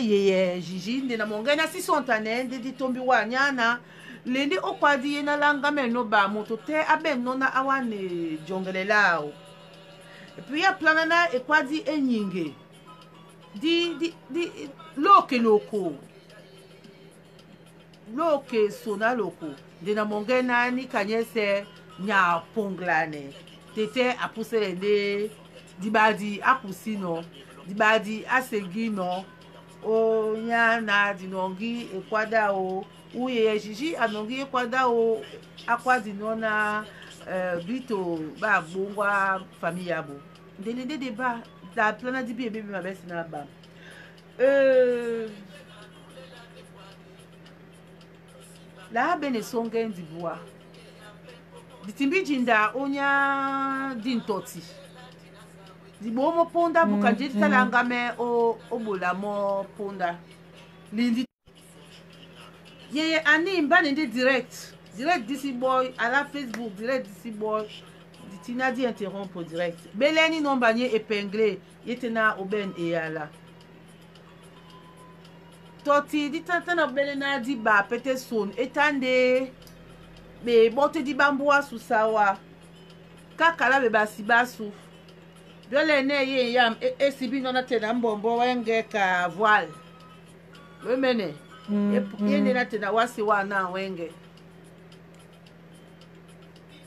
yeye jiji nde na mo ngai na si so ntane nde ti tombi wani ana lende okua di ye na langa mene no ba moto te abeni no na awani jongele la o epuis ya plana na e kua di e nyinge di di di loke loko loke so na loko nde na monge na ni kanye se nya pongla ne tete apusere nde dibadi apusi no dibadi asegi no o nya na di nongi e kua da o uye ye zizi anongi e kua da o akua di no na Euh, bito ba gbongwa famille yabo ndenge nde deba la plana di bi ebebe mabe si na ba euh, la abene so nge ndibua ndi timbi jinda onya di ntoti ndi bo mo ponda buka mm, ndi tala mm. nga me obola mo ponda lindi yeye ani mbani ndi direct direct d'ici boy à la facebook direct d'ici boy tina di interrompre direct beleni nomba ni épinglé ye tene aobene eyala toti di tata na beleni adi ba pete soni e tande be bote di bambu asu sawa kaka la be basi basu biole ne ye yam esi bino mm, mm. na tene ambombo wenge ka voile wemene mm, ye, mm. ye nde na tene wasi wana wenge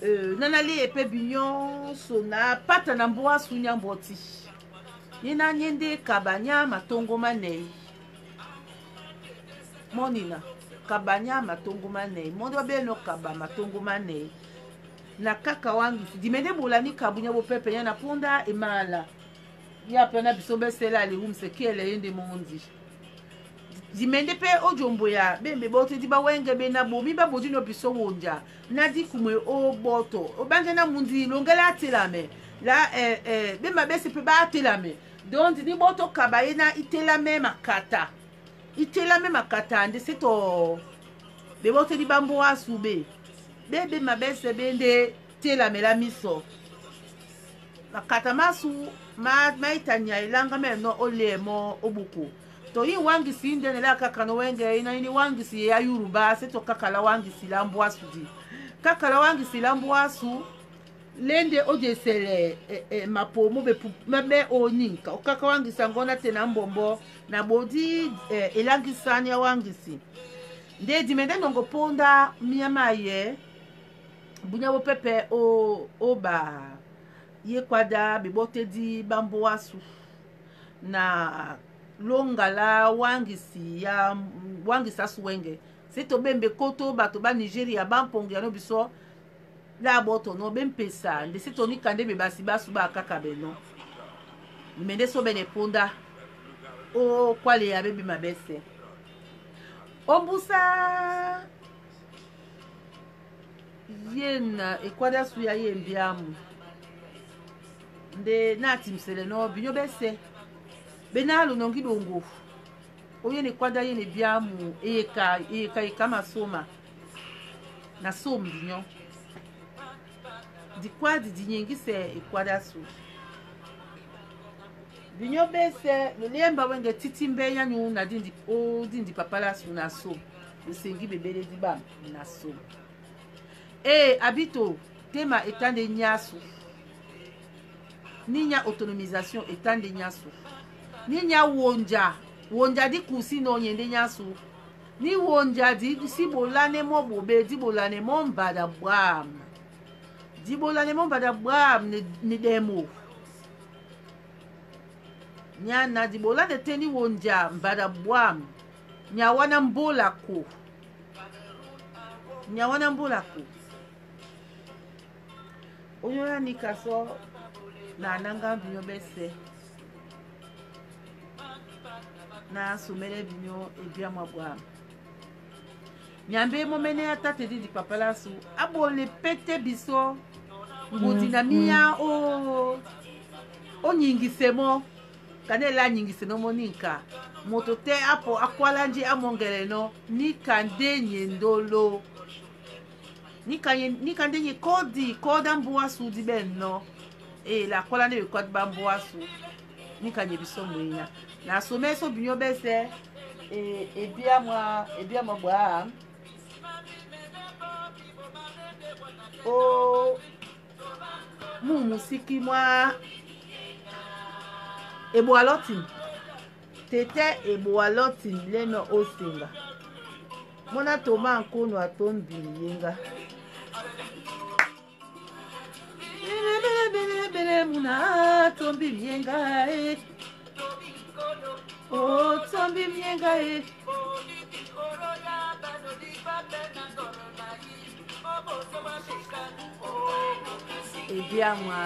Euh, nanali epe binyonso na pata na mbwa sunyambo ti ye na nye nde kabanya matongo manei monina kabanya matongo manei monde babeno kaba matongo manei na kaka wangi dime nde bolani kabunya bopepe nya na mponda emala ye apena biso besela aliumse ki ele ye nde mondi zimende mpe ojomboya bembe bote ti bawenge be na bomi babodi no biso wonja na ti kume oboto obange na mu ndi longele atela me la eh, eh, be mabese mpe baatela me donc ndini boto kaba ye na i tela me makata i tela me makata nde se to be bote ti bambo asu be be be mabese be nde tela me la miso makata ma asu ma, ma e tanyia elanga meno ole mo obuku toyiwangisi indene la kakano wenge ina ini wangisi ya yoruba ase tokakala wangisi la mbwasu di kakala wangisi la mbwasu lende oje sele eh, eh, mapomo mabe oninka okaka wangisa ngona te na mbombo na bodi eh, elangisani ya wangisi nde dime nde ndongo mponda miama aye bunya bo pepe oba ye kuada bibo te di bambo asu na longala wangisi ya wangisi asuwenge si tobembe koto bato banigéria bampongo yano biso labo tono bempesa ndesi tonika nde me basi basuba kaka beno me nde so bene eponda okwale ya bebima bese ombusa ye na ekwade asu ya ye mbiamu nde na atimisele no binyo bese mbe na alonongi longofu oyo ene kuâ nda yene biamu eyeka eyeka yeka masoma na so mbinyo di kuâ di dinyengise ekuâ da so binyo bese loliemba wenge titi mbe ya nyu na dindi o dindi papa la so na so lisengi bebele di bam na so e abito tema etande nyaso ni nya autonomisation etande nyaso ni nya wonja wonja di kusi na onye ndị nya so ni wonja di sibolane mobobe dibolane mombada gbam dibolane mombada gbam ni ni demo nya na dibolane teni wonja mbada gbam nya wana mbola ko nya wana mbola ko onye ọya nika sọ na nanga mbinyo bese nasomela bino ebyamwa bwami nyambe momene ata tedi lipapa laso abone pete biso ngudi na mm, mia mm. onyingise mo kana ele anyingise no mo ni nka moto te apo akuala nje amongele no ni kande nye ndolo ni kande nye kodi koda mbu asu di beno e la akuala nde bekodi ba mbu asu ni kanye biso mwenya na somɛ so binyo bɛ sɛ ebia e mua ebia mua bua ha o mu musiki mua eboa lɔtin tete eboa lɔtin lɛnɔ osenga mɔ na toma nkono ato mbili yenga. belebele muna tombi bienga e eh. otombi mienga ye ebiamwa